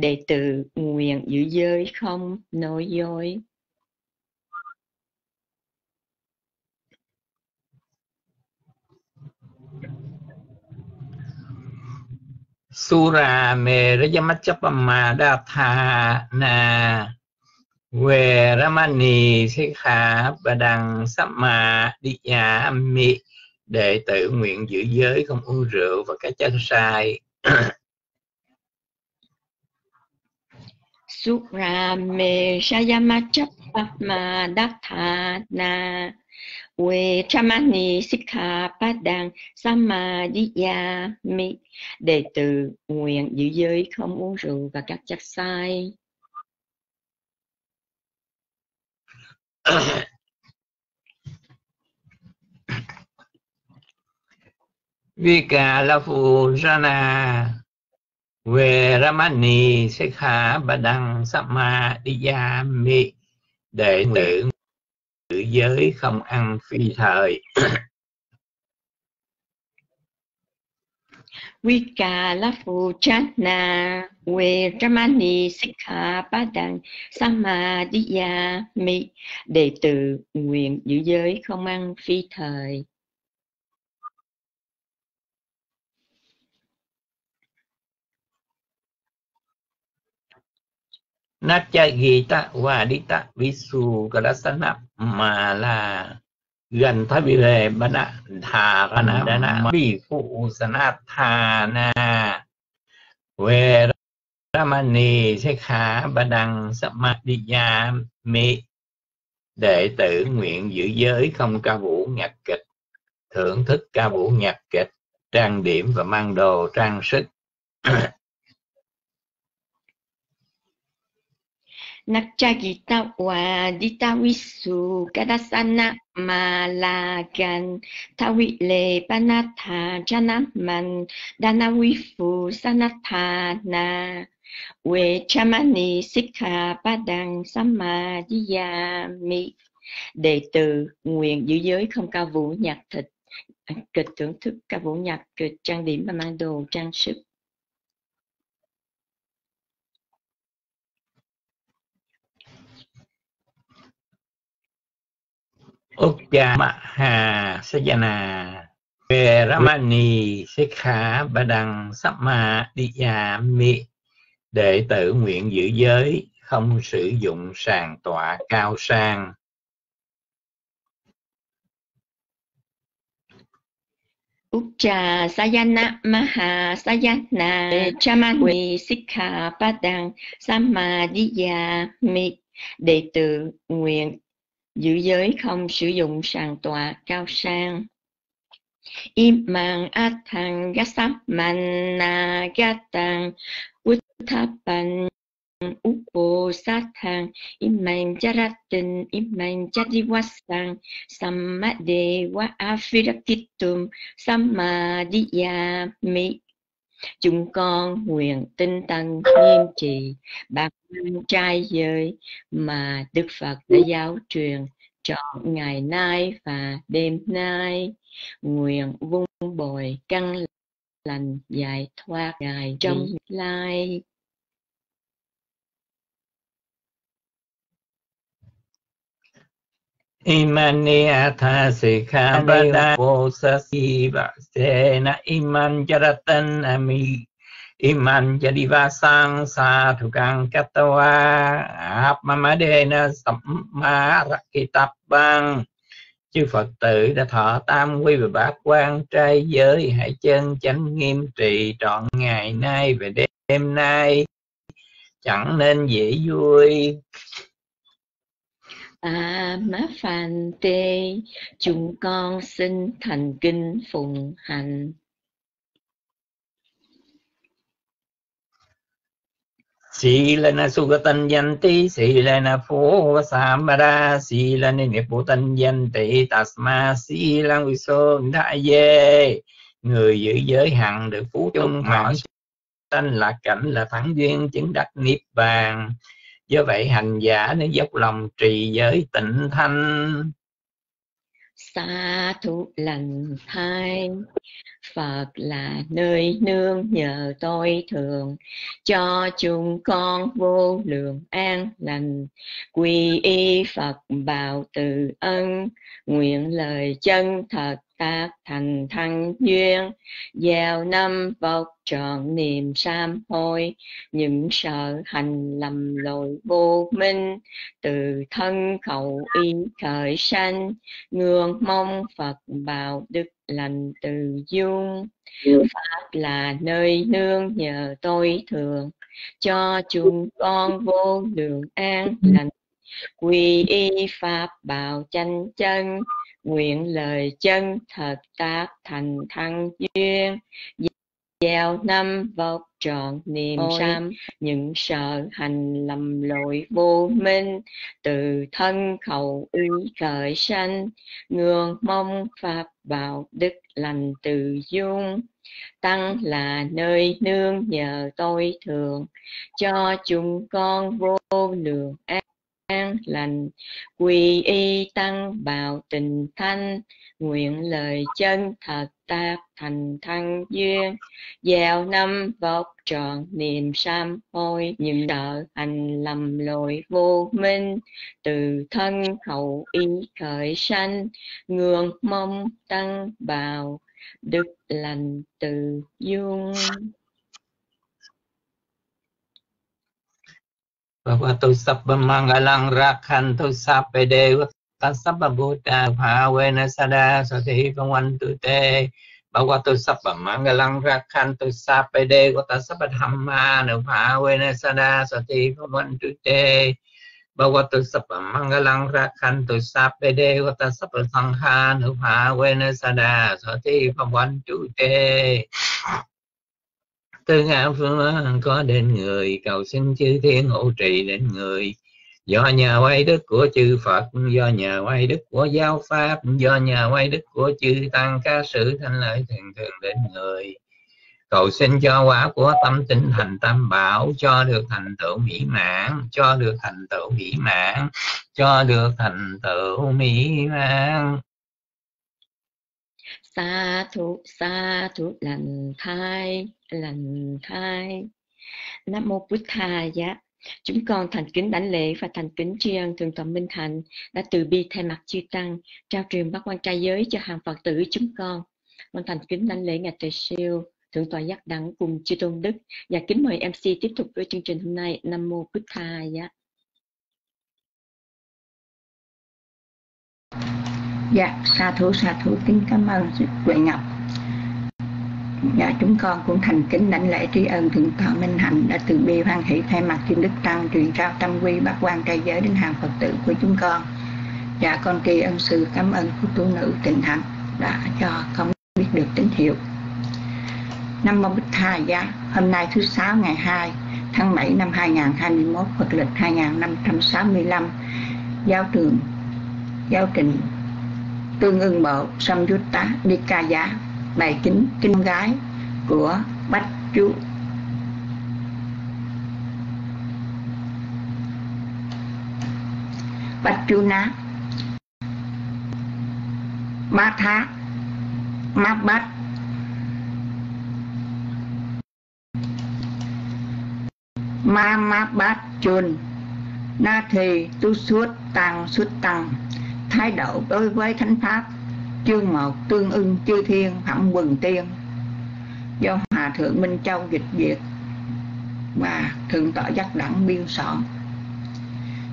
đệ tử nguyện giữ giới không? Nói dối. Sura Merayamachapama Datha Na về Ramani Sikha Badang đi nhà Mi đệ tử nguyện giữ giới không? Uống rượu và các chất sai. Sura Merayamachapama Datha Na Quê Chamani Sikha Padang Samadhiyami. Đệ tử nguyện giữ giới không uống rượu và các chất sai. Vika Lafu Jana về Ramani Sikha Badang Samadhiyami đệ tử nữ giới không ăn phi thời. Vikalafuchana Veramani Sikha Padang Samadhiyami Đệ tử nguyện giữ giới không ăn phi thời. Natya Gita Vadita Visu Galasana Mala gần thái bị lệ bana thà ra na đa na bị phụ sana thà na về Ramani sẽ khá bà đăng Samadhiya mi đệ tử nguyện giữ giới không ca vũ nhạc kịch thưởng thức ca vũ nhạc kịch trang điểm và mang đồ trang sức Nakchagita Wadita Visu Kadasana Malagan Tawile Panatha Janaman Danawifu sanatana We Chamani Sikha Padang Samadhiyami Đệ tử nguyện giữ giới không cao vũ nhạc thịt. Kịch thưởng thức ca vũ nhạc kịch trang điểm và mang đồ trang sức. Uttamaha Sajana Veramani Sikha Badang Samma Mi Đệ tử nguyện giữ giới, không sử dụng sàn tọa cao sang. Ucha Sayana Maha Sayana Chamani Sikha Padang samadhiya Mi Đệ tử nguyện giữ giới không sử dụng sàn tọa cao sang. Imang atang gasamana gatang uttapan upo satang imang jaratin imang jadiwasang sammadewa afirakitum samadhiyami chúng con nguyện tinh tấn nghiêm trì bạc trai giới mà Đức Phật đã giáo truyền trọn ngày nay và đêm nay. Nguyện vun bồi căn lành giải thoát ngài trong lai Imani atha sikha bada vô sa si va se na iman jaratan ami. Iman jadi vasang sa tukang katawa. Ap mamadena samma bang chư Phật tử đã thọ tam quy và bát quan trai giới. Hãy chân chánh nghiêm trì trọn ngày nay và đêm nay. Chẳng nên dễ vui a má phan tê chúng con xin thành kinh phụng hành Silana sugatanyanti silana pho samara silana niputanyanti tasma silang viso ye người giữ giới hằng được phú chung mạng sanh là cảnh là thắng duyên chứng đắc niết bàn do vậy hành giả nên dốc lòng trì giới tịnh thanh. Xa thu lành thai, Phật là nơi nương nhờ tôi thường. Cho chúng con vô lượng an lành, quy y Phật bào từ ân, nguyện lời chân thật tác thành thăng duyên. Gieo năm vọc trọn niềm sám hối những sợ hành lầm lỗi vô minh. Từ thân khẩu ý khởi sanh ngưỡng mong phật bào đức lành từ dung. Pháp là nơi nương nhờ tôi thường cho chúng con vô lượng an lành quy y pháp bảo chánh chân nguyện lời chân thật tác thành thăng duyên. Gieo năm vọc trọn niềm sam những sợ hành lầm lỗi vô minh. Từ thân khẩu ý khởi sanh ngưỡng mong pháp bảo đức lành từ dung. Tăng là nơi nương nhờ tôi thường cho chúng con vô lượng an an lành. Quy y tăng bào tình thanh, nguyện lời chân thật tác thành thân duyên. Gieo năm vóc trọn niềm sam hôi, những đỡ hành lầm lỗi vô minh. Từ thân khẩu ý khởi sanh, ngưỡng mong tăng bào, đức lành từ dung. ภะวะตุสัพพมังกลังรักขันตุสัพเพเดวตัสสัพพบูตาภาเวนัสดาสติปวันตุเตบอกว่าตัวสัพพมังกลังรักขันตุสัพเพเดวตัสสัพพธรรมานุภาเวนัสดาสติปวันตุเตบอกว่าตัวสัพพมังกลังรักขันตุสัพเพเดวตัสสัพพสังฆานุภาเวนัสดาสติปวันตุเต từ ngã phương có đến người, cầu xin chư thiên hộ trì đến người. Do nhà quay đức của chư Phật, do nhà quay đức của giáo pháp, do nhà quay đức của chư tăng ca sự thanh lợi thường thường đến người. Cầu xin cho quả của tâm tinh thành tâm bảo, cho được thành tựu mỹ mãn, cho được thành tựu mỹ mãn, cho được thành tựu mỹ mãn sa thu sa thu lành thai lành thai nam mô bút tha giá. Chúng con thành kính đảnh lễ và thành kính tri ân thượng tọa minh hạnh đã từ bi thay mặt chư tăng, trao truyền bát quan trai giới cho hàng phật tử chúng con. Con thành kính đảnh lễ ngài trời siêu, thượng tọa giác đẳng cùng chư tôn đức và kính mời mc tiếp tục với chương trình hôm nay. Nam mô bút tha Dạ, sa thú sa thú kính cảm ơn Huệ Ngọc. Dạ, chúng con cũng thành kính đảnh lễ tri ân thượng tọa Minh Hạnh đã từ bi hoan hỷ thay mặt kim Đức Tăng truyền trao tâm quy bát quan trai giới đến hàng Phật tử của chúng con. Dạ, con kỳ ân sư cảm ơn của tu nữ tịnh hạnh đã cho con biết được tín hiệu. Năm Mô Bích Tha Giá, hôm nay thứ sáu ngày 2 tháng 7 năm 2021, Phật lịch 2565, giáo trường, giáo trình tương ưng bộ Samyutta Nikaya bài chính kinh gái của Bách Chú. Bách Chú Ná. Ma Thá. Ma bát. Ma Ma Bát Chun Na Thì Tu Suốt Tăng Suốt Tăng thái độ đối với thánh pháp, chương một, tương ưng, chư thiên phẩm quần tiên. Do hòa thượng minh châu dịch việt và thượng tọa giác đẳng biên soạn.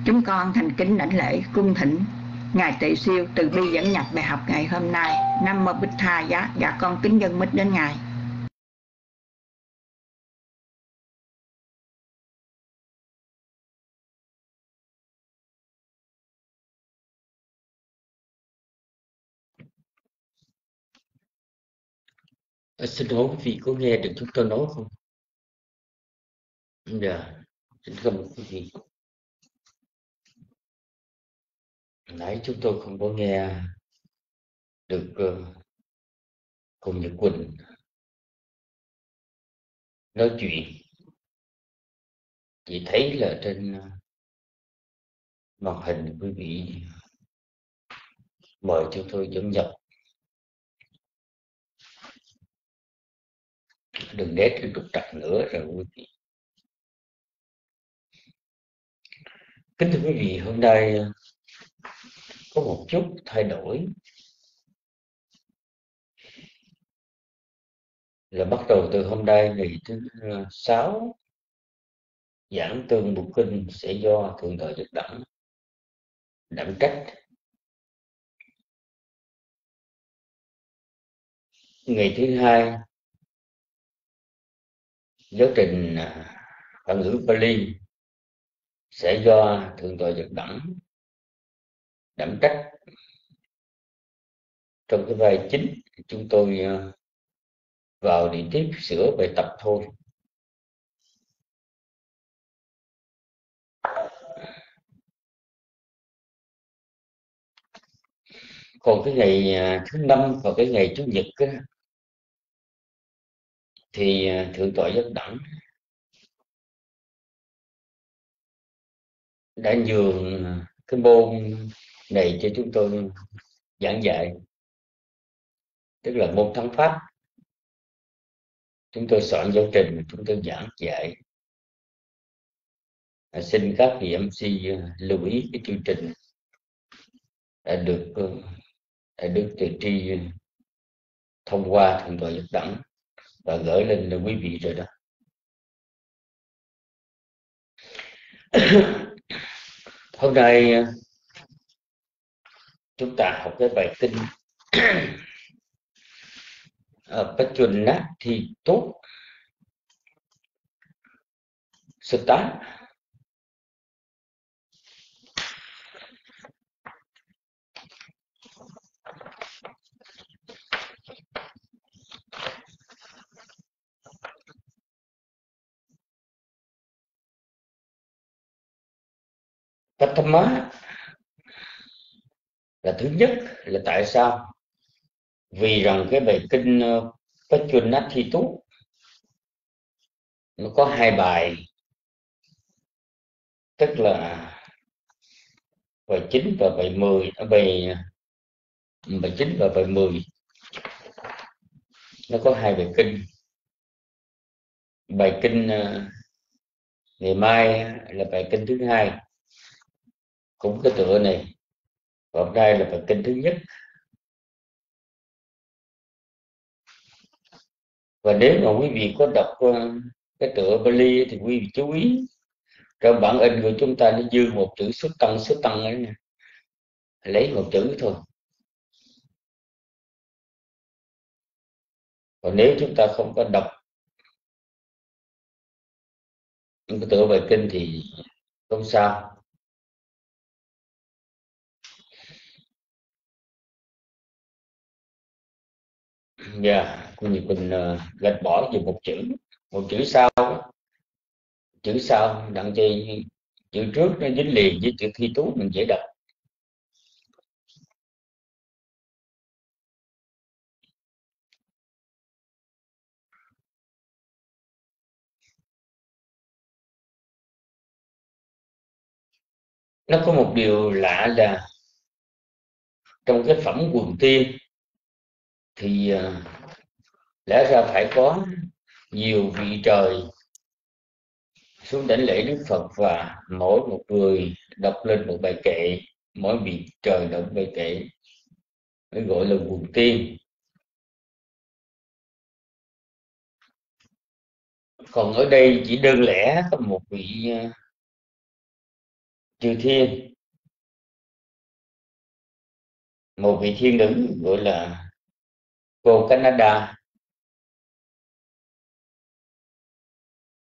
Chúng con thành kính đảnh lễ cung thỉnh ngài tỳ siêu từ bi dẫn nhập bài học ngày hôm nay. Năm mô bích tha giá. Và con kính dân mít đến ngài. Ờ, xin hỏi quý vị có nghe được chúng tôi nói không? Dạ, xin cảm ơn quý vị. Nãy chúng tôi không có nghe được ờ, uh, cô Nhật Quỳnh nói chuyện. Chỉ thấy là trên ờ, màn hình quý vị mời chúng tôi dẫn nhập đừng để thêm trục trặc nữa, rồi quý vị. Kính thưa quý vị, hôm nay có một chút thay đổi. Là bắt đầu từ hôm nay, ngày thứ sáu, giảng tương bộ kinh sẽ do thượng tọa nhật đẳng đảm trách. Ngày thứ hai giáo trình à, văn ngữ Pali sẽ do thượng tọa nhật đẳng đảm trách. Trong cái vai chính chúng tôi à, vào để tiếp sửa bài tập thôi. Còn cái ngày à, thứ năm và cái ngày chủ nhật đó, thì à, thượng tọa giác đẳng đã nhường à, cái môn này cho chúng tôi giảng dạy. Tức là môn thắng pháp. Chúng tôi soạn giáo trình chúng tôi giảng dạy. À, xin các vị mc à, lưu ý cái chương trình đã được đã được từ tri thông qua thượng tọa giác đẳng và gửi lên quý vị rồi đó. Hôm nay à, chúng ta học cái bài kinh nát thì tốt Sutta Patama là thứ nhất là tại sao? Vì rằng cái bài kinh ờ, Pachunathi Tú nó có hai bài. Tức là bài 9 và bài 10 à, bài bài 9 và bài 10 nó có hai bài kinh. Bài kinh ờ, ngày mai là bài kinh thứ hai cũng cái tựa này. Và hôm nay là phần kinh thứ nhất. Và nếu mà quý vị có đọc ờ, cái tựa Bali thì quý vị chú ý. Trong bản in của chúng ta nó dư một chữ xuất tăng xuất tăng ấy nha lấy một chữ thôi. Còn nếu chúng ta không có đọc cái tựa bài kinh thì không sao. Dạ yeah, cô nhật uh, gạch bỏ dùng một chữ. Một chữ sau. Chữ sau đặng chi chữ trước nó dính liền với chữ thi tú mình dễ đọc. Nó có một điều lạ là trong cái phẩm quần tiên thì à, lẽ ra phải có nhiều vị trời xuống đảnh lễ Đức Phật và mỗi một người đọc lên một bài kệ, mỗi vị trời đọc bài kệ, mới gọi là quần tiên. Còn ở đây chỉ đơn lẻ có một vị à, chư thiên. Một vị thiên nữ gọi là cô Canada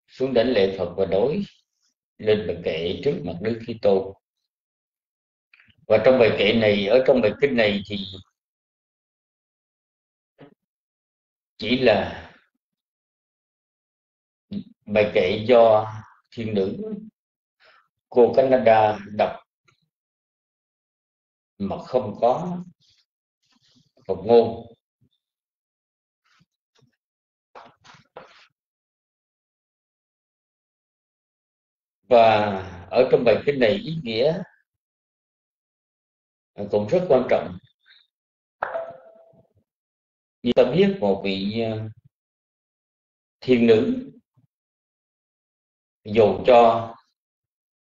xuống đến lễ Phật và đối lên bài kệ trước mặt Đức Kitô. Và trong bài kệ này, ở trong bài kinh này thì chỉ là bài kệ do thiên nữ cô Canada đọc mà không có một ngôn. Và ở trong bài kinh này ý nghĩa cũng rất quan trọng. Như ta biết một vị à, thiên nữ dù cho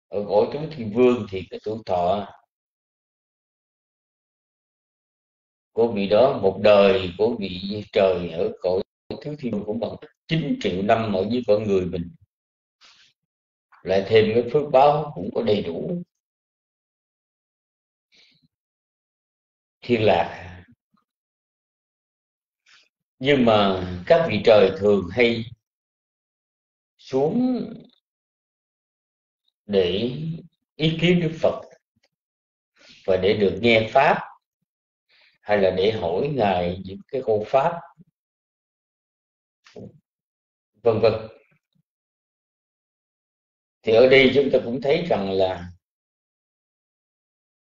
ở cõi chúng thiên vương thì cái tuổi thọ của vị đó một đời của vị trời ở cõi thiếu thiên cũng bằng 9 triệu năm ở dưới con người mình lại thêm cái phước báo cũng có đầy đủ. Thiên lạc. Nhưng mà các vị trời thường hay xuống để ý kiến đức phật và để được nghe pháp, hay là để hỏi ngài những cái câu pháp, vân vân thì ở đây chúng ta cũng thấy rằng là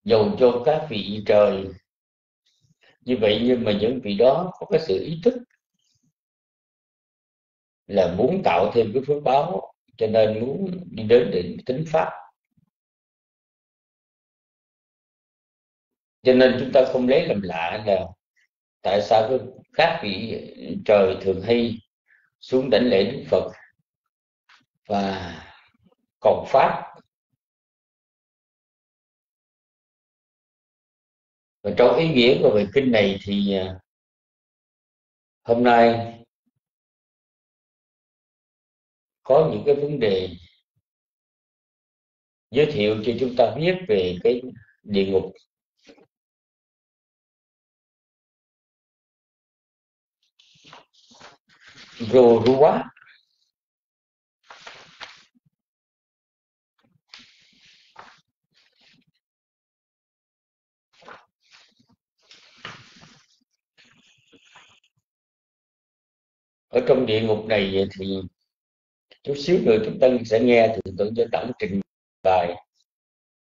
dầu cho các vị trời. Như vậy nhưng mà những vị đó có cái sự ý thức là muốn tạo thêm cái phước báo, cho nên muốn đi đến định tính pháp. Cho nên chúng ta không lấy làm lạ là tại sao các vị trời thường hay xuống đảnh lễ đức phật và còn pháp? Và trong ý nghĩa của bài kinh này thì à, hôm nay có những cái vấn đề giới thiệu cho chúng ta biết về cái địa ngục. Rorua ở trong địa ngục này thì chút xíu nữa chúng ta sẽ nghe thượng tượng cho tổng trình bày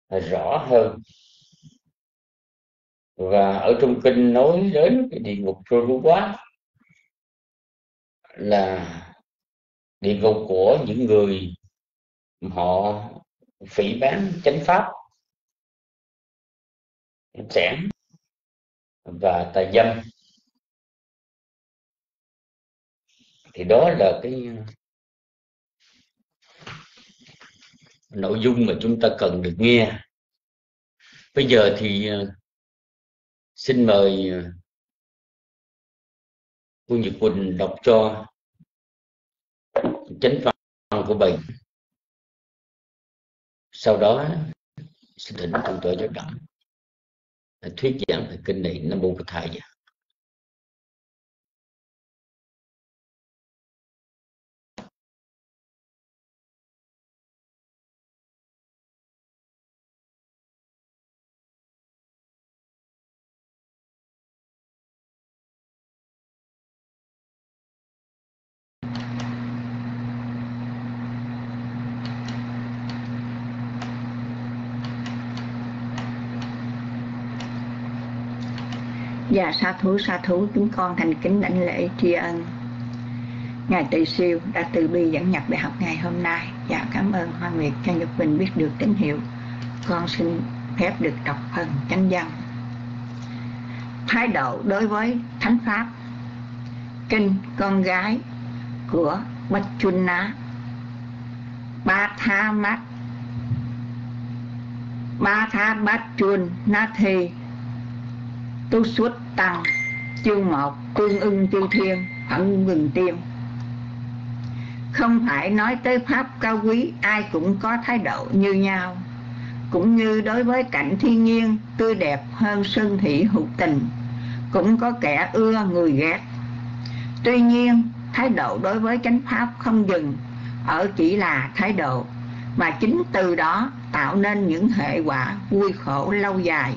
rõ hơn. Và ở trong kinh nói đến cái địa ngục trôi quá là địa ngục của những người họ phỉ bán chánh pháp sẻn và tà dâm. Thì đó là cái nội dung mà chúng ta cần được nghe. Bây giờ thì ờ, xin mời ờ, cô Nhật Quỳnh đọc cho chánh văn của bài. Sau đó, xin thỉnh thượng tọa giáo đẳng thuyết giảng về kinh này, nam mô bổn thầy. Là sa thú sa thú, chúng con thành kính đảnh lễ tri ân. Ngài Tỳ Siêu đã từ bi dẫn nhập bài học ngày hôm nay. Dạ cảm ơn Hoa Nguyệt cho Nhật Bình biết được tín hiệu. Con xin phép được đọc phần chánh văn. Thái độ đối với Thánh Pháp. Kinh con gái của Bách Chun Ná. Ba Tha Mát. Ba Tha Bát Chun Na Thi tu suốt tăng. Chương một, tương ưng chư thiên phận ngừng tiêm không phải nói tới pháp cao quý, ai cũng có thái độ như nhau. Cũng như đối với cảnh thiên nhiên, tươi đẹp hơn sơn thị hữu tình, cũng có kẻ ưa người ghét. Tuy nhiên, thái độ đối với chánh pháp không dừng, ở chỉ là thái độ, mà chính từ đó tạo nên những hệ quả vui khổ lâu dài.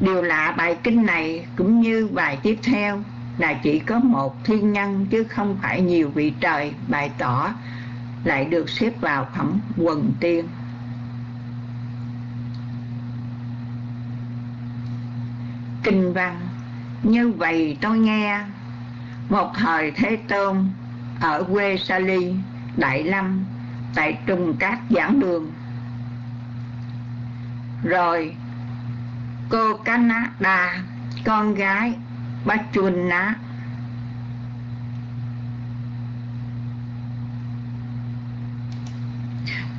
Điều lạ bài kinh này cũng như bài tiếp theo là chỉ có một thiên nhân chứ không phải nhiều vị trời bày tỏ lại được xếp vào phẩm quần tiên. Kinh văn, Như vậy tôi nghe, Một thời Thế Tôn Ở quê Sa Ly, Đại Lâm, Tại Trùng Cát Giảng Đường Rồi cô cana Canada, con gái bà chuồn ná.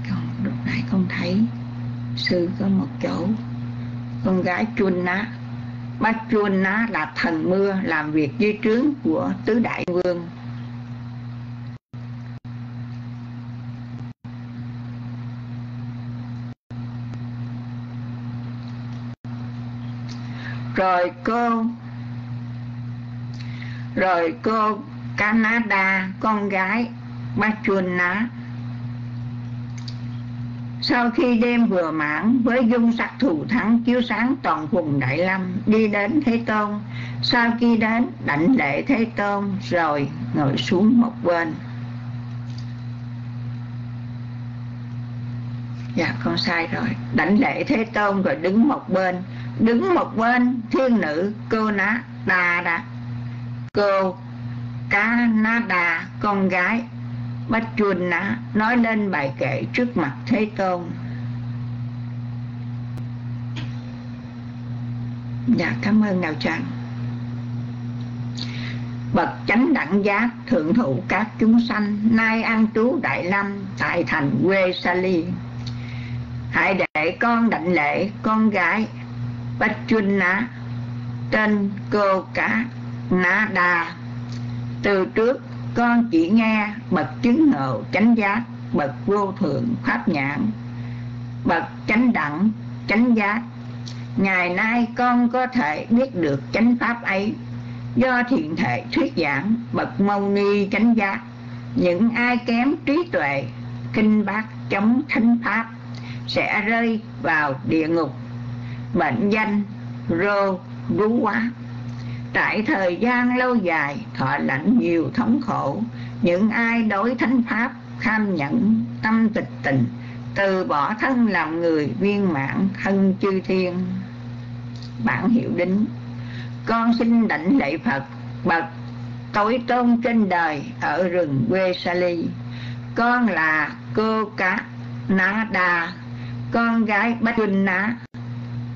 Còn lúc nãy con thấy sư có một chỗ. Con gái chuồn ná. Bác Chuôn Ná là thần mưa làm việc dưới trướng của tứ đại vương. Rồi cô rồi cô Canada, con gái bác chuôn ná sau khi đêm vừa mãn, với dung sắc thù thắng chiếu sáng toàn vùng Đại Lâm đi đến Thế Tôn. Sau khi đến, đảnh lễ Thế Tôn, rồi ngồi xuống một bên. Dạ con sai rồi. Đảnh lễ Thế Tôn rồi đứng một bên. Đứng một bên, thiên nữ, cô ná, đà đà. Cô cá ná đà, con gái Bách chuồn Ná nói lên bài kệ trước mặt Thế Tôn. Dạ cảm ơn Đạo Tràng. Bậc chánh đẳng giác thượng thụ các chúng sanh, nay an trú Đại Lâm tại thành quê sa ly Hãy để con đảnh lễ con gái Bách Chuân Ná tên cô cả Ná Đà. Từ trước, con chỉ nghe bậc chứng ngộ chánh giác, bậc vô thượng pháp nhãn, bậc chánh đẳng, chánh giác. Ngày nay con có thể biết được chánh pháp ấy. Do thiện thể thuyết giảng, bậc mâu ni chánh giác, những ai kém trí tuệ kinh bác chống thánh pháp, sẽ rơi vào địa ngục bệnh danh rô rú quá. Tại thời gian lâu dài, thọ lãnh nhiều thống khổ. Những ai đối thánh pháp, tham nhẫn, tâm tịch tình, từ bỏ thân làm người viên mãn, thân chư thiên. Bản hiệu đính, con xin đảnh lạy phật, bậc tối tôn trên đời ở rừng quê sa ly. Con là cô cá Na đà con gái bách huynh ná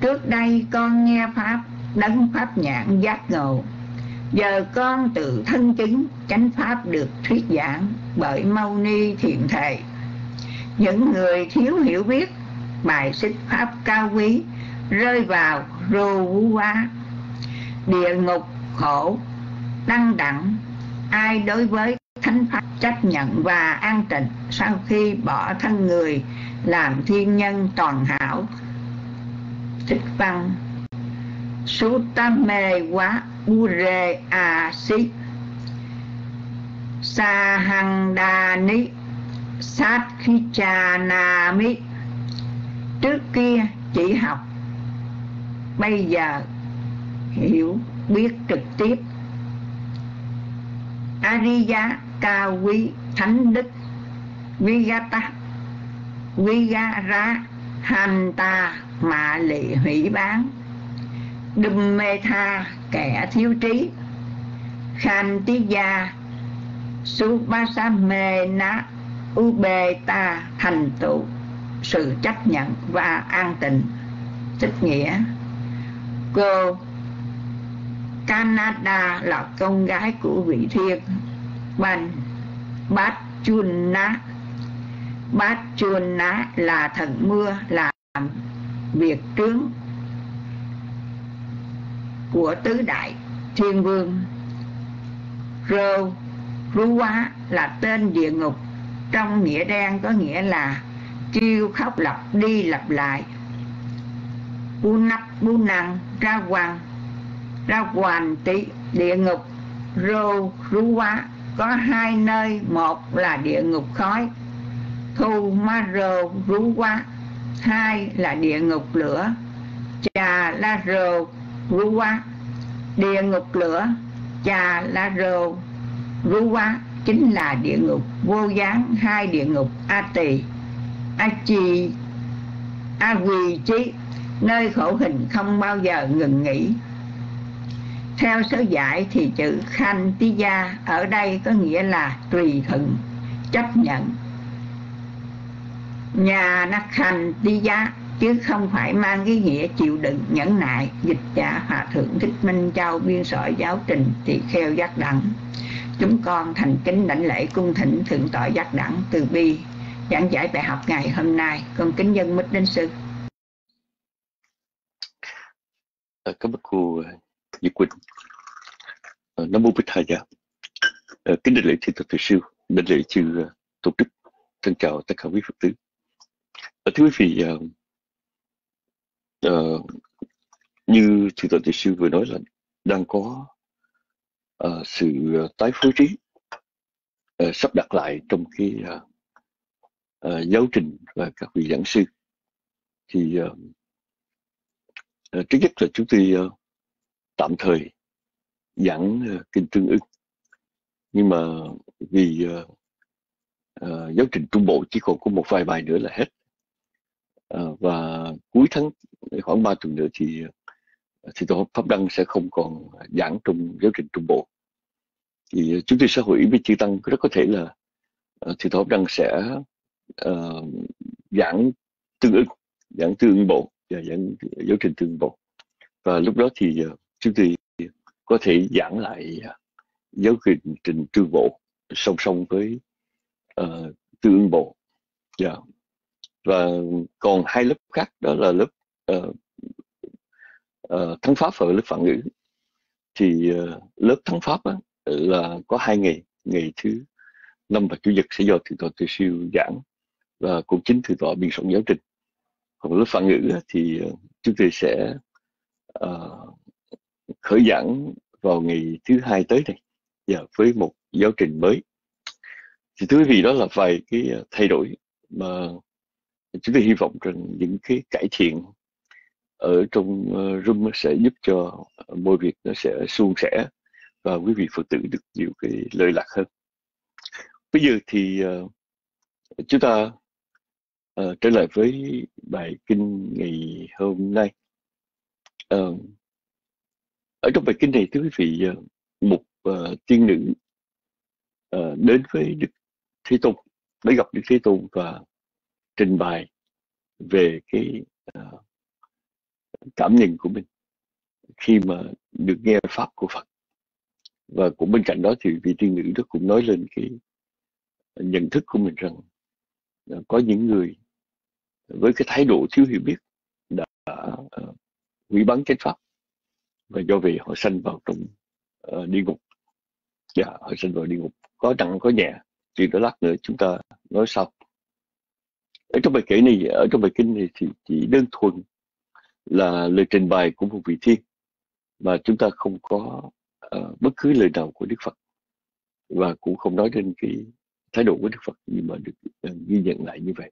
trước đây con nghe pháp, đấng pháp nhãn giác ngộ. Giờ con tự thân chứng, chánh pháp được thuyết giảng bởi mâu ni thiện thệ. Những người thiếu hiểu biết, bài xích pháp cao quý, rơi vào rô vũ quá. Địa ngục khổ, đăng đẳng, ai đối với thánh pháp chấp nhận và an tịnh, sau khi bỏ thân người, làm thiên nhân toàn hảo thích văn Sutame wa ure a si Sahandani Satkichanami Trước kia chỉ học. Bây giờ hiểu biết trực tiếp. Ariya cao quý thánh đức. Vigata Vigara Hanta mà lị hủy bán. Đùm mê tha kẻ thiếu trí. Khan tí gia, su ba sa mê na u bê ta thành tựu. Sự chấp nhận và an tịnh. Tích nghĩa, cô Canada là con gái của vị thiên Ban Bát Chun na Bát Chuôn Ná là thần mưa làm việc trướng của tứ đại thiên vương. Rô rú quá là tên địa ngục, trong nghĩa đen có nghĩa là chiêu khóc lặp đi lặp lại. Bu nắp bu năng ra hoàng ra hoàn tị địa ngục. Rô rú quá có hai nơi, một là địa ngục khói thu ma rô rú quá hai là địa ngục lửa chà la rô quá Địa ngục lửa Cha La Rô quá chính là địa ngục vô gián hai địa ngục A Tỳ A Chi A Quỳ Chí nơi khổ hình không bao giờ ngừng nghỉ theo sớ giải thì chữ khanh tí gia ở đây có nghĩa là tùy thuận chấp nhận nhà nắc hành đi giá chứ không phải mang cái nghĩa chịu đựng nhẫn nại dịch giả hòa thượng thích minh châu biên soạn giáo trình tỳ kheo giác đẳng chúng con thành kính đảnh lễ cung thỉnh thượng tọa giác đẳng từ bi giảng giải bài học ngày hôm nay. Con kính dân mít đến sư. À, cảm ơn cô ờ, Diệu Quỳnh. À, Nam mô Bích Thầy giáo À, ờ, kính đảnh lễ thiên thầy sư, đảnh lễ chư tổ chức. Thân chào tất cả quý Phật tử. À, thưa quý vị, uh, uh, như thượng tọa thiền sư vừa nói là đang có uh, sự ờ, tái phối trí uh, sắp đặt lại trong cái uh, uh, giáo trình và các vị giảng sư. Thì uh, uh, trước nhất là chúng tôi uh, tạm thời giảng uh, kinh tương ưng nhưng mà vì uh, uh, giáo trình trung bộ chỉ còn có một vài bài nữa là hết. Ờ, và cuối tháng khoảng 3 tuần nữa thì ờ, thì tổ pháp đăng sẽ không còn giảng trong giáo trình trung bộ. Thì chúng tôi sẽ hội ý với chư tăng rất có thể là ờ, thì tổ pháp đăng sẽ uh, giảng tương ứng giảng tương ứng bộ và giảng giáo trình tương ứng bộ. Và lúc đó thì chúng tôi có thể giảng lại giáo trình trình tương bộ song song với uh, tương ứng bộ. Yeah. Và còn hai lớp khác đó là lớp uh, uh, thắng pháp và lớp phản ngữ. Thì uh, lớp thắng pháp á, là có hai ngày ngày thứ năm và chủ nhật sẽ do thượng tọa từ siêu giảng và cũng chính thượng tọa biên soạn giáo trình. Còn lớp phản ngữ á, thì uh, chúng tôi sẽ uh, khởi giảng vào ngày thứ hai tới đây và với một giáo trình mới. Thì thưa quý vị đó là vài cái thay đổi mà chúng tôi hy vọng rằng những cái cải thiện ở trong uh, room sẽ giúp cho mọi việc nó sẽ suôn sẻ và quý vị phật tử được nhiều cái lợi lạc hơn. Bây giờ thì uh, chúng ta uh, trở lại với bài kinh ngày hôm nay. Uh, ở trong bài kinh này thưa quý vị uh, một uh, tiên nữ uh, đến với đức thế tôn để gặp đức thế tôn và trình bày về cái uh, cảm nhận của mình khi mà được nghe pháp của Phật. Và cũng bên cạnh đó thì vị tiên nữ đó cũng nói lên cái nhận thức của mình rằng ờ, có những người với cái thái độ thiếu hiểu biết đã uh, hủy bắn chánh pháp và do vậy họ sanh vào trong uh, địa ngục. Dạ họ sanh vào địa ngục có nặng có nhẹ chuyện đó lát nữa chúng ta nói sau ở trong bài kể này ở trong bài kinh này thì chỉ đơn thuần là lời trình bày của một vị thiên mà chúng ta không có uh, bất cứ lời nào của Đức Phật và cũng không nói đến cái thái độ của Đức Phật nhưng mà được uh, ghi nhận lại như vậy.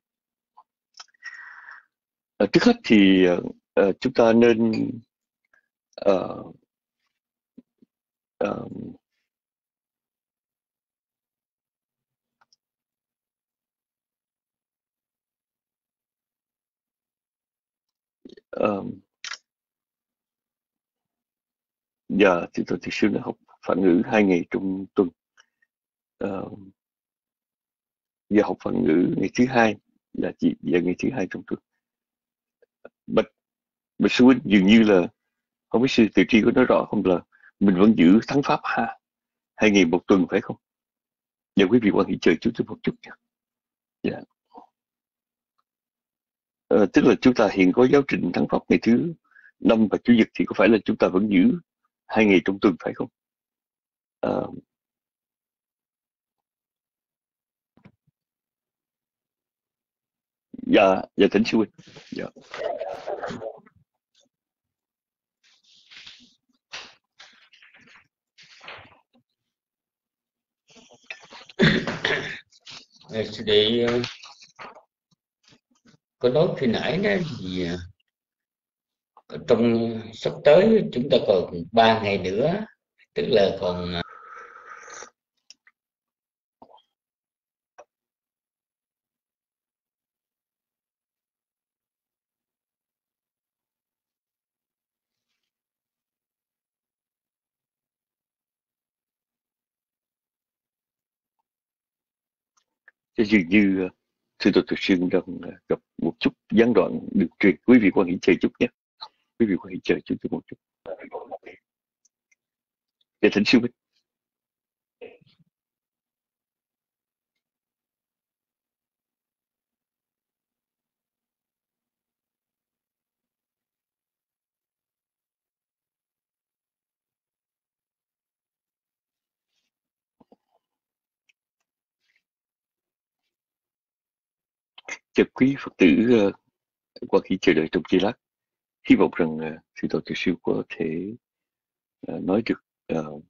Uh, trước hết thì uh, chúng ta nên uh, uh, um, giờ thì tôi thực sự đã học phản ngữ hai ngày trong tuần. Uh, giờ học phản ngữ ngày thứ hai là chỉ giờ ngày thứ hai trong tuần. Bạch bạch sư huynh dường như là không biết sư từ tri có nói rõ không là mình vẫn giữ thắng pháp ha? Hai ngày một tuần phải không? Giờ quý vị quan hệ chờ chút một chút nha. Yeah. Ờ, tức là chúng ta hiện có giáo trình thắng pháp ngày thứ năm và chủ nhật thì có phải là chúng ta vẫn giữ hai ngày trong tuần phải không? À, dạ dạ thỉnh sư huynh. Dạ. Để có nói khi nãy đó thì à? trong sắp tới chúng ta còn ba ngày nữa tức là còn à, dường như Thưa tôi thực sự đang ờ, gặp một chút gián đoạn được truyền quý vị quan hệ chờ chút nhé. Quý vị quan hệ chờ chút một chút. để thỉnh siêu Bích. Chào quý phật tử uh, qua khi chờ đợi trong giây lát. Hy vọng rằng uh, sư tổ tiểu siêu có thể uh, nói được uh,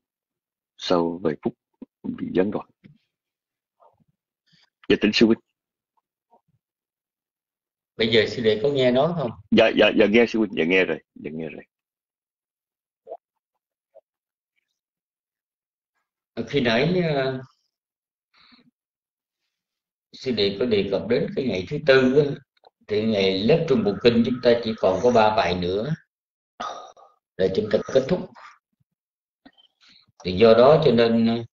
sau vài phút bị gián đoạn. Dạ tính sư huynh. Bây giờ sư đệ có nghe nói không? Dạ dạ dạ nghe sư huynh dạ nghe rồi dạ nghe rồi. Khi nãy uh, sư đệ có đề cập đến cái ngày thứ tư thì ngày lớp trung bộ kinh chúng ta chỉ còn có ba bài nữa là chúng ta kết thúc. Thì do đó cho nên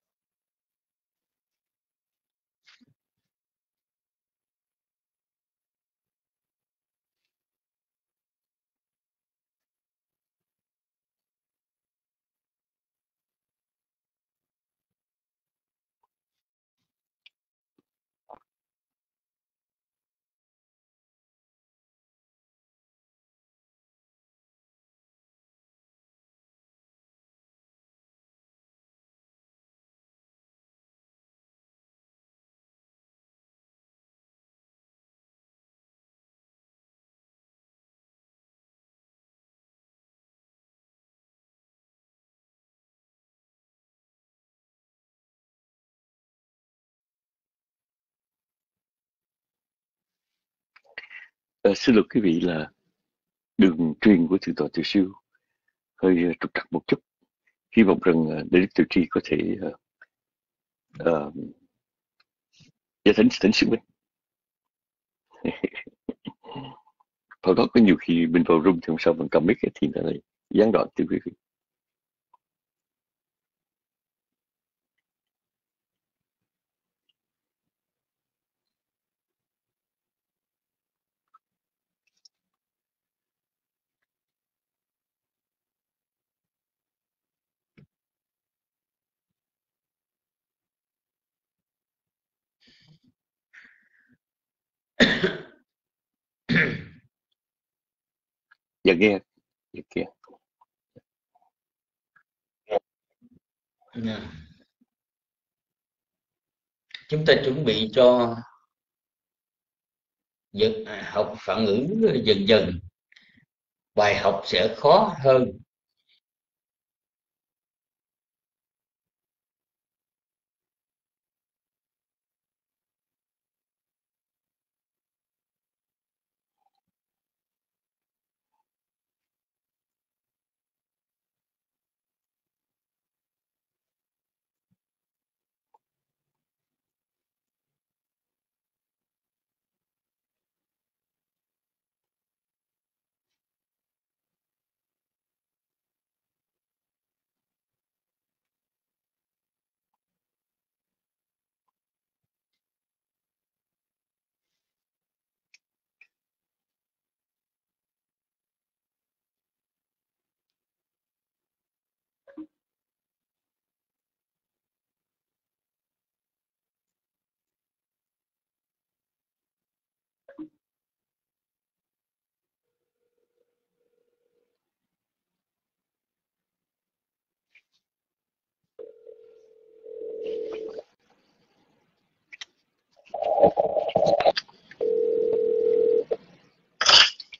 à, xin lỗi quý vị là đường truyền của thượng tọa từ siêu hơi uh, trục trặc một chút. Hy vọng rằng uh, đức tiểu tri có thể uh, uh, giải thánh thánh sự minh thôi đó có nhiều khi mình vào room thì không sao mình cầm mic thì nó lại gián đoạn từ quý vị. Dạ nghe dạ kia. Chúng ta chuẩn bị cho dần, à, học phản ứng dần dần. Bài học sẽ khó hơn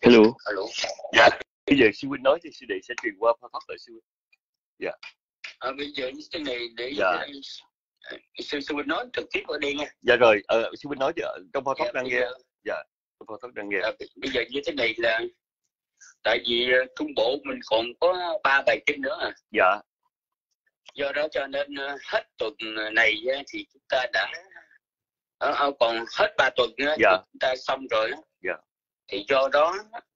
hello Alo. dạ bây giờ sư huynh nói thì sư đệ sẽ truyền qua phá thoát lại sư huynh À, bây giờ như thế này để Dạ. ờ, sư sư Huynh nói trực tiếp ở đây nha dạ rồi ờ, sư huynh nói chứ trong phá thoát Dạ, đang nghe giờ- trong phá thoát đang nghe à, bây giờ như thế này là tại vì ờ, trung bộ mình còn có ba bài kinh nữa à. dạ do đó cho nên ờ, hết tuần này thì chúng ta đã ờ, ờ, còn hết ba tuần Dạ. chúng ta xong rồi. Dạ. thì do đó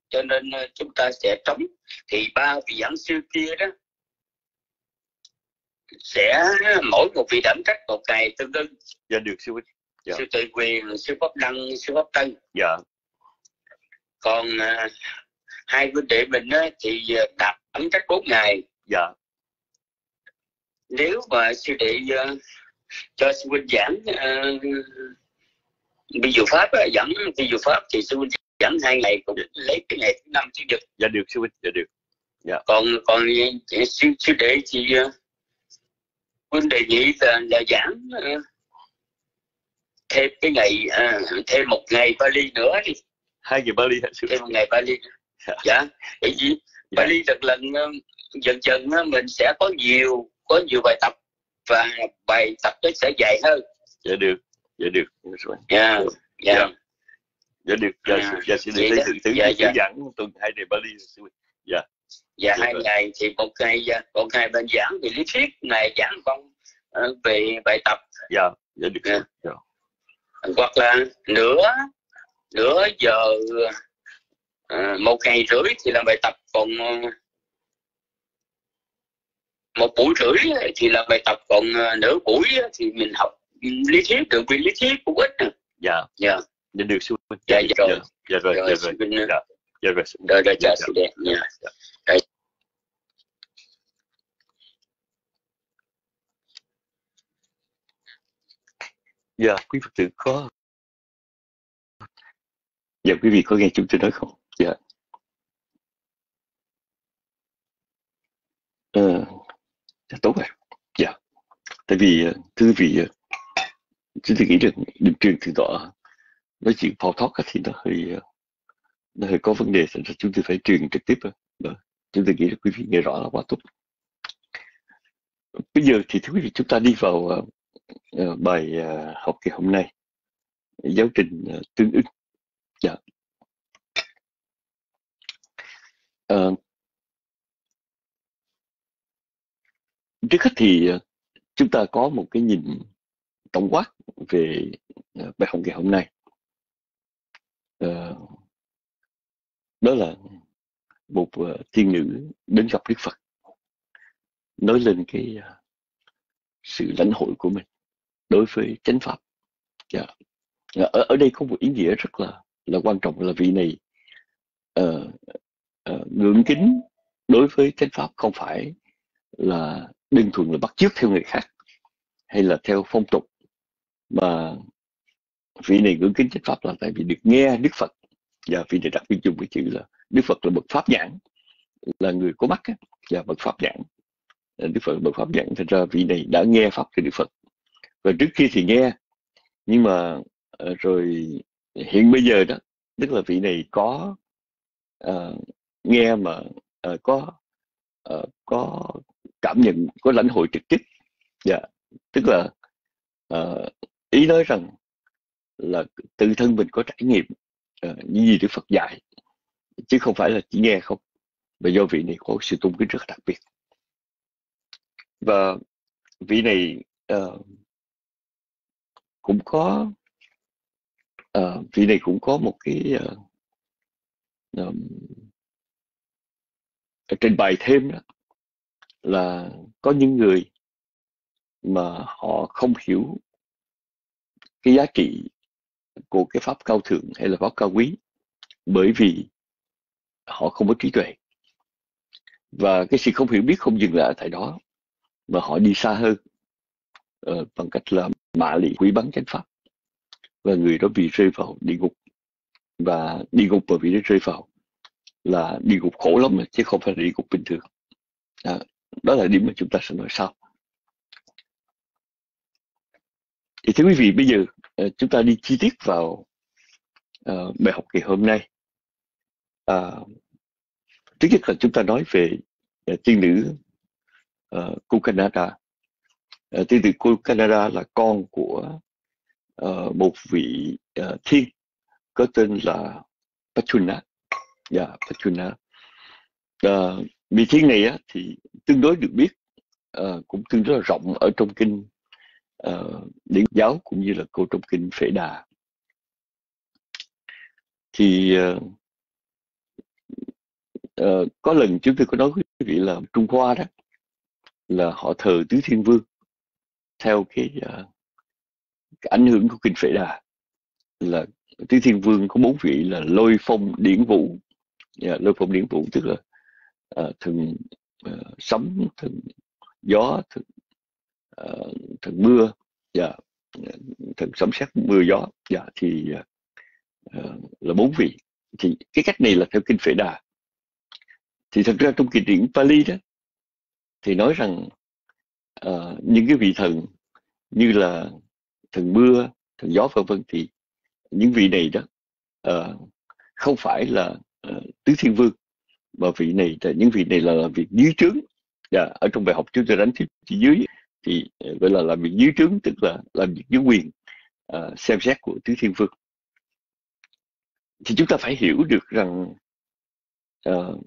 cho nên ờ, chúng ta sẽ trống. Thì ba vị giảng sư kia đó sẽ mỗi một vị đảm trách một ngày tương đương dạ được sư huynh. Dạ. sư tự quyền sư pháp đăng sư pháp tân. Dạ. Còn à, hai huynh đệ mình á, thì đảm trách bốn ngày. Dạ. Nếu mà sư đệ à, cho sư huynh giảng uh, ví dụ pháp á, giảng ví dụ pháp thì sư huynh giảng hai ngày cũng lấy cái ngày thứ năm chủ nhật dạ được sư huynh dạ được. Còn còn à, sư sư đệ thì uh, huynh đề nghị là là giảng uh, thêm cái ngày à, thêm một ngày Bali nữa đi. Hai ngày Bali hả thêm một ngày Bali. Dạ. dạ. Bởi vì Dạ. Bali lần lần ờ, dần dần ờ, mình sẽ có nhiều có nhiều bài tập và bài tập nó sẽ dài hơn. Dạ được dạ được dạ dạ. Dạ. Dạ được dạ, À, dạ xin được đó. thử thử Dạ, dạ. giảng tuần hai ngày Bali huynh. và Dạ hai vâng. ngày thì một ngày ờ, một ngày bên giảng về lý thuyết ngày giảng phong ờ, về bài tập dạ dạ được Dạ. dạ. hoặc là nửa nửa giờ ờ, một ngày rưỡi thì làm bài tập còn ờ, một buổi rưỡi thì làm bài tập còn nửa buổi thì mình học lý thuyết được vì lý thuyết cũng ít nè. dạ dạ dạ được sư huynh. Dạ, dạ, dạ rồi. dạ, dạ rồi rồi dạ rồi bên, dạ dạ rồi sư huynh. rồi rồi Dạ, chào dạ. sư đẹp nha Dạ, quý Phật tử có Dạ, quý vị có nghe chúng tôi nói không? Dạ. Ờ, dạ, tốt rồi. Dạ. Tại vì, ờ, thưa vị, ờ, chúng tôi nghĩ rằng điểm truyền thượng tọa nói chuyện phao thoát thì nó hơi ờ, nó hơi có vấn đề, thành ra chúng tôi phải truyền trực tiếp. Đó. Chúng tôi nghĩ là quý vị nghe rõ là quá tốt. Bây giờ thì thưa quý vị chúng ta đi vào ờ, ờ, bài học ngày hôm nay giáo trình tương ứng dạ Ờ, trước hết thì chúng ta có một cái nhìn tổng quát về bài học ngày hôm nay Ờ, đó là một ờ, thiên nữ đến gặp Đức Phật nói lên cái ờ, sự lãnh hội của mình đối với chánh pháp yeah. ở ở đây có một ý nghĩa rất là là quan trọng là vị này uh, uh, ngưỡng kính đối với chánh pháp không phải là đơn thuần là bắt chước theo người khác hay là theo phong tục mà vị này ngưỡng kính chánh pháp là tại vì được nghe Đức Phật. Và vị này đặc biệt chung cái chữ là Đức Phật là bậc pháp nhãn là người có mắt và bậc pháp nhãn Đức Phật là bậc pháp nhãn thành ra vị này đã nghe pháp từ Đức Phật. Và trước kia thì nghe nhưng mà ờ, rồi hiện bây giờ đó tức là vị này có uh, nghe mà uh, có uh, có cảm nhận có lãnh hội trực tiếp. Dạ tức là uh, ý nói rằng là tự thân mình có trải nghiệm ờ, những gì Đức Phật dạy chứ không phải là chỉ nghe không. Và do vị này có sự tôn kính rất đặc biệt. Và vị này uh, cũng có uh, vị này cũng có một cái ờ, uh, um, trình bày thêm đó là có những người mà họ không hiểu cái giá trị của cái pháp cao thượng hay là pháp cao quý? Bởi vì họ không có trí tuệ. Và cái sự không hiểu biết không dừng lại ở tại đó mà họ đi xa hơn uh, bằng cách là mạ lị quý bắn chánh pháp. Và người đó bị rơi vào địa ngục. Và địa ngục mà bị nó rơi vào là địa ngục khổ lắm mà chứ không phải là địa ngục bình thường. À, đó là điểm mà chúng ta sẽ nói sau. Thì thưa quý vị bây giờ Ờ, chúng ta đi chi tiết vào uh, bài học ngày hôm nay. À, uh, thứ nhất là chúng ta nói về uh, tiên nữ uh, cô Canada. Uh, tiên nữ cô Canada là con của uh, một vị uh, thiên có tên là Pachuna dạ Pachuna Ờ, vị thiên này á, thì tương đối được biết uh, cũng tương đối là rộng ở trong kinh Ờ, uh, điển giáo cũng như là cô trong kinh Phệ Đà. Thì uh, uh, có lần chúng tôi có nói với quý vị là Trung Hoa đó là họ thờ tứ thiên vương theo cái, uh, cái ảnh hưởng của kinh Phệ Đà. Là tứ thiên vương có bốn vị là lôi phong điển vũ yeah, lôi phong điển vũ tức là uh, thần uh, sấm thần gió thần, Ờ, thần mưa dạ thần sấm sét mưa gió dạ thì uh, là bốn vị. Thì cái cách này là theo kinh Phệ Đà. Thì thật ra trong kinh điển Pali đó thì nói rằng uh, những cái vị thần như là thần mưa thần gió vân vân thì những vị này đó uh, không phải là uh, tứ thiên vương mà vị này những vị này là là việc dưới trướng. Yeah, dạ, ở trong bài học chúng tôi đánh tiếp thì dưới thì ờ, gọi là làm việc dưới trướng tức là làm việc dưới quyền uh, xem xét của tứ thiên vương. Thì chúng ta phải hiểu được rằng uh,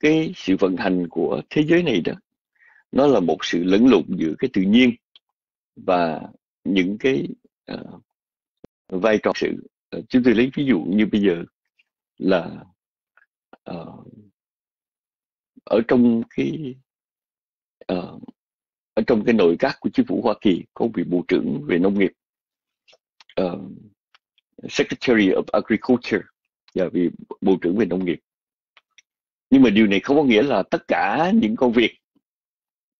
cái sự vận hành của thế giới này đó nó là một sự lẫn lộn giữa cái tự nhiên và những cái uh, vai trò sự. Uh, chúng tôi lấy ví dụ như bây giờ là uh, ở trong cái uh, ở trong cái nội các của chính phủ Hoa Kỳ có vị bộ trưởng về nông nghiệp uh, Secretary of Agriculture và vị bộ trưởng về nông nghiệp. Nhưng mà điều này không có nghĩa là tất cả những công việc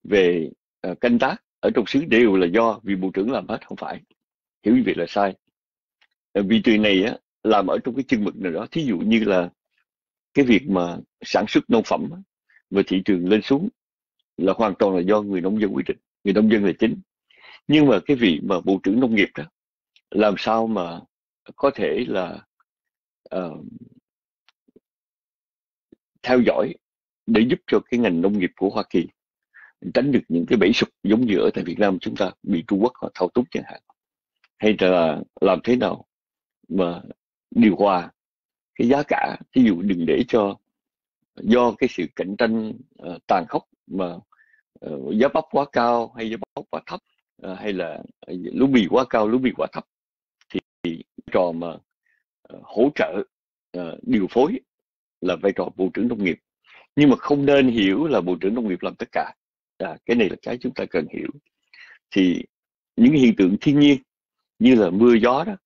về uh, canh tác ở trong xứ đều là do vị bộ trưởng làm hết không phải. Hiểu như vậy là sai. Ờ, uh, từ này á, làm ở trong cái chân mực nào đó thí dụ như là cái việc mà sản xuất nông phẩm và thị trường lên xuống là hoàn toàn là do người nông dân quyết định người nông dân là chính. Nhưng mà cái vị mà bộ trưởng nông nghiệp đó làm sao mà có thể là uh, theo dõi để giúp cho cái ngành nông nghiệp của Hoa Kỳ tránh được những cái bẫy sụp giống như ở tại Việt Nam chúng ta bị Trung Quốc họ thao túng chẳng hạn? Hay là làm thế nào mà điều hòa cái giá cả? Ví dụ đừng để cho do cái sự cạnh tranh uh, tàn khốc mà uh, giá bắp quá cao hay giá bắp quá thấp uh, hay là lúa mì quá cao lúa mì quá thấp thì, thì trò mà uh, hỗ trợ uh, điều phối là vai trò bộ trưởng nông nghiệp. Nhưng mà không nên hiểu là bộ trưởng nông nghiệp làm tất cả. À, cái này là cái chúng ta cần hiểu. Thì những hiện tượng thiên nhiên như là mưa gió đó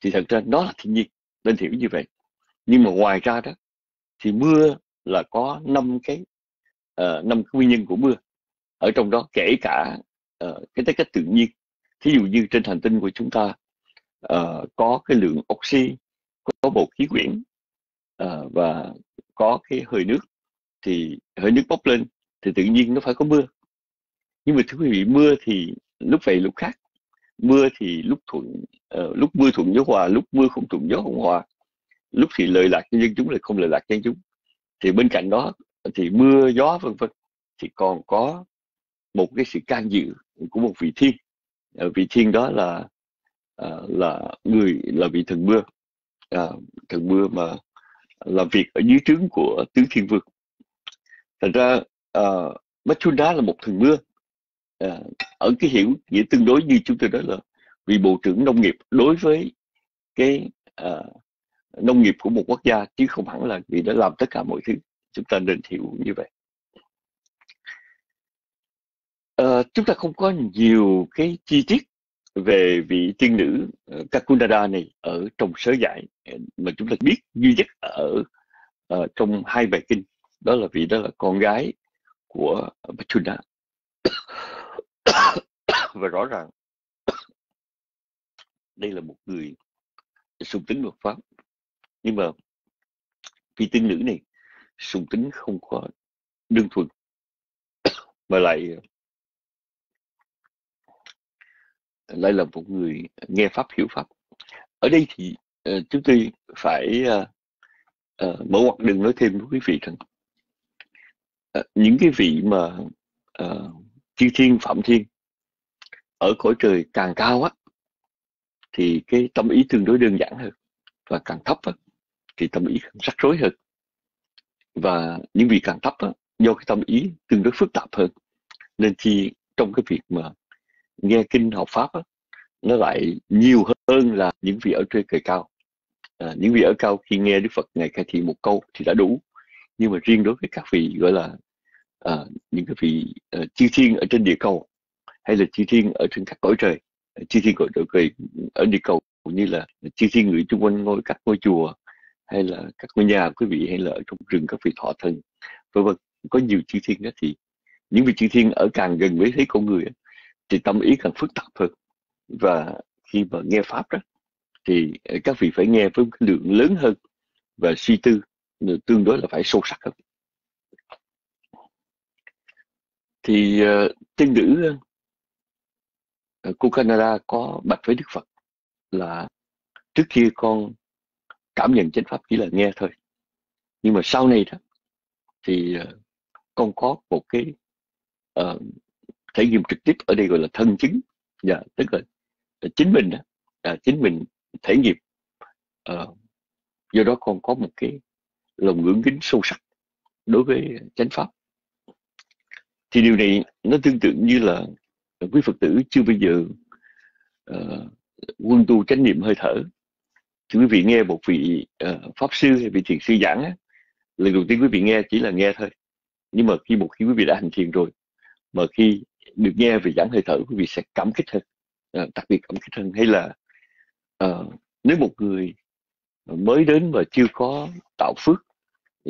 thì thật ra nó là thiên nhiên nên hiểu như vậy. Nhưng mà ngoài ra đó thì mưa là có năm cái ờ, năm uh, nguyên nhân của mưa ở trong đó kể cả uh, cái tính cách tự nhiên. Thí dụ như trên hành tinh của chúng ta uh, có cái lượng oxy có bột khí quyển uh, và có cái hơi nước thì hơi nước bốc lên thì tự nhiên nó phải có mưa. Nhưng mà thưa quý vị mưa thì lúc vậy lúc khác. Mưa thì lúc thuận uh, lúc mưa thuận gió hòa lúc mưa không thuận gió không hòa. Lúc thì lợi lạc cho dân chúng lại không lợi lạc cho dân chúng thì bên cạnh đó thì mưa gió vân vân thì còn có một cái sự can dự của một vị thiên. Ờ, vị thiên đó là ờ, là người là vị thần mưa. Ờ, thần mưa mà làm việc ở dưới trướng của tứ thiên vương. Thành ra uh, Machunda là một thần mưa. Ở cái hiểu nghĩa tương đối như chúng tôi nói là vị bộ trưởng nông nghiệp đối với cái nông nghiệp của một quốc gia chứ không hẳn là vì đã làm tất cả mọi thứ. Chúng ta nên hiểu như vậy. À, chúng ta không có nhiều cái chi tiết về vị tiên nữ ờ, Kakunada này ở trong sớ giải ờ, mà chúng ta biết duy nhất ở uh, trong hai bài kinh. Đó là vị đó là con gái của Bachuna. Và rõ ràng đây là một người sùng tính luật pháp nhưng mà vị tiên nữ này sùng tính không có đơn thuần mà lại lại là một người nghe pháp hiểu pháp. Ở đây thì uh, chúng tôi phải uh, uh, mở ngoặt đừng nói thêm với quý vị rằng uh, những cái vị mà uh, chư thiên phạm thiên ở cõi trời càng cao á thì cái tâm ý tương đối đơn giản hơn và càng thấp hơn thì tâm ý rắc rối hơn. Và những vị càng thấp á, do cái tâm ý tương đối phức tạp hơn. Nên khi trong cái việc mà nghe kinh học pháp á, nó lại nhiều hơn là những vị ở trên trời cao. À, những vị ở cao khi nghe đức phật ngài khai thị một câu thì đã đủ. Nhưng mà riêng đối với các vị gọi là à, những cái vị uh, chư thiên ở trên địa cầu hay là chư thiên ở trên các cõi trời à, chư thiên cõi trời ở địa cầu cũng như là chư thiên người chung quanh ngôi các ngôi chùa hay là các ngôi nhà quý vị hay là ở trong rừng các vị thọ thân. Vân vân có nhiều chư thiên đó thì những vị chư thiên ở càng gần với thấy con người thì tâm ý càng phức tạp hơn. Và khi mà nghe pháp đó thì ờ, các vị phải nghe với một cái lượng lớn hơn và suy tư ờ, tương đối là phải sâu sắc hơn. Thì uh, tiên nữ uh, cô Canada có bạch với Đức Phật là trước kia con cảm nhận chánh pháp chỉ là nghe thôi. Nhưng mà sau này đó thì ờ, con có một cái uh, thể nghiệm trực tiếp ở đây gọi là thân chứng. Dạ yeah, tức là ờ, chính mình đó à, chính mình thể nghiệm uh, do đó con có một cái lòng ngưỡng kính sâu sắc đối với chánh pháp. Thì điều này nó tương tự như là quý phật tử chưa bao giờ uh, quân tu chánh niệm hơi thở quý vị nghe một vị uh, pháp sư hay vị thiền sư giảng á, lần đầu tiên quý vị nghe chỉ là nghe thôi. Nhưng mà khi một khi quý vị đã hành thiền rồi mà khi được nghe về giảng hơi thở quý vị sẽ cảm kích hơn uh, đặc biệt cảm kích hơn. Hay là uh, nếu một người mới đến và chưa có tạo phước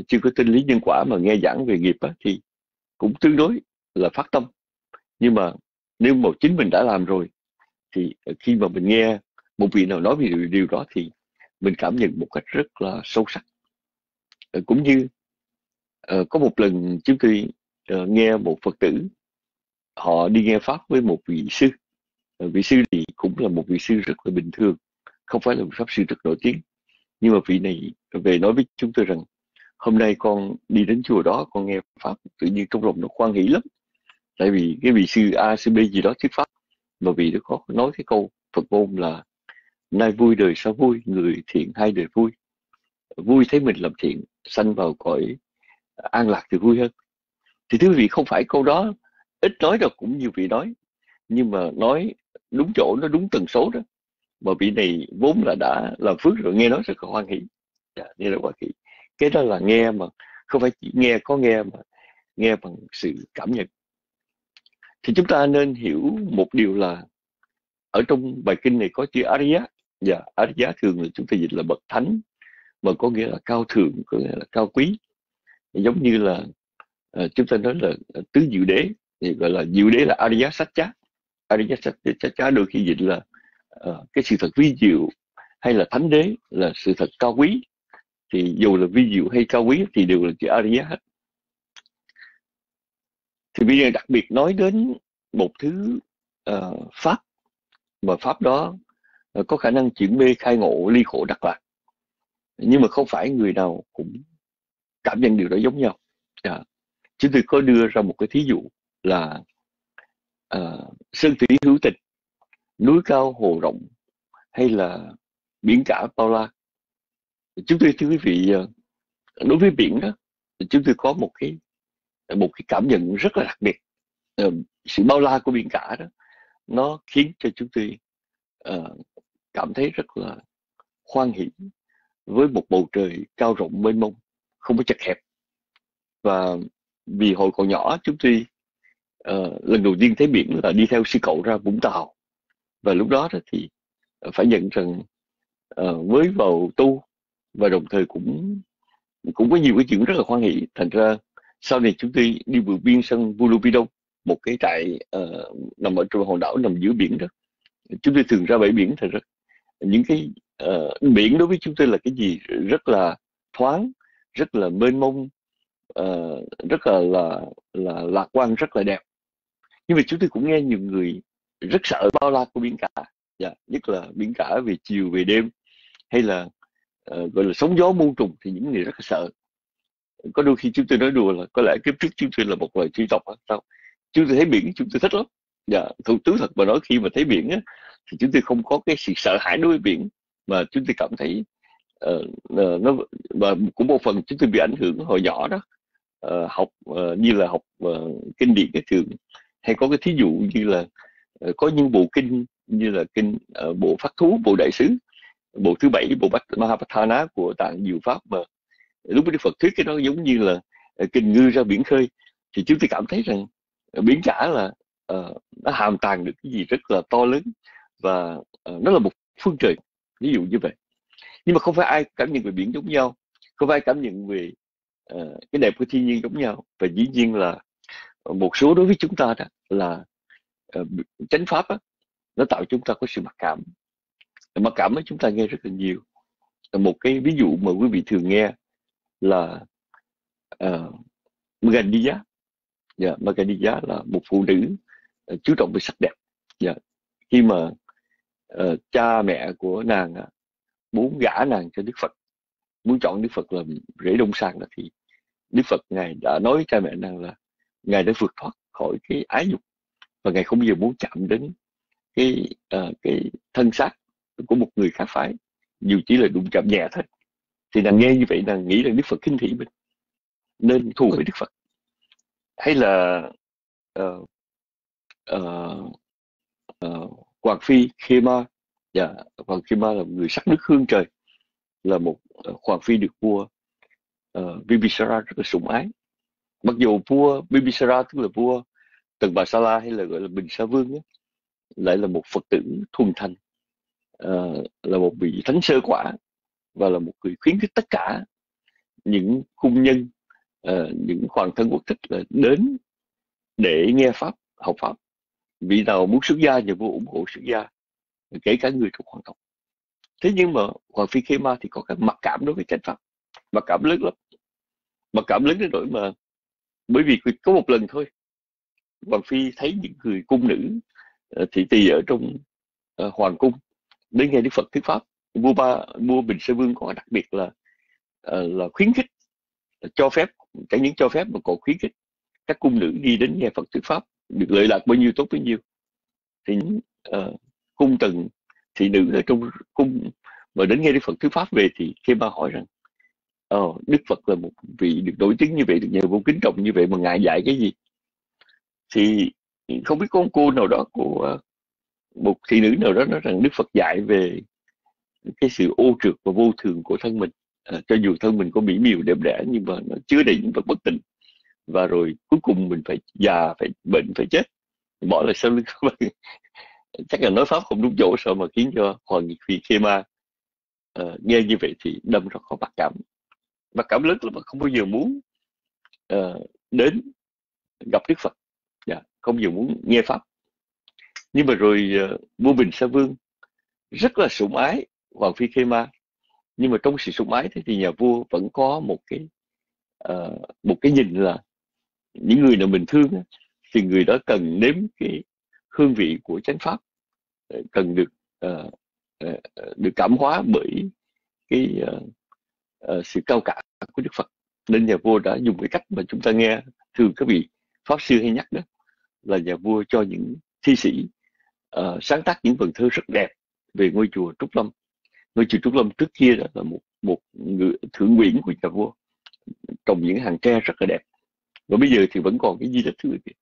chưa có tinh lý nhân quả mà nghe giảng về nghiệp á, thì cũng tương đối là phát tâm. Nhưng mà nếu mà chính mình đã làm rồi thì khi mà mình nghe một vị nào nói về điều, điều đó thì mình cảm nhận một cách rất là sâu sắc. Ờ, cũng như uh, có một lần chúng tôi uh, nghe một phật tử họ đi nghe pháp với một vị sư. Uh, vị sư thì cũng là một vị sư rất là bình thường không phải là một pháp sư rất nổi tiếng. Nhưng mà vị này về nói với chúng tôi rằng hôm nay con đi đến chùa đó con nghe pháp tự nhiên trong lòng nó khoan hỷ lắm. Tại vì cái vị sư a sư b gì đó thuyết pháp mà vị đó có nói cái câu phật ngôn là nay vui đời sao vui người thiện hai đời vui? Vui thấy mình làm thiện sanh vào cõi an lạc thì vui hơn. Thì thưa quý vị không phải câu đó ít nói đâu cũng nhiều vị nói. Nhưng mà nói đúng chỗ nó đúng tần số đó. Mà vị này vốn là đã làm phước rồi nghe nói rất là hoan hỷ. Dạ, nghe là hoan hỷ. Cái đó là nghe mà không phải chỉ nghe có nghe mà nghe bằng sự cảm nhận. Thì chúng ta nên hiểu một điều là ở trong bài kinh này có chữ Arya Dạ, và giá thường là chúng ta dịch là bậc thánh mà có nghĩa là cao thượng có nghĩa là cao quý. Giống như là uh, chúng ta nói là ờ, tứ diệu đế thì gọi là diệu đế là Arya Satcha Arya Satcha đôi khi dịch là uh, cái sự thật vi diệu hay là thánh đế là sự thật cao quý. Thì dù là vi diệu hay cao quý thì đều là chữ Arya hết. Thì bây giờ đặc biệt nói đến một thứ uh, pháp mà pháp đó Ờ, có khả năng chuyển mê khai ngộ ly khổ đặc lạc. Nhưng mà không phải người nào cũng cảm nhận điều đó giống nhau. À, chúng tôi có đưa ra một cái thí dụ là à, sơn thủy hữu tình núi cao hồ rộng hay là biển cả bao la. Chúng tôi thưa quý vị ờ, đối với biển đó chúng tôi có một cái một cái cảm nhận rất là đặc biệt. À, sự bao la của biển cả đó nó khiến cho chúng tôi uh, cảm thấy rất là hoan hỷ với một bầu trời cao rộng mênh mông không có chật hẹp. Và vì hồi còn nhỏ chúng tôi uh, ờ, lần đầu tiên thấy biển là đi theo sư cậu ra Vũng Tàu. Và lúc đó, đó thì ờ, phải nhận rằng ờ, uh, mới vào tu và đồng thời cũng cũng có nhiều cái chuyện rất là hoan hỷ. Thành ra sau này chúng tôi đi vượt biên sang Vulupidong một cái trại uh, nằm ở trên hòn đảo nằm giữa biển đó. Chúng tôi thường ra bãi biển thì rất những cái uh, biển đối với chúng tôi là cái gì? Rất là thoáng rất là mênh mông uh, rất là, là là lạc quan rất là đẹp. Nhưng mà chúng tôi cũng nghe nhiều người rất sợ bao la của biển cả. Dạ, nhất là biển cả về chiều về đêm hay là uh, gọi là sóng gió muôn trùng thì những người rất là sợ. Có đôi khi chúng tôi nói đùa là có lẽ kiếp trước chúng tôi là một loài truy tộc sao? Chúng tôi thấy biển chúng tôi thích lắm. Dạ thủ tướng thật mà nói khi mà thấy biển á, thì chúng tôi không có cái sự sợ hãi đối với biển mà chúng tôi cảm thấy uh, uh, nó và cũng một phần chúng tôi bị ảnh hưởng hồi nhỏ đó uh, học uh, như là học uh, kinh điển cái thường hay có cái thí dụ như là uh, có những bộ kinh như là kinh uh, bộ phát thú bộ đại sứ bộ thứ bảy bộ bát Mahapathana của tạng diệu pháp mà lúc Đức Phật thuyết cái đó giống như là uh, kinh ngư ra biển khơi thì chúng tôi cảm thấy rằng biển cả là uh, nó hàm tàng được cái gì rất là to lớn và uh, nó là một phương trời ví dụ như vậy. Nhưng mà không phải ai cảm nhận về biển giống nhau không phải ai cảm nhận về uh, cái đẹp của thiên nhiên giống nhau. Và dĩ nhiên là một số đối với chúng ta đó là uh, chánh pháp đó, nó tạo chúng ta có sự mặc cảm. Mặc cảm á, chúng ta nghe rất là nhiều. Một cái ví dụ mà quý vị thường nghe là uh, Gandhiya yeah, Maganiya là một phụ nữ uh, chú trọng về sắc đẹp. Yeah. khi mà uh, cha mẹ của nàng uh, muốn gả nàng cho Đức Phật muốn chọn Đức Phật làm rễ đông sang đó thì Đức Phật ngài đã nói với cha mẹ nàng là ngài đã vượt thoát khỏi cái ái dục và ngài không bao giờ muốn chạm đến cái uh, cái thân xác của một người khác phái dù chỉ là đụng chạm nhẹ thôi. Thì nàng nghe như vậy nàng nghĩ rằng Đức Phật khinh thị mình nên thù với Đức Phật. Hay là uh, uh, uh, Hoàng Phi Khema dạ yeah, Hoàng Khema là người sắc nước hương trời là một ờ, Hoàng Phi được vua uh, Bibisara rất là sủng ái. Mặc dù vua Bibisara tức là vua Tần Bà Sa La hay là gọi là Bình Sa Vương ấy, lại là một Phật tử thuần thành uh, là một vị thánh sơ quả và là một người khuyến khích tất cả những cung nhân uh, những hoàng thân quốc thích là đến để nghe pháp học pháp vị nào muốn xuất gia nhà vua ủng hộ xuất gia kể cả người thuộc hoàng tộc. Thế nhưng mà hoàng phi khê ma thì có cái mặc cảm đối với chánh pháp. Mặc cảm lớn lắm. Mặc cảm lớn đến nỗi mà bởi vì có một lần thôi hoàng phi thấy những người cung nữ ờ, thị tỳ ở trong uh, hoàng cung đến nghe đức phật thuyết pháp. Vua ba vua bình sơn vương còn đặc biệt là uh, là khuyến khích cho phép chẳng những cho phép mà còn khuyến khích các cung nữ đi đến nghe phật thuyết pháp được lợi lạc bao nhiêu tốt bấy nhiêu. Thì ờ, uh, cung tần thị nữ ở trong cung mà đến nghe đức phật thuyết pháp về thì khi ba hỏi rằng oh, đức phật là một vị được nổi tiếng như vậy được nhiều vô kính trọng như vậy mà ngài dạy cái gì? Thì không biết con cô nào đó của ờ, một thị nữ nào đó nói rằng đức phật dạy về cái sự ô trượt và vô thường của thân mình. À, cho dù thân mình có mỹ miều đẹp đẽ nhưng mà nó chứa đầy những vật bất tịnh và rồi cuối cùng mình phải già phải bệnh phải chết. Bỏ lại sau lưng các bạn. Chắc là nói pháp không đúng chỗ sao mà khiến cho hoàng phi khê ma. Uh, nghe như vậy thì đâm ra có mặc cảm. Mặc cảm lớn lắm mà không bao giờ muốn uh, đến gặp đức phật. Yeah, dạ, không bao giờ muốn nghe pháp. Nhưng mà rồi uh, vua bình sa vương rất là sủng ái hoàng phi khê ma. Nhưng mà trong sự sủng ái thế thì nhà vua vẫn có một cái uh, một cái nhìn là những người nào mình thương thì người đó cần nếm cái hương vị của chánh pháp. Ờ, cần được uh, uh, được cảm hóa bởi cái uh, uh, sự cao cả của Đức Phật. Nên nhà vua đã dùng cái cách mà chúng ta nghe thường các vị pháp sư hay nhắc đó là nhà vua cho những thi sĩ uh, sáng tác những vần thơ rất đẹp về ngôi chùa Trúc Lâm. Ngôi chùa Trúc Lâm trước kia đó là một một người thượng quyển của nhà vua trồng những hàng tre rất là đẹp và bây giờ thì vẫn còn cái di tích thứ kia.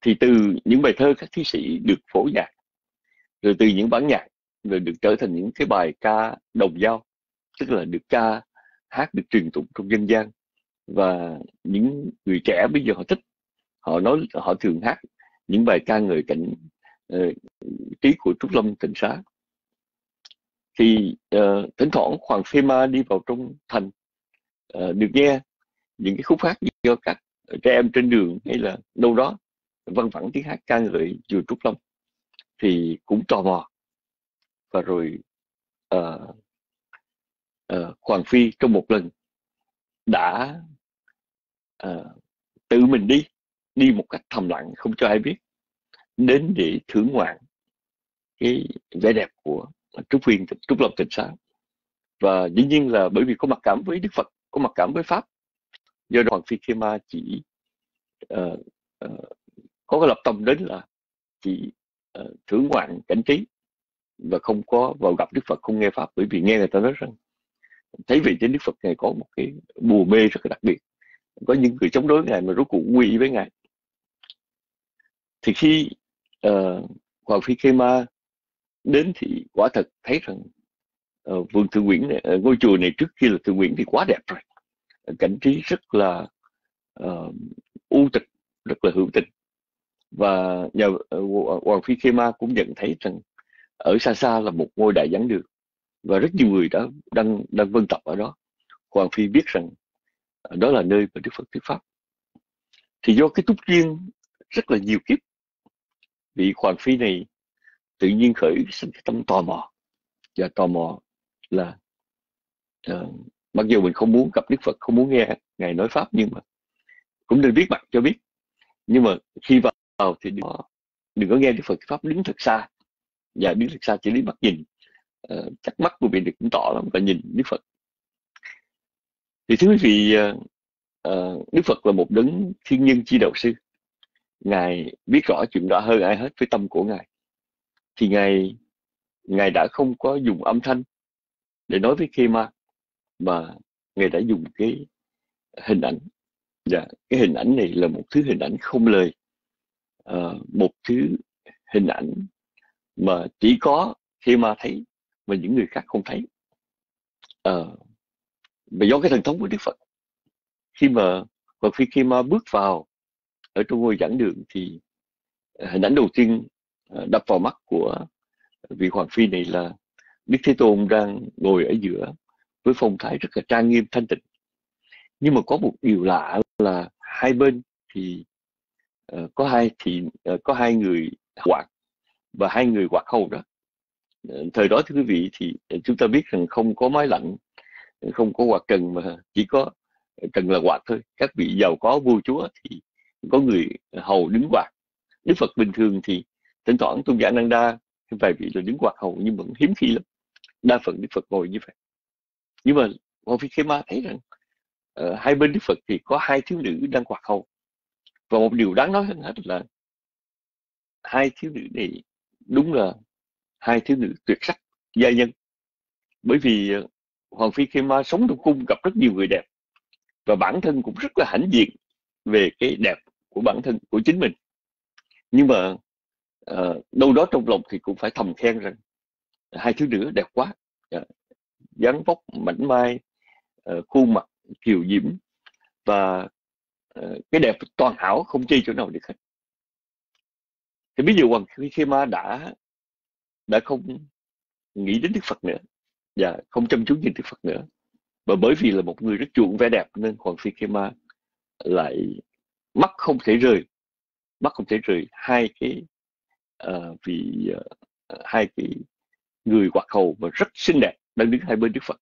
Thì từ những bài thơ các thi sĩ được phổ nhạc rồi từ những bản nhạc rồi được trở thành những cái bài ca đồng giao tức là được ca hát được truyền tụng trong dân gian. Và những người trẻ bây giờ họ thích họ nói họ thường hát những bài ca ngợi cảnh uh, trí của trúc lâm tịnh xá. Thì uh, thỉnh thoảng hoàng phê ma đi vào trong thành uh, được nghe những cái khúc hát do các trẻ em trên đường hay là đâu đó văng vẳng tiếng hát ca ngợi chùa Trúc Long thì cũng tò mò. Và rồi uh, uh, Hoàng Phi trong một lần đã uh, tự mình đi đi một cách thầm lặng không cho ai biết đến để thưởng ngoạn cái vẻ đẹp của Trúc Viên Trúc Long Tịnh sáng và dĩ nhiên là bởi vì có mặc cảm với Đức Phật có mặc cảm với Pháp do đoàn phi khema chỉ uh, uh, có cái lập tâm đến là chỉ uh, thưởng ngoạn cảnh trí và không có vào gặp Đức Phật không nghe pháp. Bởi vì nghe người ta nói rằng thấy vị trên Đức Phật này có một cái bùa mê rất là đặc biệt. Có những người chống đối ngài mà rốt cuộc quy với ngài. Thì khi uh, Hoàng Phi Khê đến thì quả thật thấy rằng uh, vườn thượng quyển này, uh, ngôi chùa này trước kia là thượng quyển thì quá đẹp rồi cảnh trí rất là uh, u tịch rất là hữu tình. Và nhờ uh, Hoàng Phi Khê Ma cũng nhận thấy rằng ở xa xa là một ngôi đại giảng đường và rất nhiều người đã đang đang vân tập ở đó. Hoàng Phi biết rằng đó là nơi mà Đức Phật thuyết pháp. Thì do cái túc duyên rất là nhiều kiếp vị Hoàng Phi này tự nhiên khởi sinh cái tâm tò mò. Và tò mò là uh, mặc dù mình không muốn gặp Đức Phật không muốn nghe ngài nói pháp nhưng mà cũng nên biết mặt cho biết. Nhưng mà khi vào thì đừng có, đừng có nghe Đức Phật pháp đứng thật xa. Và đứng thật xa chỉ lấy mắt nhìn. Uh, chắc mắt của vị được cũng tỏ lắm và nhìn Đức Phật. Thì thưa quý vị uh, Đức Phật là một đấng thiên nhân chi đạo sư. Ngài biết rõ chuyện đó hơn ai hết với tâm của ngài. Thì ngài ngài đã không có dùng âm thanh để nói với Kema mà ngài đã dùng cái hình ảnh. Và cái hình ảnh này là một thứ hình ảnh không lời à, một thứ hình ảnh mà chỉ có khi ma thấy mà những người khác không thấy. À, và do cái thần thống của Đức Phật khi mà Phật khi ma bước vào ở trong ngôi giảng đường thì ờ, hình ảnh đầu tiên đập vào mắt của vị hoàng phi này là Đức Thế Tôn đang ngồi ở giữa với phong thái rất là trang nghiêm thanh tịnh. Nhưng mà có một điều lạ là hai bên thì uh, có hai thì uh, có hai người quạt và hai người quạt hầu đó. Uh, thời đó thưa quý vị thì chúng ta biết rằng không có máy lạnh không có quạt trần mà chỉ có trần là quạt thôi. Các vị giàu có vua chúa thì có người hầu đứng quạt đức phật bình thường thì thỉnh thoảng tôn giả năng đa vài vị là đứng quạt hầu nhưng vẫn hiếm khi lắm. Đa phần đức phật ngồi như vậy nhưng mà hoàng phi khê ma thấy rằng uh, hai bên đức phật thì có hai thiếu nữ đang quạt hầu. Và một điều đáng nói hơn hết là hai thiếu nữ này đúng là hai thiếu nữ tuyệt sắc gia nhân. Bởi vì ờ, hoàng phi khê ma sống trong cung gặp rất nhiều người đẹp và bản thân cũng rất là hãnh diện về cái đẹp của bản thân của chính mình. Nhưng mà uh, đâu đó trong lòng thì cũng phải thầm khen rằng hai thiếu nữ đẹp quá. Uh, dáng vóc mảnh mai uh, khuôn mặt kiều diễm và uh, cái đẹp toàn hảo không chi chỗ nào được hết. Thì ví dụ hoàng khi ma đã đã không nghĩ đến đức phật nữa và không chăm chú nhìn đức phật nữa và bởi vì là một người rất chuộng vẻ đẹp nên hoàng phi Khi Ma lại mắt không thể rời mắt không thể rời hai cái uh, vì uh, hai cái người quạt hầu và rất xinh đẹp đang đứng hai bên Đức Phật.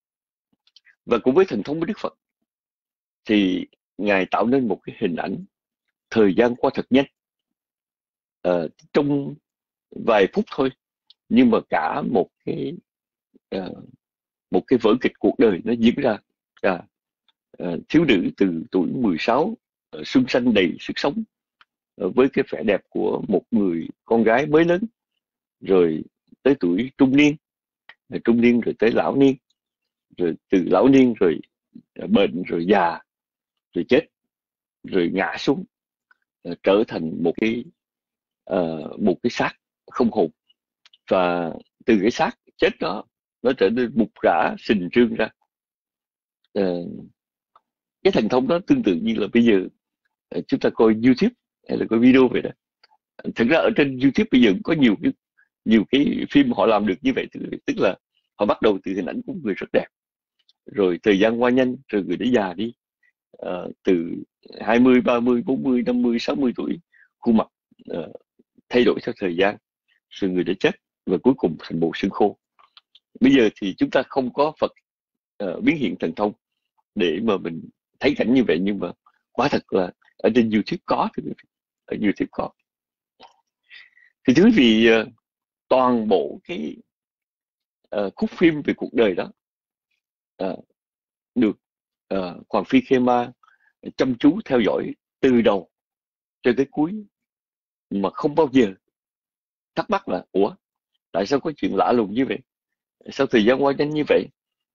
Và cũng với thần thông với Đức Phật thì ngài tạo nên một cái hình ảnh thời gian qua thật nhanh. Uh, trong vài phút thôi nhưng mà cả một cái uh, một cái vở kịch cuộc đời nó diễn ra à, uh, thiếu nữ từ tuổi 16 uh, xuân xanh đầy sức sống uh, với cái vẻ đẹp của một người con gái mới lớn rồi tới tuổi trung niên rồi trung niên rồi tới lão niên rồi từ lão niên rồi à, bệnh rồi già rồi chết rồi ngã xuống à, trở thành một cái uh, một cái xác không hồn. Và từ cái xác chết đó nó trở nên bục rã sình trương ra. Uh, cái thần thông đó tương tự như là bây giờ chúng ta coi YouTube hay là coi video vậy đó. Thực ra ở trên YouTube bây giờ cũng có nhiều cái nhiều cái phim họ làm được như vậy tức là họ bắt đầu từ hình ảnh của người rất đẹp. Rồi thời gian qua nhanh rồi người đã già đi. À, từ 20, 30, 40, 50, 60 tuổi khuôn mặt à, thay đổi theo thời gian rồi người đã chết và cuối cùng thành bộ xương khô. Bây giờ thì chúng ta không có Phật à, biến hiện thần thông để mà mình thấy cảnh như vậy nhưng mà quá thật là ở trên YouTube có thì ở YouTube có. Thì thưa quý vị toàn bộ cái uh, khúc phim về cuộc đời đó uh, được uh, Hoàng Phi Khê Ma chăm chú theo dõi từ đầu cho tới cuối mà không bao giờ thắc mắc là ủa tại sao có chuyện lạ lùng như vậy? Sao thời gian qua nhanh như vậy?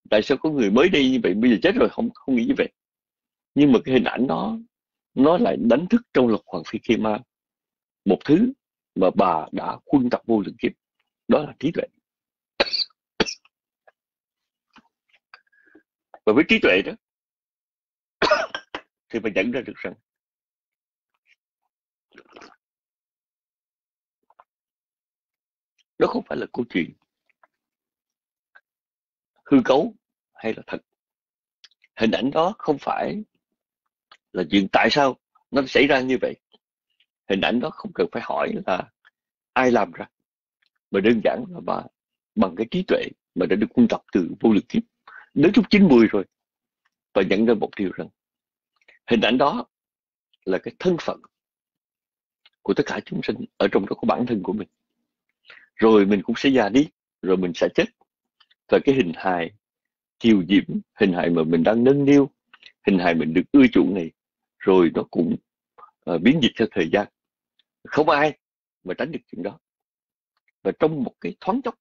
Tại sao có người mới đi như vậy? Bây giờ chết rồi không không nghĩ như vậy. Nhưng mà cái hình ảnh nó nó lại đánh thức trong lòng hoàng phi khê ma một thứ mà bà đã quân tập vô lượng kiếp đó là trí tuệ. Và với trí tuệ đó, thì phải nhận ra được rằng, đó không phải là câu chuyện hư cấu hay là thật. Hình ảnh đó không phải là chuyện tại sao nó xảy ra như vậy. Hình ảnh đó không cần phải hỏi là ai làm ra mà đơn giản là bà bằng cái trí tuệ mà đã được quân tập từ vô lực kiếp. Đến lúc 90 rồi và nhận ra một điều rằng hình ảnh đó là cái thân phận của tất cả chúng sinh ở trong đó có bản thân của mình. Rồi mình cũng sẽ già đi rồi mình sẽ chết. Và cái hình hài chiều diễm hình hài mà mình đang nâng niu hình hài mình được ưa chuộng này rồi nó cũng uh, biến dịch theo thời gian. Không ai mà tránh được chuyện đó và trong một cái thoáng chốc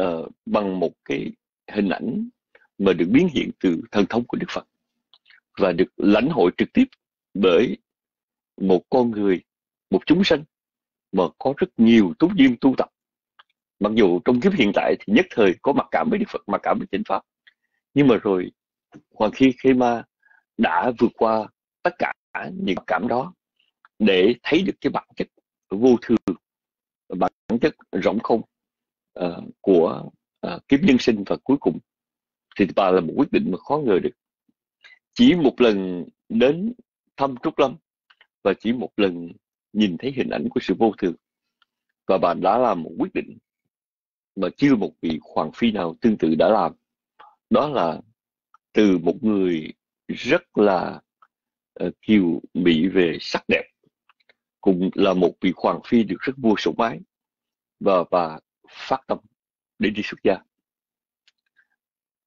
uh, bằng một cái hình ảnh mà được biến hiện từ thần thông của Đức Phật và được lãnh hội trực tiếp bởi một con người, một chúng sanh mà có rất nhiều túc duyên tu tập. Mặc dù trong kiếp hiện tại thì nhất thời có mặc cảm với Đức Phật, mặc cảm với chánh Pháp. Nhưng mà rồi Hoàng Khi Khê Ma đã vượt qua tất cả những cảm đó để thấy được cái bản chất vô thường, bản chất rỗng không uh, của uh, kiếp nhân sinh và cuối cùng thì bà là một quyết định mà khó ngờ được. Chỉ một lần đến thăm Trúc Lâm và chỉ một lần nhìn thấy hình ảnh của sự vô thường. Và bà đã làm một quyết định mà chưa một vị hoàng phi nào tương tự đã làm. Đó là từ một người rất là uh, kiều mỹ về sắc đẹp cũng là một vị hoàng phi được rất vua sủng ái và và phát tâm để đi xuất gia.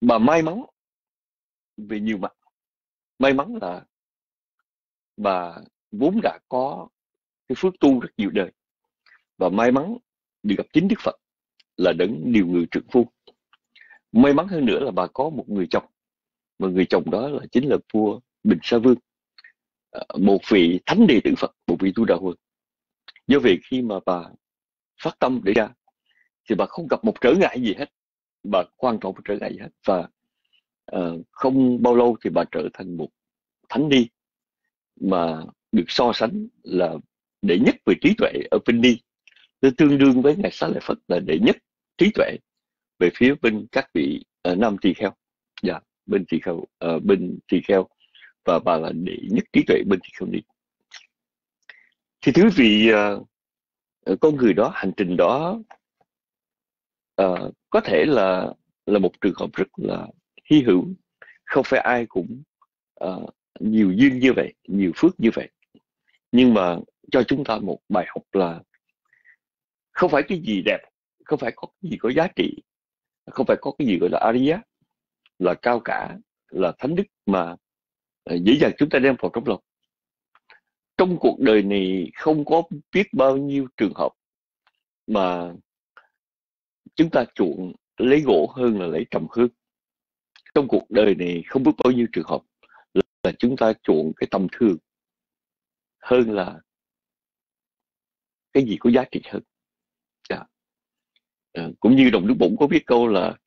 Bà may mắn về nhiều mặt. May mắn là bà vốn đã có cái phước tu rất nhiều đời. Và may mắn được gặp chính Đức Phật là đấng điều người trưởng phu. May mắn hơn nữa là bà có một người chồng. Mà người chồng đó là chính là vua Bình Sa Vương. Ờ, một vị thánh đệ tử Phật, một vị tu đạo vương do vậy khi mà bà phát tâm để ra. Thì bà không gặp một trở ngại gì hết. Bà quan trọng một trở ngại gì hết. Và uh, không bao lâu thì bà trở thành một thánh ni mà được so sánh là đệ nhất về trí tuệ ở Vinh Ni. Tương đương với ngài Xá Lợi Phật là đệ nhất trí tuệ về phía bên các vị uh, nam tỳ kheo. Dạ bên tỳ kheo uh, bên tỳ kheo. Và bà là đệ nhất trí tuệ bên tỳ kheo ni. Thì thứ vị uh, Ờ, con người đó hành trình đó uh, có thể là là một trường hợp rất là hy hữu. Không phải ai cũng uh, nhiều duyên như vậy nhiều phước như vậy. Nhưng mà cho chúng ta một bài học là không phải cái gì đẹp không phải có cái gì có giá trị không phải có cái gì gọi là Arya là cao cả là thánh đức mà dễ dàng chúng ta đem vào trong lòng trong cuộc đời này không có biết bao nhiêu trường hợp mà chúng ta chuộng lấy gỗ hơn là lấy trầm hương. Trong cuộc đời này không biết bao nhiêu trường hợp là chúng ta chuộng cái tầm thương hơn là cái gì có giá trị hơn. À. À, cũng như đồng đức bụng có biết câu là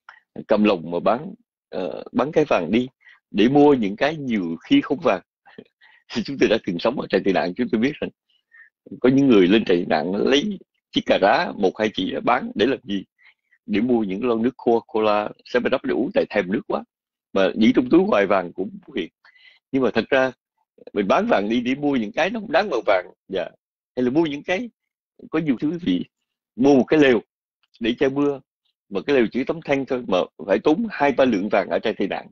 cầm lồng mà bán uh, bán cái vàng đi để mua những cái nhiều khi không vàng. chúng tôi đã từng sống ở trại tị nạn, chúng tôi biết rằng có những người lên trại tị nạn lấy chiếc cà rá một hai chị bán để làm gì? Để mua những lon nước coca cola sẽ phải đắp để uống, tại thèm nước quá. Mà nghĩ trong túi hoài vàng cũng hiện. Nhưng mà thật ra, mình bán vàng đi để mua những cái nó không đáng bằng vàng. Dạ. Hay là mua những cái có nhiều thứ gì mua một cái lều để che mưa mà cái lều chỉ tấm than thôi, mà phải tốn hai ba lượng vàng ở trại tị nạn.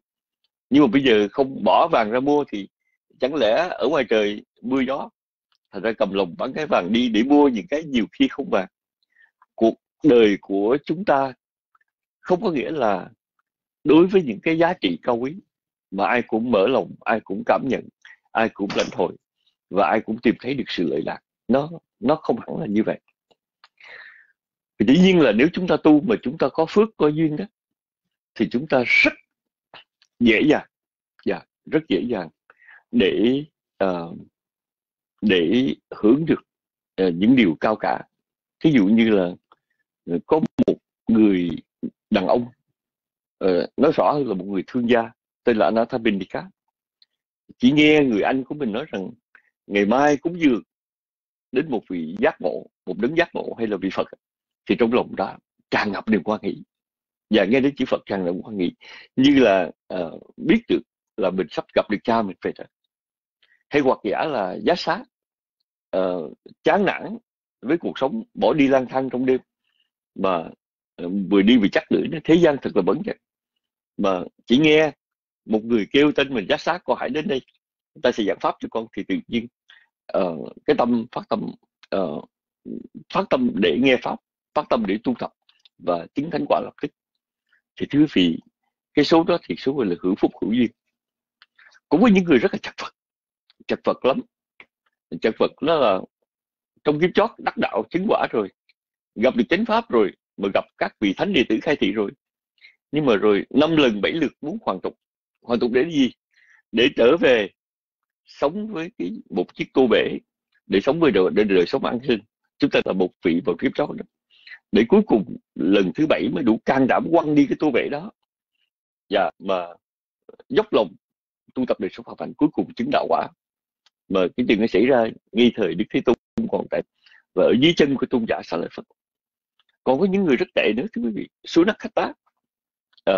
Nhưng mà bây giờ không bỏ vàng ra mua thì chẳng lẽ ở ngoài trời mưa gió thành ra cầm lồng bán cái vàng đi để mua những cái nhiều khi không vàng? Cuộc đời của chúng ta không có nghĩa là đối với những cái giá trị cao quý mà ai cũng mở lòng ai cũng cảm nhận ai cũng lãnh hội và ai cũng tìm thấy được sự lợi lạc. Nó nó không hẳn là như vậy. Thì dĩ nhiên là nếu chúng ta tu mà chúng ta có phước có duyên đó thì chúng ta rất dễ dàng dạ, rất dễ dàng để uh, để hướng được uh, những điều cao cả. Ví dụ như là uh, có một người đàn ông uh, nói rõ hơn là một người thương gia tên là Anatha Bindika chỉ nghe người anh của mình nói rằng ngày mai cúng dường đến một vị giác ngộ một đấng giác ngộ hay là vị Phật thì trong lòng đó tràn ngập niềm quan hỷ. Và nghe đến chữ Phật tràn ngập quan hỷ. Như là uh, biết được là mình sắp gặp được cha mình về rồi hay hoặc giả là giá xá uh, ờ, chán nản với cuộc sống bỏ đi lang thang trong đêm. Mà uh, vừa đi vừa chắc lưỡi thế gian thật là bẩn vậy mà chỉ nghe một người kêu tên mình giá sát con hãy đến đây ta sẽ giảng pháp cho con. Thì tự nhiên uh, cái tâm phát tâm uh, phát tâm để nghe pháp phát tâm để tu tập và chứng thánh quả lập tức. Thì thưa quý vị cái số đó thì số gọi là hữu phúc hữu duyên. Cũng có những người rất là chặt vật chật vật lắm. Chật vật đó là trong kiếp chót đắc đạo chứng quả rồi, gặp được chánh pháp rồi mà gặp các vị thánh đệ tử khai thị rồi. Nhưng mà rồi năm lần bảy lượt muốn hoàn tục. Hoàn tục để gì? Để trở về sống với cái một chiếc cô bể, để sống với đời, để đời sống an sinh. Chúng ta là một vị vào kiếp chót đó. Để cuối cùng lần thứ bảy mới đủ can đảm quăng đi cái tu bể đó. Và mà dốc lòng tu tập đời sống pháp hạnh cuối cùng chứng đạo quả mà cái chuyện nó xảy ra ngay thời đức thế tôn còn tại và ở dưới chân của tôn giả xá lợi phật còn có những người rất tệ nữa thưa quý vị. Số nắc khách tá. À,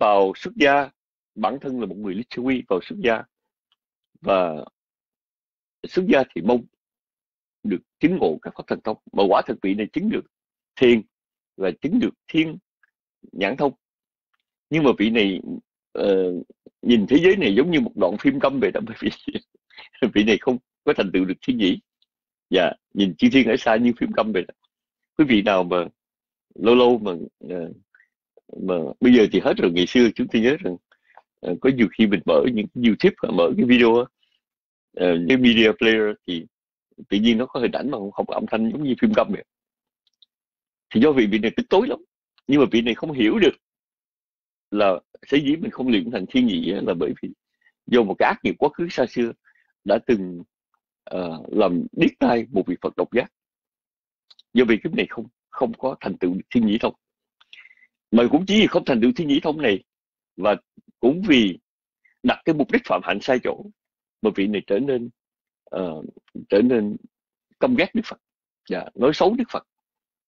vào xuất gia bản thân là một người lý quy vào xuất gia. Và xuất gia thì mong được chứng ngộ các pháp thần thông mà quả thực vị này chứng được thiền và chứng được thiên nhãn thông. Nhưng mà vị này uh, nhìn thế giới này giống như một đoạn phim câm vậy đó bởi vì vị này không có thành tựu được thiên nhĩ và nhìn chư thiên ở xa như phim câm vậy đó. Quý vị nào mà lâu lâu mà uh, mà bây giờ thì hết rồi ngày xưa chúng tôi nhớ rằng uh, có nhiều khi mình mở những youtube mở cái video uh, cái media player thì tự nhiên nó có hình ảnh mà không có âm thanh giống như phim câm vậy. Thì do vì vị này tức tối lắm nhưng mà vị này không hiểu được là sở dĩ mình không luyện thành thiên nhị là bởi vì do một cái ác nghiệp quá khứ xa xưa đã từng uh, làm điếc tai một vị Phật độc giác. Do vì cái này không không có thành tựu thiên nhị thông. Mà cũng chỉ vì không thành tựu thiên nhị thông này và cũng vì đặt cái mục đích phạm hạnh sai chỗ mà vị này trở nên uh, trở nên căm ghét Đức Phật. Và nói xấu Đức Phật.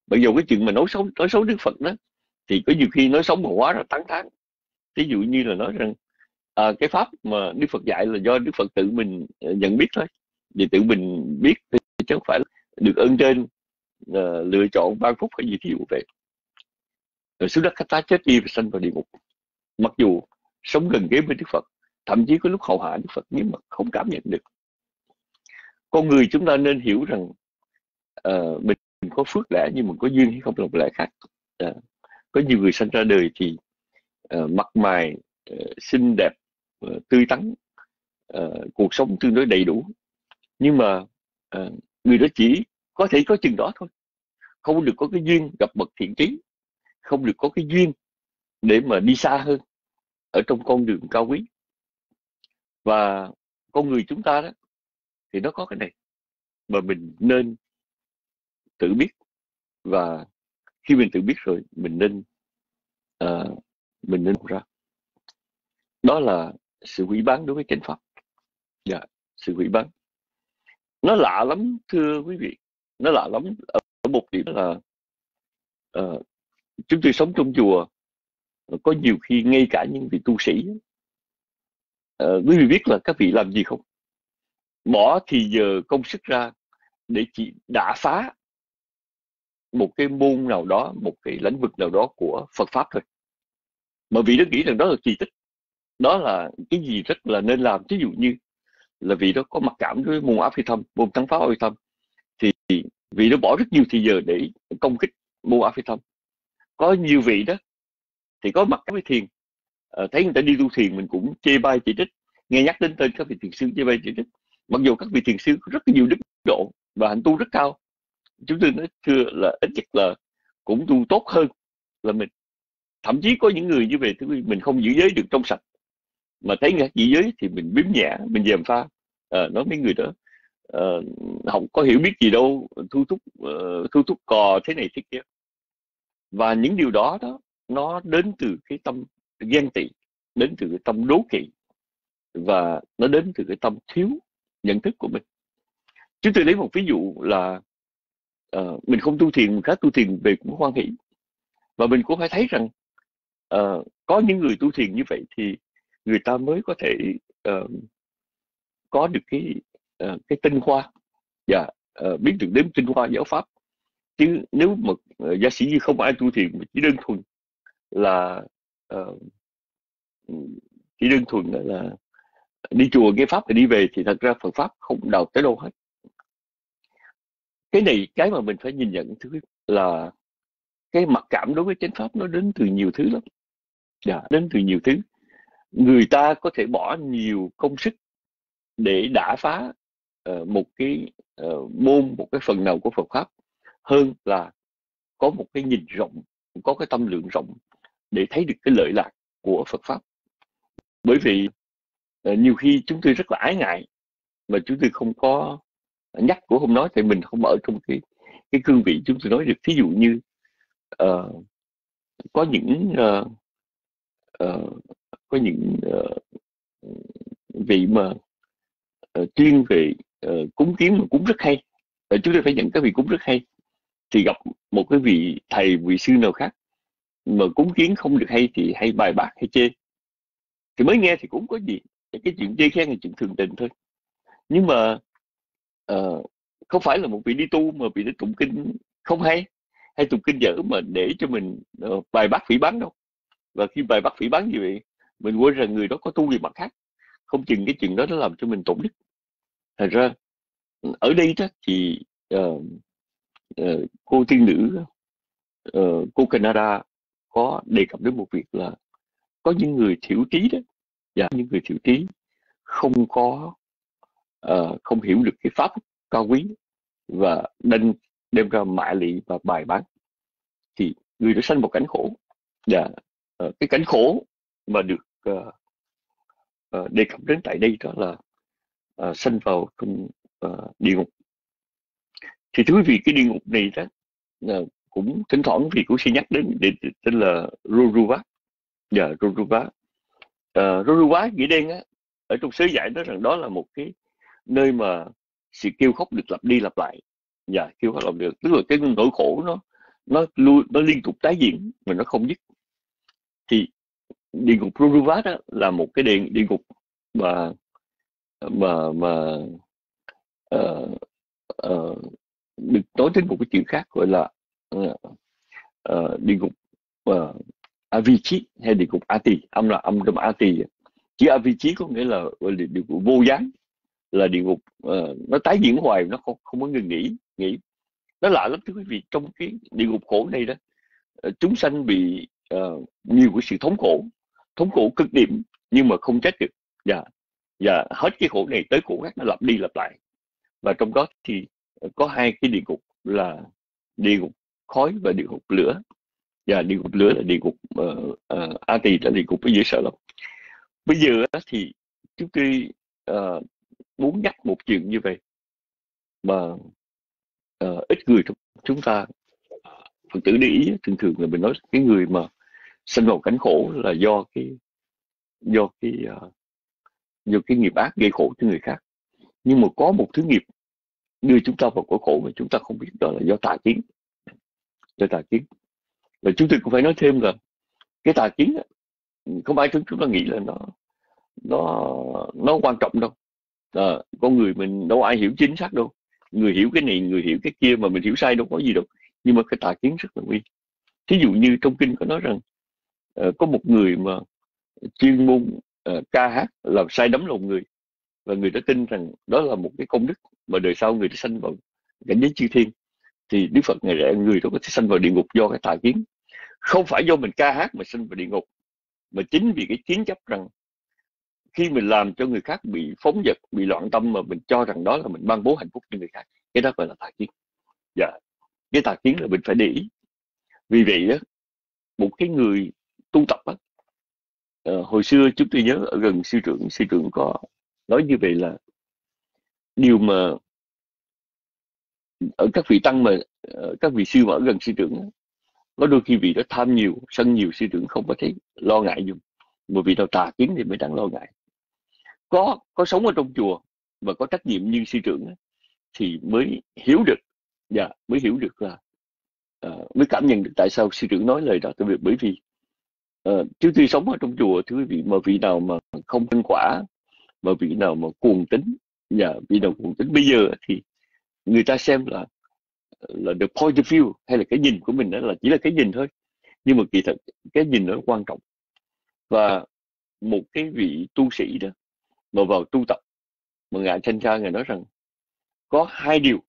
Bây giờ cái chuyện mà nói xấu nói xấu Đức Phật đó thì có nhiều khi nói sống mà quá là tán thán. Ví dụ như là nói rằng à, cái pháp mà Đức Phật dạy là do Đức Phật tự mình ờ, nhận biết thôi. Vì tự mình biết chứ không phải được ơn trên uh, lựa chọn ban phúc hay gì thì vậy. Rồi xuống đất khách tá chết đi và sanh vào địa ngục. Mặc dù sống gần ghế với Đức Phật thậm chí có lúc hậu hạ Đức Phật nhưng mà không cảm nhận được. Con người chúng ta nên hiểu rằng uh, mình có phước lẽ nhưng mà có duyên hay không là một lẽ khác. Uh, có nhiều người sinh ra đời thì uh, mặt mày uh, xinh đẹp uh, tươi tắn uh, cuộc sống tương đối đầy đủ. Nhưng mà uh, người đó chỉ có thể có chừng đó thôi. Không được có cái duyên gặp bậc thiện trí không được có cái duyên để mà đi xa hơn ở trong con đường cao quý. Và con người chúng ta đó thì nó có cái này mà mình nên tự biết và khi mình tự biết rồi mình nên uh, mình nên ra. Đó là sự hủy bán đối với chánh pháp dạ sự hủy bán. Nó lạ lắm thưa quý vị. Nó lạ lắm ở một điểm là uh, chúng tôi sống trong chùa ờ, có nhiều khi ngay cả những vị tu sĩ uh, quý vị biết là các vị làm gì không? Bỏ thì giờ công sức ra để chỉ đả phá một cái môn nào đó một cái lĩnh vực nào đó của Phật pháp thôi. Mà vị đó nghĩ rằng đó là kỳ tích. Đó là cái gì rất là nên làm. Ví dụ như là vị đó có mặc cảm với môn áp phi thâm môn thắng pháp áp phi thâm thì vị đó bỏ rất nhiều thời giờ để công kích môn áp phi thâm. Có nhiều vị đó thì có mặc cảm với thiền. À, thấy người ta đi tu thiền mình cũng chê bai chỉ trích. Nghe nhắc đến tên các vị thiền sư chê bai chỉ trích. Mặc dù các vị thiền sư có rất nhiều đức độ và hạnh tu rất cao chúng tôi nói thưa là ít nhất là cũng tu tốt hơn là mình. Thậm chí có những người như vậy thì mình không giữ giới được trong sạch. Mà thấy ngạc giữ giới thì mình biếm nhã mình dèm pha. À, nói mấy người đó à, không có hiểu biết gì đâu thu thúc uh, thu thúc cò thế này thế kia. Và những điều đó đó nó đến từ cái tâm ghen tị đến từ cái tâm đố kỵ và nó đến từ cái tâm thiếu nhận thức của mình. Chúng tôi lấy một ví dụ là uh, mình không tu thiền mình khác tu thiền về cũng hoan hỷ. Và mình cũng phải thấy rằng uh, có những người tu thiền như vậy thì người ta mới có thể uh, có được cái uh, cái tinh hoa và uh, biết được đến tinh hoa giáo pháp. Chứ nếu mà uh, gia sĩ như không ai tu thiền mà chỉ đơn thuần là uh, chỉ đơn thuần là đi chùa nghe pháp thì đi về thì thật ra Phật pháp không đào tới đâu hết cái này cái mà mình phải nhìn nhận thứ là cái mặc cảm đối với chánh pháp nó đến từ nhiều thứ lắm. Dạ, đến từ nhiều thứ. Người ta có thể bỏ nhiều công sức để đả phá uh, một cái uh, môn một cái phần nào của Phật pháp hơn là có một cái nhìn rộng có cái tâm lượng rộng để thấy được cái lợi lạc của Phật pháp. Bởi vì uh, nhiều khi chúng tôi rất là ái ngại mà chúng tôi không có nhắc của không nói thì mình không ở trong cái cái cương vị chúng tôi nói được. Thí dụ như uh, có những uh, uh, có những uh, vị mà uh, chuyên về uh, cúng kiến mà cúng rất hay uh, chúng tôi phải nhận cái vị cúng rất hay thì gặp một cái vị thầy vị sư nào khác mà cúng kiến không được hay thì hay bài bạc hay chê. Thì mới nghe thì cũng có gì cái chuyện chê khen là chuyện thường tình thôi. Nhưng mà uh, không phải là một vị đi tu mà vị đi tụng kinh không hay hay tụng kinh dở mà để cho mình uh, bài bác phỉ bắn đâu. Và khi bài bác phỉ bắn như vậy mình quên rằng người đó có tu về mặt khác không chừng cái chuyện đó nó làm cho mình tổn đức thành ra ở đây đó thì uh, uh, cô tiên nữ uh, cô Canada có đề cập đến một việc là có những người thiểu trí đó và những người thiểu trí không có uh, không hiểu được cái pháp cao quý và đem đem ra mạ lị và bài bán. Thì người đã sanh một cảnh khổ và uh, cái cảnh khổ mà được uh, uh, đề cập đến tại đây đó là uh, sanh vào trong uh, địa ngục. Thì thưa quý vị cái địa ngục này đó uh, cũng thỉnh thoảng vì cũng sẽ nhắc đến để, tên là Roruva và yeah, dạ, Roruva uh, Roruva nghĩa đen á ở trong sứ giải nói rằng đó là một cái nơi mà sự kêu khóc được lặp đi lặp lại. Dạ kêu khóc lặp được tức là cái nỗi khổ nó nó luôn nó liên tục tái diễn mà nó không dứt. Thì địa ngục Ruruvat đó là một cái địa địa ngục mà mà mà uh, uh, được nói đến một cái chuyện khác gọi là uh, uh, địa ngục uh, Avicii hay địa ngục Ati âm là âm trong Ati. Chữ Avicii có nghĩa là gọi là địa ngục vô gián là địa ngục uh, nó tái diễn hoài nó không không có ngừng nghỉ nghỉ nó lạ lắm thưa quý vị trong cái địa ngục khổ này đó ờ, chúng sanh bị uh, nhiều cái sự thống khổ thống khổ cực điểm nhưng mà không chết được. Và và hết cái khổ này tới khổ khác nó lặp đi lặp lại. Và trong đó thì có hai cái địa ngục là địa ngục khói và địa ngục lửa. Và địa ngục lửa là địa ngục uh, uh, a tỳ là địa ngục ở dưới sở lộc. Bây giờ thì chúng tôi uh, muốn nhắc một chuyện như vậy mà uh, ít người trong chúng ta ờ, phần tử để ý thường thường là mình nói cái người mà sinh vào cảnh khổ là do cái do cái uh, do cái nghiệp ác gây khổ cho người khác. Nhưng mà có một thứ nghiệp đưa chúng ta vào cõi khổ mà chúng ta không biết đó là do tà kiến. Do tà kiến. Và chúng tôi cũng phải nói thêm là cái tà kiến không ai chúng chúng ta nghĩ là nó nó nó quan trọng đâu à, con người mình đâu ai hiểu chính xác đâu. Người hiểu cái này người hiểu cái kia mà mình hiểu sai đâu có gì đâu. Nhưng mà cái tà kiến rất là nguy. Thí dụ như trong kinh có nói rằng uh, có một người mà chuyên môn uh, ca hát làm sai đắm lòng người. Và người đã tin rằng đó là một cái công đức mà đời sau người đã sanh vào cảnh giới chư thiên. Thì đức phật ngày rẽ người đó có thể sanh vào địa ngục do cái tà kiến. Không phải do mình ca hát mà sanh vào địa ngục. Mà chính vì cái kiến chấp rằng khi mình làm cho người khác bị phóng dật bị loạn tâm mà mình cho rằng đó là mình ban bố hạnh phúc cho người khác, cái đó gọi là tà kiến. Dạ cái tà kiến là mình phải để ý. Vì vậy đó một cái người tu tập á ờ, hồi xưa chúng tôi nhớ ở gần sư trưởng sư trưởng có nói như vậy là điều mà ở các vị tăng mà ờ, các vị sư mà ở gần sư trưởng có đôi khi vị đó tham nhiều, sân nhiều, sư trưởng không có thấy, lo ngại dùng. Mà vì nào tà kiến thì mới đáng lo ngại có có sống ở trong chùa và có trách nhiệm như sư trưởng thì mới hiểu được và dạ, mới hiểu được là uh, mới cảm nhận được tại sao sư trưởng nói lời đó tại vì bởi vì uh, chúng tôi sống ở trong chùa thưa quý vị mà vị nào mà không nhân quả mà vị nào mà cuồng tính và yeah, vị nào cuồng tính bây giờ thì người ta xem là là the point of view hay là cái nhìn của mình đó là chỉ là cái nhìn thôi nhưng mà kỳ thật cái nhìn nó quan trọng. Và một cái vị tu sĩ đó mà vào tu tập mà ngài thanh tra ngài nói rằng có hai điều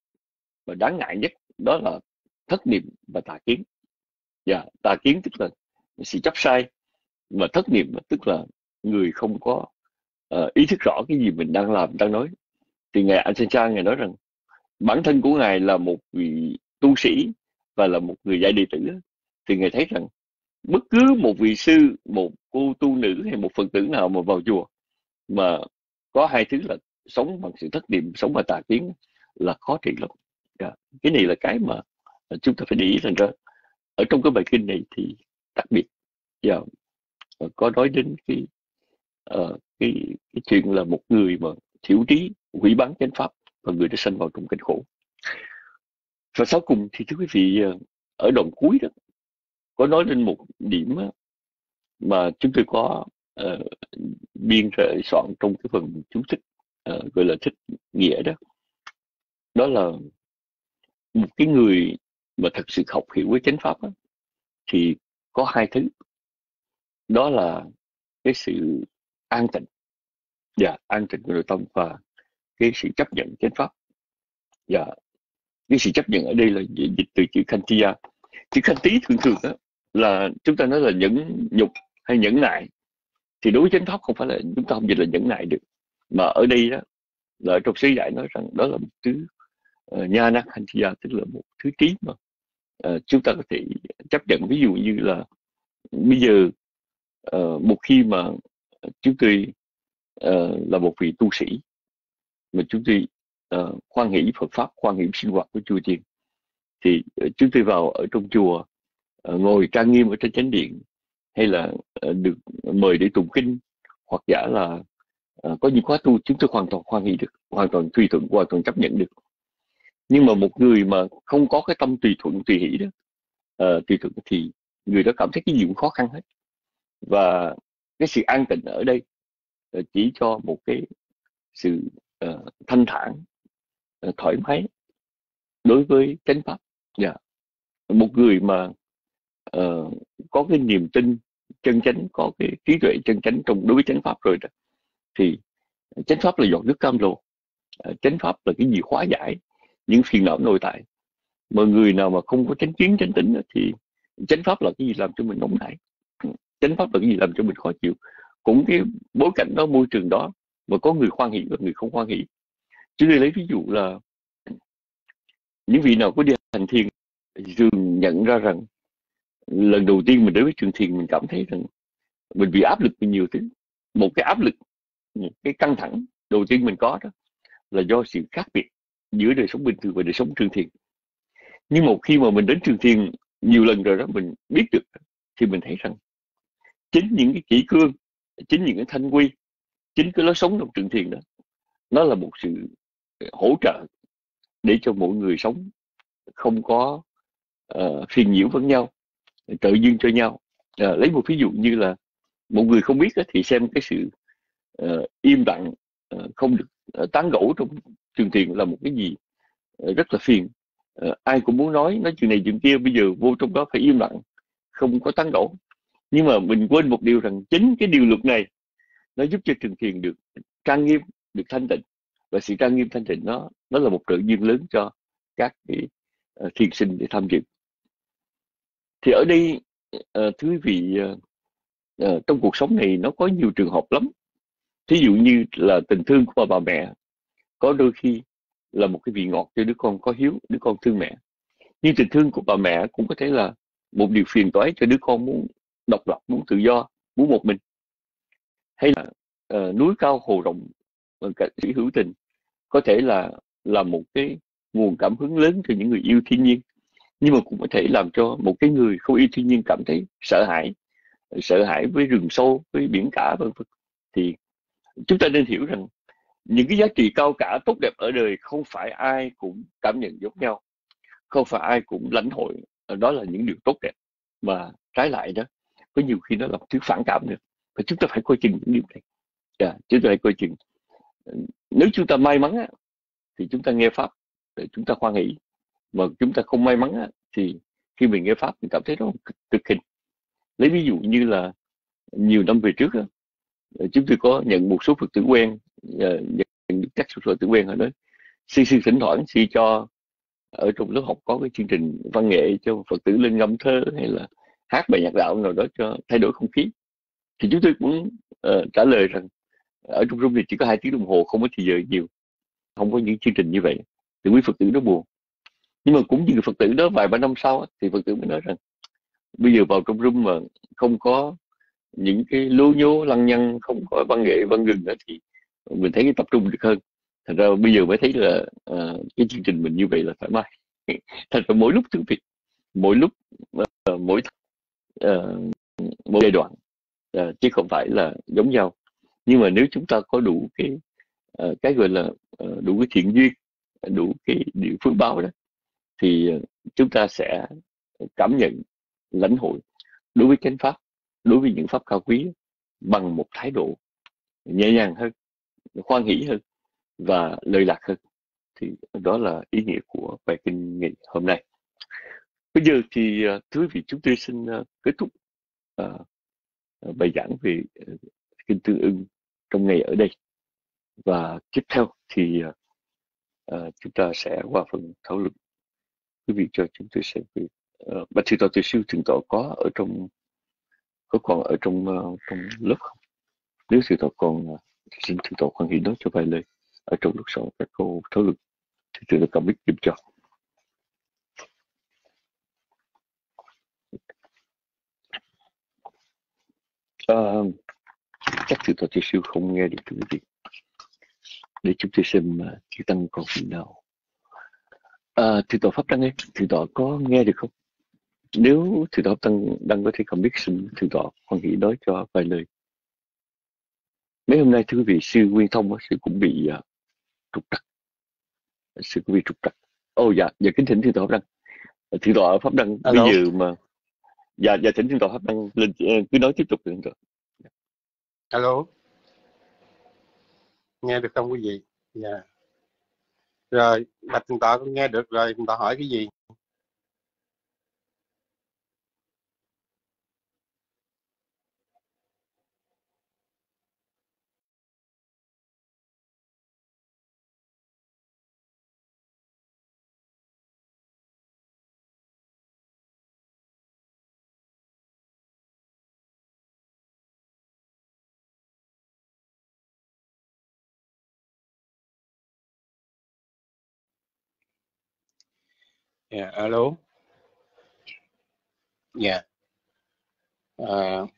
mà đáng ngại nhất đó là thất niệm và tà kiến. Dạ tà kiến tức là sự chấp sai mà thất niệm tức là người không có uh, ý thức rõ cái gì mình đang làm đang nói. Thì ngài Ajahn ngài nói rằng bản thân của ngài là một vị tu sĩ và là một người dạy đệ tử. Thì ngài thấy rằng bất cứ một vị sư một cô tu nữ hay một phật tử nào mà vào chùa mà có hai thứ là sống bằng sự thất niệm sống bằng tà kiến là khó thiện lắm yeah. Cái này là cái mà chúng ta phải để ý rằng ra ở trong cái bài kinh này thì đặc biệt yeah, có nói đến cái uh, cái cái chuyện là một người mà thiểu trí hủy bán chánh pháp và người đã sanh vào trong cảnh khổ và sau cùng thì thưa quý vị ờ, ở đoạn cuối đó có nói lên một điểm mà chúng tôi có uh, biên soạn trong cái phần chú thích uh, gọi là thích nghĩa đó. Đó là một cái người mà thật sự học hiểu với chánh pháp đó, thì có hai thứ. Đó là cái sự an tịnh và yeah, an tịnh của nội tâm và cái sự chấp nhận chánh pháp. Và yeah. cái sự chấp nhận ở đây là dịch từ chữ khantiya. Chữ khanti thường thường đó là chúng ta nói là nhẫn nhục hay nhẫn nại thì đối với chánh pháp không phải là chúng ta không dịch là nhẫn nại được. Mà ở đây đó là trong sứ giải nói rằng đó là một thứ uh, nha hành thiêu tức là một thứ trí mà uh, chúng ta có thể chấp nhận. Ví dụ như là bây giờ uh, một khi mà chúng tôi uh, là một vị tu sĩ mà chúng tôi uh, khoan hỷ Phật pháp khoan hỷ sinh hoạt của chùa chiền thì uh, chúng tôi vào ở trong chùa uh, ngồi trang nghiêm ở trên chánh điện hay là ờ, được mời để tụng kinh hoặc giả là ờ, có những khóa tu chúng tôi hoàn toàn hoan hỷ được hoàn toàn tùy thuận hoàn toàn chấp nhận được. Nhưng mà một người mà không có cái tâm tùy thuận tùy hỷ đó uh, tùy thuận thì người đó cảm thấy cái gì cũng khó khăn hết. Và cái sự an tịnh ở đây uh, chỉ cho một cái sự uh, thanh thản uh, thoải mái đối với chánh pháp. Yeah. Một người mà uh, có cái niềm tin chân chánh, có cái trí tuệ chân chánh trong, đối với chánh pháp rồi đó, thì chánh pháp là giọt nước cam lồ à, chánh pháp là cái gì khóa giải những phiền não nội tại. Mà người nào mà không có chánh kiến, chánh tính thì chánh pháp là cái gì làm cho mình nóng nảy? Chánh pháp là cái gì làm cho mình khó chịu? Cũng cái bối cảnh đó, môi trường đó, mà có người khoan hỷ và người không khoan hỷ. Chúng tôi lấy ví dụ là những vị nào có đi hành thiền dường nhận ra rằng lần đầu tiên mình đến với trường thiền mình cảm thấy rằng mình bị áp lực về nhiều thứ. Một cái áp lực một cái căng thẳng đầu tiên mình có đó là do sự khác biệt giữa đời sống bình thường và đời sống trường thiền. Nhưng một khi mà mình đến trường thiền nhiều lần rồi đó mình biết được thì mình thấy rằng chính những cái kỹ cương chính những cái thanh quy chính cái lối sống trong trường thiền đó nó là một sự hỗ trợ để cho mỗi người sống không có uh, phiền nhiễu với nhau trợ duyên cho nhau. À, lấy một ví dụ như là một người không biết thì xem cái sự uh, im lặng uh, không được uh, tán gẫu trong trường thiền là một cái gì uh, rất là phiền. Uh, ai cũng muốn nói nói chuyện này chuyện kia bây giờ vô trong đó phải im lặng không có tán gẫu. Nhưng mà mình quên một điều rằng chính cái điều luật này nó giúp cho trường thiền được trang nghiêm được thanh tịnh. Và sự trang nghiêm thanh tịnh nó nó là một trợ duyên lớn cho các cái uh, thiền sinh để tham dự thì ở đây uh, thưa quý vị uh, trong cuộc sống này nó có nhiều trường hợp lắm. Thí dụ như là tình thương của bà, bà mẹ có đôi khi là một cái vị ngọt cho đứa con có hiếu đứa con thương mẹ. Nhưng tình thương của bà mẹ cũng có thể là một điều phiền toái cho đứa con muốn độc lập muốn tự do muốn một mình. Hay là uh, núi cao hồ rộng cả sĩ hữu tình có thể là là một cái nguồn cảm hứng lớn cho những người yêu thiên nhiên nhưng mà cũng có thể làm cho một cái người không yêu thiên nhiên cảm thấy sợ hãi sợ hãi với rừng sâu với biển cả vân vân. Thì chúng ta nên hiểu rằng những cái giá trị cao cả tốt đẹp ở đời không phải ai cũng cảm nhận giống nhau không phải ai cũng lãnh hội. Đó là những điều tốt đẹp. Mà trái lại đó có nhiều khi nó là thứ phản cảm nữa. Và chúng ta phải coi chừng những điều này. Yeah, chúng ta phải coi chừng. Nếu chúng ta may mắn thì chúng ta nghe pháp để chúng ta khoan hỷ mà chúng ta không may mắn á, thì khi mình nghe pháp mình cảm thấy nó cực, hình lấy ví dụ như là nhiều năm về trước á, ờ, chúng tôi có nhận một số phật tử quen ờ, nhận các số phật tử quen ở đó. Sư sư thỉnh thoảng sư cho ở trong lớp học có cái chương trình văn nghệ cho phật tử lên ngâm thơ hay là hát bài nhạc đạo nào đó cho thay đổi không khí. Thì chúng tôi cũng uh, trả lời rằng ở trong room thì chỉ có hai tiếng đồng hồ không có thời giờ nhiều. Không có những chương trình như vậy. Thì quý phật tử nó buồn nhưng mà cũng như phật tử đó vài ba năm sau thì phật tử mới nói rằng bây giờ vào trong room mà không có những cái lố nhố lăng nhăng không có văn nghệ văn gừng nữa thì mình thấy cái tập trung được hơn. Thành ra bây giờ mới thấy là uh, cái chương trình mình như vậy là thoải mái. Thành ra mỗi lúc thử việc mỗi lúc uh, mỗi uh, mỗi giai đoạn uh, chứ không phải là giống nhau. Nhưng mà nếu chúng ta có đủ cái uh, cái gọi là uh, đủ cái thiện duyên đủ cái điều phước báo đó thì chúng ta sẽ cảm nhận lãnh hội đối với chánh pháp, đối với những pháp cao quý bằng một thái độ nhẹ nhàng hơn, khoan hỷ hơn và lời lạc hơn. Thì đó là ý nghĩa của bài kinh nghị hôm nay. Bây giờ thì à, thưa quý vị, chúng tôi xin à, kết thúc à, bài giảng về kinh tương ưng trong ngày ở đây. Và tiếp theo thì chúng ta sẽ qua phần thảo luận quý vị cho chúng tôi xem về uh, ờ, bạch sư tọa tự sư thượng tọa có ở trong có còn ở trong uh, trong lớp không? Nếu sư tọa còn uh, thì xin thượng tọa khoan hỷ nói cho vài lời ở trong lúc sau các cô thảo luận. Thì thượng tọa cầm biết giúp cho. Uh, chắc thượng tọa tự sư không nghe được quý vị. Để chúng tôi xem uh, chư tăng còn phần nào à, thượng tọa pháp đăng ấy thượng tọa có nghe được không? Nếu thượng tọa tăng đang có thể không biết xin thượng tọa hoan hỷ nói cho vài lời. Mấy hôm nay thưa quý vị sư nguyên thông sư cũng bị uh, trục trặc. Sư cũng bị trục trặc. Ô dạ dạ kính thỉnh thượng tọa pháp đăng thượng tọa pháp đăng bây giờ mà dạ dạ thỉnh thượng tọa pháp đăng lên ờ, cứ nói tiếp tục được tọa alo. Nghe được không quý vị? Dạ. yeah rồi bạch thượng tọa con nghe được rồi thượng tọa hỏi cái gì? Yeah, alo. Dạ. Uh,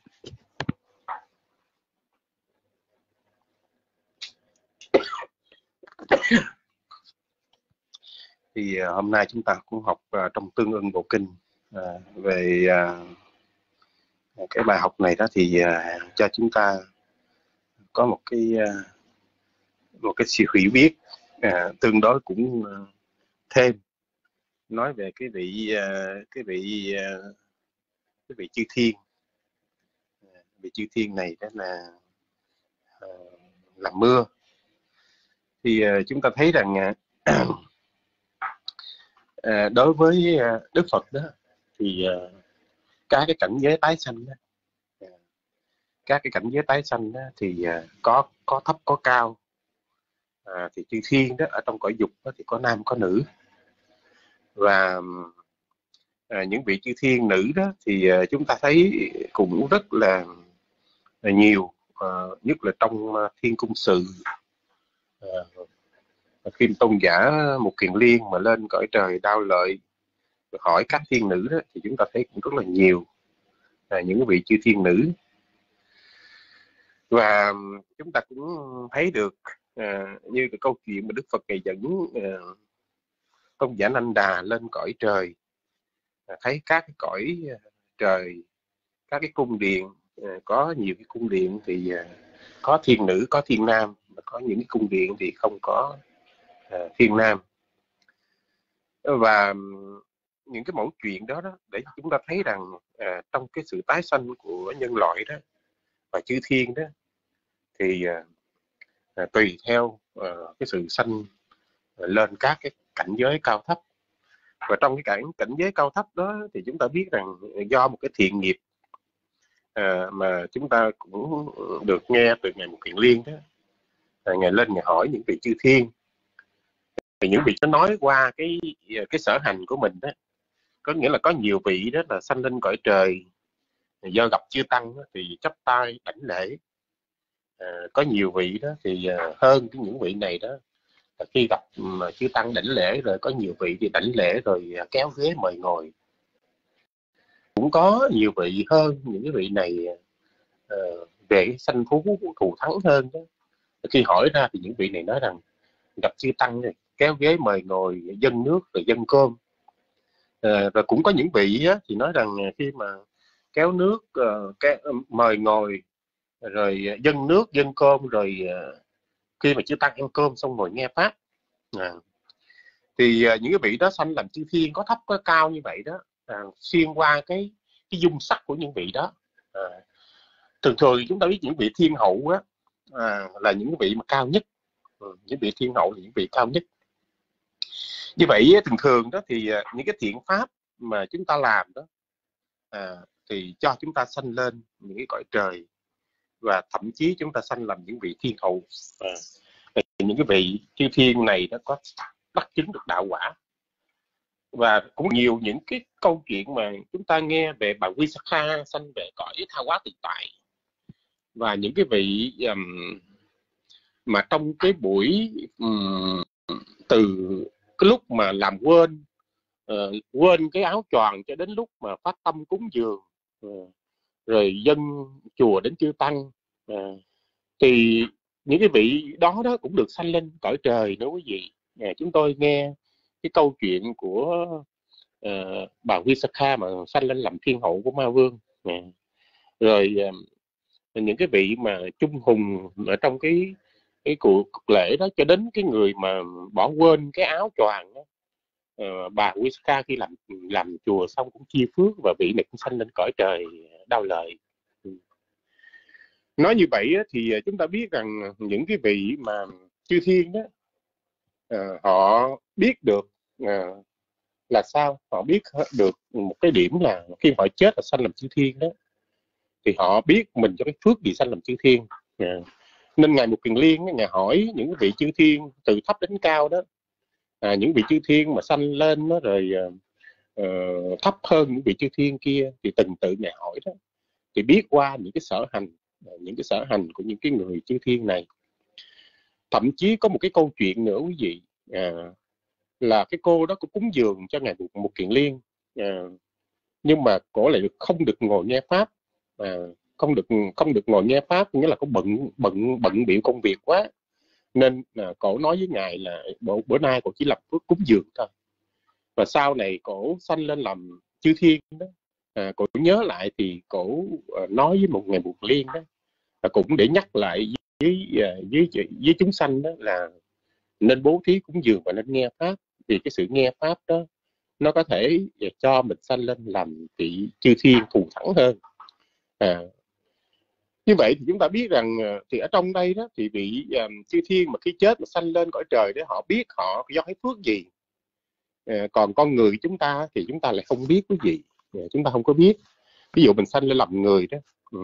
thì uh, hôm nay chúng ta cũng học uh, trong tương ưng bộ kinh uh, về uh, cái bài học này đó thì uh, cho chúng ta có một cái uh, một cái sự hiểu biết uh, tương đối cũng uh, thêm nói về cái vị ờ, cái vị ờ, cái vị chư thiên. Vị chư thiên này đó là ờ, làm mưa. Thì chúng ta thấy rằng đối với Đức Phật đó thì các cái cảnh giới tái sanh đó các cái cảnh giới tái sanh đó thì có có thấp có cao. À, thì chư thiên đó ở trong cõi dục đó thì có nam có nữ và à, những vị chư thiên nữ đó thì à, chúng ta thấy cũng rất là, là nhiều à, nhất là trong à, thiên cung sự. À, khi tôn giả một kiền liên mà lên cõi trời đau lợi hỏi các thiên nữ đó thì chúng ta thấy cũng rất là nhiều à, những vị chư thiên nữ. Và chúng ta cũng thấy được à, như cái câu chuyện mà Đức Phật ngày dẫn à, tôn giả Nanh Đà lên cõi trời. À, thấy các cái cõi à, trời các cái cung điện à, có nhiều cái cung điện thì có thiên nữ có thiên nam có những cái cung điện thì không có thiên nam. Và những cái mẫu chuyện đó đó để chúng ta thấy rằng à, trong cái sự tái sanh của nhân loại đó và chư thiên đó thì à, tùy theo à, cái sự sanh lên các cái cảnh giới cao thấp. Và trong cái cảnh cảnh giới cao thấp đó thì chúng ta biết rằng do một cái thiện nghiệp à, mà chúng ta cũng được nghe từ ngày một kiện liên đó à, ngày lên ngày hỏi những vị chư thiên. Thì những vị nó nói qua cái cái sở hành của mình đó có nghĩa là có nhiều vị đó là sanh lên cõi trời. Do gặp chư tăng đó, thì chấp tay đảnh lễ. À, có nhiều vị đó thì à, hơn cái những vị này đó Ờ, khi gặp ừ, mà chư tăng đảnh lễ rồi có nhiều vị thì đảnh lễ rồi à, kéo ghế mời ngồi. Cũng có nhiều vị hơn những cái vị này uh, về sanh phú thù thắng hơn đó. Khi hỏi ra thì những vị này nói rằng gặp chư tăng này kéo ghế mời ngồi dân nước rồi dân cơm. Ờ, và cũng có những vị á, thì nói rằng à, khi mà kéo nước uh, kéo, mời ngồi rồi à, dân nước dân cơm rồi uh, khi mà chưa tăng ăn cơm xong rồi nghe pháp. À, thì à, những cái vị đó sanh làm chư thiên có thấp có cao như vậy đó à, xuyên qua cái cái dung sắc của những vị đó. À, thường thường chúng ta biết những vị thiên hậu á à, là những vị mà cao nhất. Ừ, những vị thiên hậu là những vị cao nhất. Như vậy thường thường đó thì à, những cái thiện pháp mà chúng ta làm đó à, thì cho chúng ta sanh lên những cái cõi trời và thậm chí chúng ta sanh làm những vị thiên hậu. À, những cái vị chư thiên này nó có đắc chứng được đạo quả. Và cũng nhiều những cái câu chuyện mà chúng ta nghe về bà Visakha sanh về cõi tha hóa tự tại và những cái vị um, mà trong cái buổi um, từ cái lúc mà làm quên uh, quên cái áo choàng cho đến lúc mà phát tâm cúng dường uh, rồi dân chùa đến chư tăng à, thì những cái vị đó đó cũng được sanh lên cõi trời nữa quý vị. À, chúng tôi nghe cái câu chuyện của uh, bà Visakha mà sanh lên làm thiên hậu của ma vương. À, rồi uh, những cái vị mà trung hùng ở trong cái cái cuộc lễ đó cho đến cái người mà bỏ quên cái áo choàng đó. Uh, bà Visakha khi làm làm chùa xong cũng chia phước và vị này cũng sanh lên cõi trời đau lợi. Ừ. Nói như vậy thì à, chúng ta biết rằng những cái vị mà chư thiên đó à, họ biết được à, là sao? Họ biết được một cái điểm là khi họ chết là sanh làm chư thiên đó thì họ biết mình cho cái phước gì sanh làm chư thiên. Dạ. Nên ngài một kiền liên ngài hỏi những vị chư thiên từ thấp đến cao đó à, những vị chư thiên mà sanh lên nó rồi uh, thấp hơn những vị chư thiên kia thì từng tự ngài hỏi đó. Thì biết qua những cái sở hành ờ, những cái sở hành của những cái người chư thiên này. Thậm chí có một cái câu chuyện nữa quý vị à, là cái cô đó cũng cúng dường cho ngài một, một kiện liên à, nhưng mà cổ lại không được ngồi nghe pháp à, không được không được ngồi nghe pháp nghĩa là có bận bận bận biểu công việc quá. Nên à, cổ nói với ngài là bữa, bữa nay cổ chỉ lập phước cúng dường thôi và sau này cổ sanh lên làm chư thiên đó à, cổ nhớ lại thì cổ à, nói với một ngày buộc liên đó là cũng để nhắc lại với à, với với chúng sanh đó là nên bố thí cúng dường và nên nghe pháp. Vì cái sự nghe pháp đó nó có thể cho mình sanh lên làm vị chư thiên thù thắng hơn. À, như vậy thì chúng ta biết rằng à, thì ở trong đây đó thì vị um, chư thiên mà khi chết mà sanh lên cõi trời để họ biết họ do cái phước gì. Ờ, còn con người chúng ta thì chúng ta lại không biết cái gì ờ, chúng ta không có biết ví dụ mình sanh lên làm người đó ừ.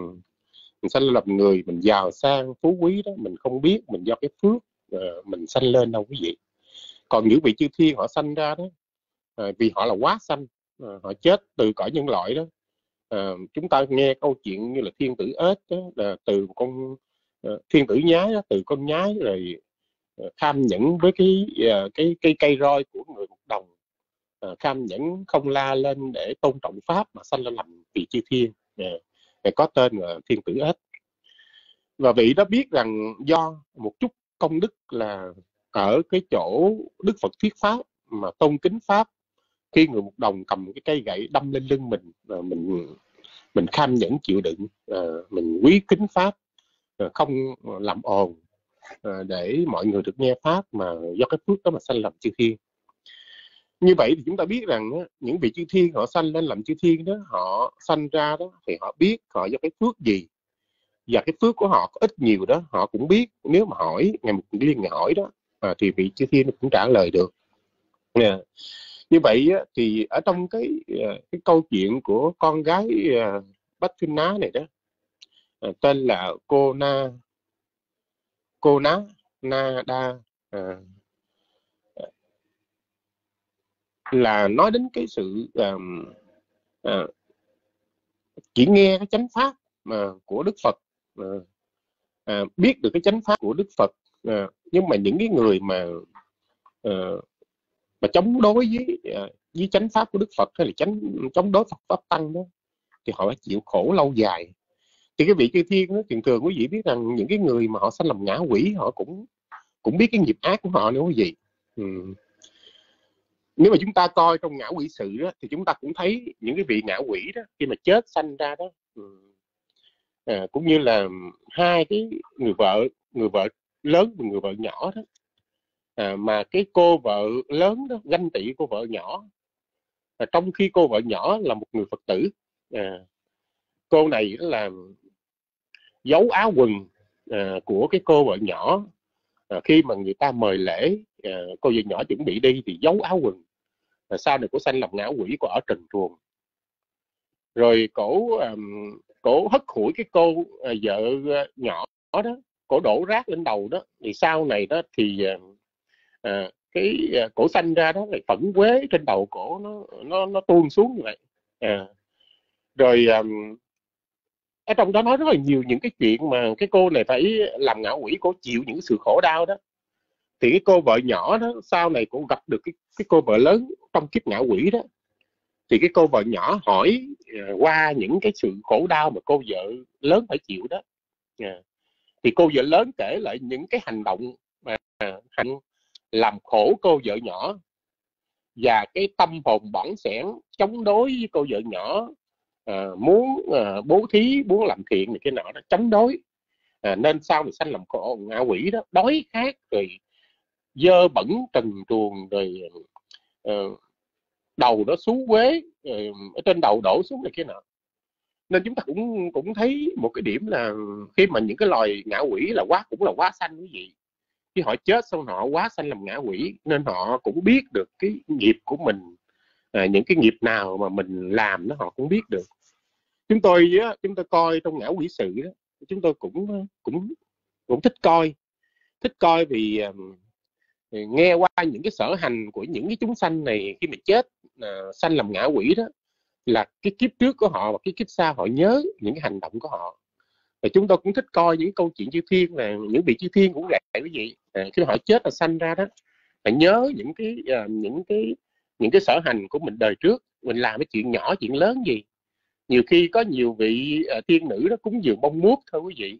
mình sanh lên làm người mình giàu sang phú quý đó mình không biết mình do cái phước ờ, mình sanh lên đâu quý vị còn những vị chư thiên họ sanh ra đó vì họ là quá sanh họ chết từ cõi nhân loại đó à, chúng ta nghe câu chuyện như là thiên tử ếch đó, là từ con uh, thiên tử nhái đó, từ con nhái rồi Ờ, tham nhẫn với cái ờ, cái cái cây roi của người một đồng. Ờ, tham nhẫn không la lên để tôn trọng pháp mà sanh lên làm vị chư thiên. Có tên là thiên tử ếch. Và vị đó biết rằng do một chút công đức là ở cái chỗ đức phật thuyết pháp mà tôn kính pháp, khi người một đồng cầm cái cây gậy đâm lên lưng mình và mình mình kham nhẫn chịu đựng mình quý kính pháp không làm ồn Ờ, để mọi người được nghe pháp mà do cái phước đó mà sanh làm chư thiên. Như vậy thì chúng ta biết rằng những vị chư thiên họ sanh lên làm chư thiên đó họ sanh ra đó thì họ biết họ do cái phước gì. Và cái phước của họ có ít nhiều đó họ cũng biết. Nếu mà hỏi ngày một liên ngày hỏi đó à, thì vị chư thiên cũng trả lời được. Như vậy thì ở trong cái ờ, cái câu chuyện của con gái ờ, Bách Thuyên Ná này đó à, tên là cô Na cô Ná Na Đa ờ, ờ, là nói đến cái sự à, à, chỉ nghe cái chánh pháp mà của Đức Phật à, à, biết được cái chánh pháp của Đức Phật à, nhưng mà những cái người mà à, mà chống đối với à, với chánh pháp của Đức Phật hay là chánh chống đối Phật pháp tăng đó thì họ phải chịu khổ lâu dài thì cái vị chư thiên đó thường thường quý vị biết rằng những cái người mà họ sanh làm ngã quỷ họ cũng cũng biết cái nghiệp ác của họ nữa quý vị ừ. nếu mà chúng ta coi trong ngã quỷ sự đó thì chúng ta cũng thấy những cái vị ngã quỷ đó khi mà chết sanh ra đó ừ. à, cũng như là hai cái người vợ người vợ lớn và người vợ nhỏ đó à, mà cái cô vợ lớn đó ganh tị cô vợ nhỏ à, trong khi cô vợ nhỏ là một người phật tử à, cô này là giấu áo quần à, của cái cô vợ nhỏ. À, khi mà người ta mời lễ à, cô vợ nhỏ chuẩn bị đi thì giấu áo quần à, sau này cổ sanh làm ngã quỷ của ở trần truồng. Rồi cổ um, cổ hất hủi cái cô à, vợ à, nhỏ đó cổ đổ rác lên đầu đó. Thì sau này đó thì à, à cái à, cổ sanh ra đó lại phẫn quế trên đầu cổ nó nó nó tuôn xuống như vậy. À, rồi um, ở trong đó nói rất là nhiều những cái chuyện mà cái cô này phải làm ngã quỷ cô chịu những sự khổ đau đó. Thì cái cô vợ nhỏ đó sau này cũng gặp được cái cái cô vợ lớn trong kiếp ngã quỷ đó. Thì cái cô vợ nhỏ hỏi uh, qua những cái sự khổ đau mà cô vợ lớn phải chịu đó. Yeah. thì cô vợ lớn kể lại những cái hành động mà à, hành làm khổ cô vợ nhỏ. Và cái tâm hồn bỏng sẻn chống đối với cô vợ nhỏ uh, muốn uh, bố thí muốn làm thiện thì cái nọ nó chống đối. Uh, nên sau này sanh làm khổ ngạ quỷ đó đói khát rồi dơ bẩn trần truồng rồi uh, đầu nó xú quế rồi ở trên đầu đổ xuống này cái nọ. Nên chúng ta cũng cũng thấy một cái điểm là khi mà những cái loài ngạ quỷ là quá cũng là quá xanh quý vị. Khi họ chết xong họ quá xanh làm ngã quỷ nên họ cũng biết được cái nghiệp của mình. À, những cái nghiệp nào mà mình làm nó họ cũng biết được chúng tôi chúng tôi coi trong ngã quỷ sự đó chúng tôi cũng cũng cũng thích coi. Thích coi vì nghe qua những cái sở hành của những cái chúng sanh này khi mà chết à, sanh làm ngã quỷ đó là cái kiếp trước của họ và cái kiếp sau họ nhớ những cái hành động của họ. Và chúng tôi cũng thích coi những câu chuyện chư thiên là những vị chư thiên cũng vậy quý vị à, khi họ chết là sanh ra đó phải nhớ những cái uh, những cái những cái sở hành của mình đời trước mình làm cái chuyện nhỏ chuyện lớn gì nhiều khi có nhiều vị ờ, thiên nữ đó cúng dường bông muốt thôi quý vị.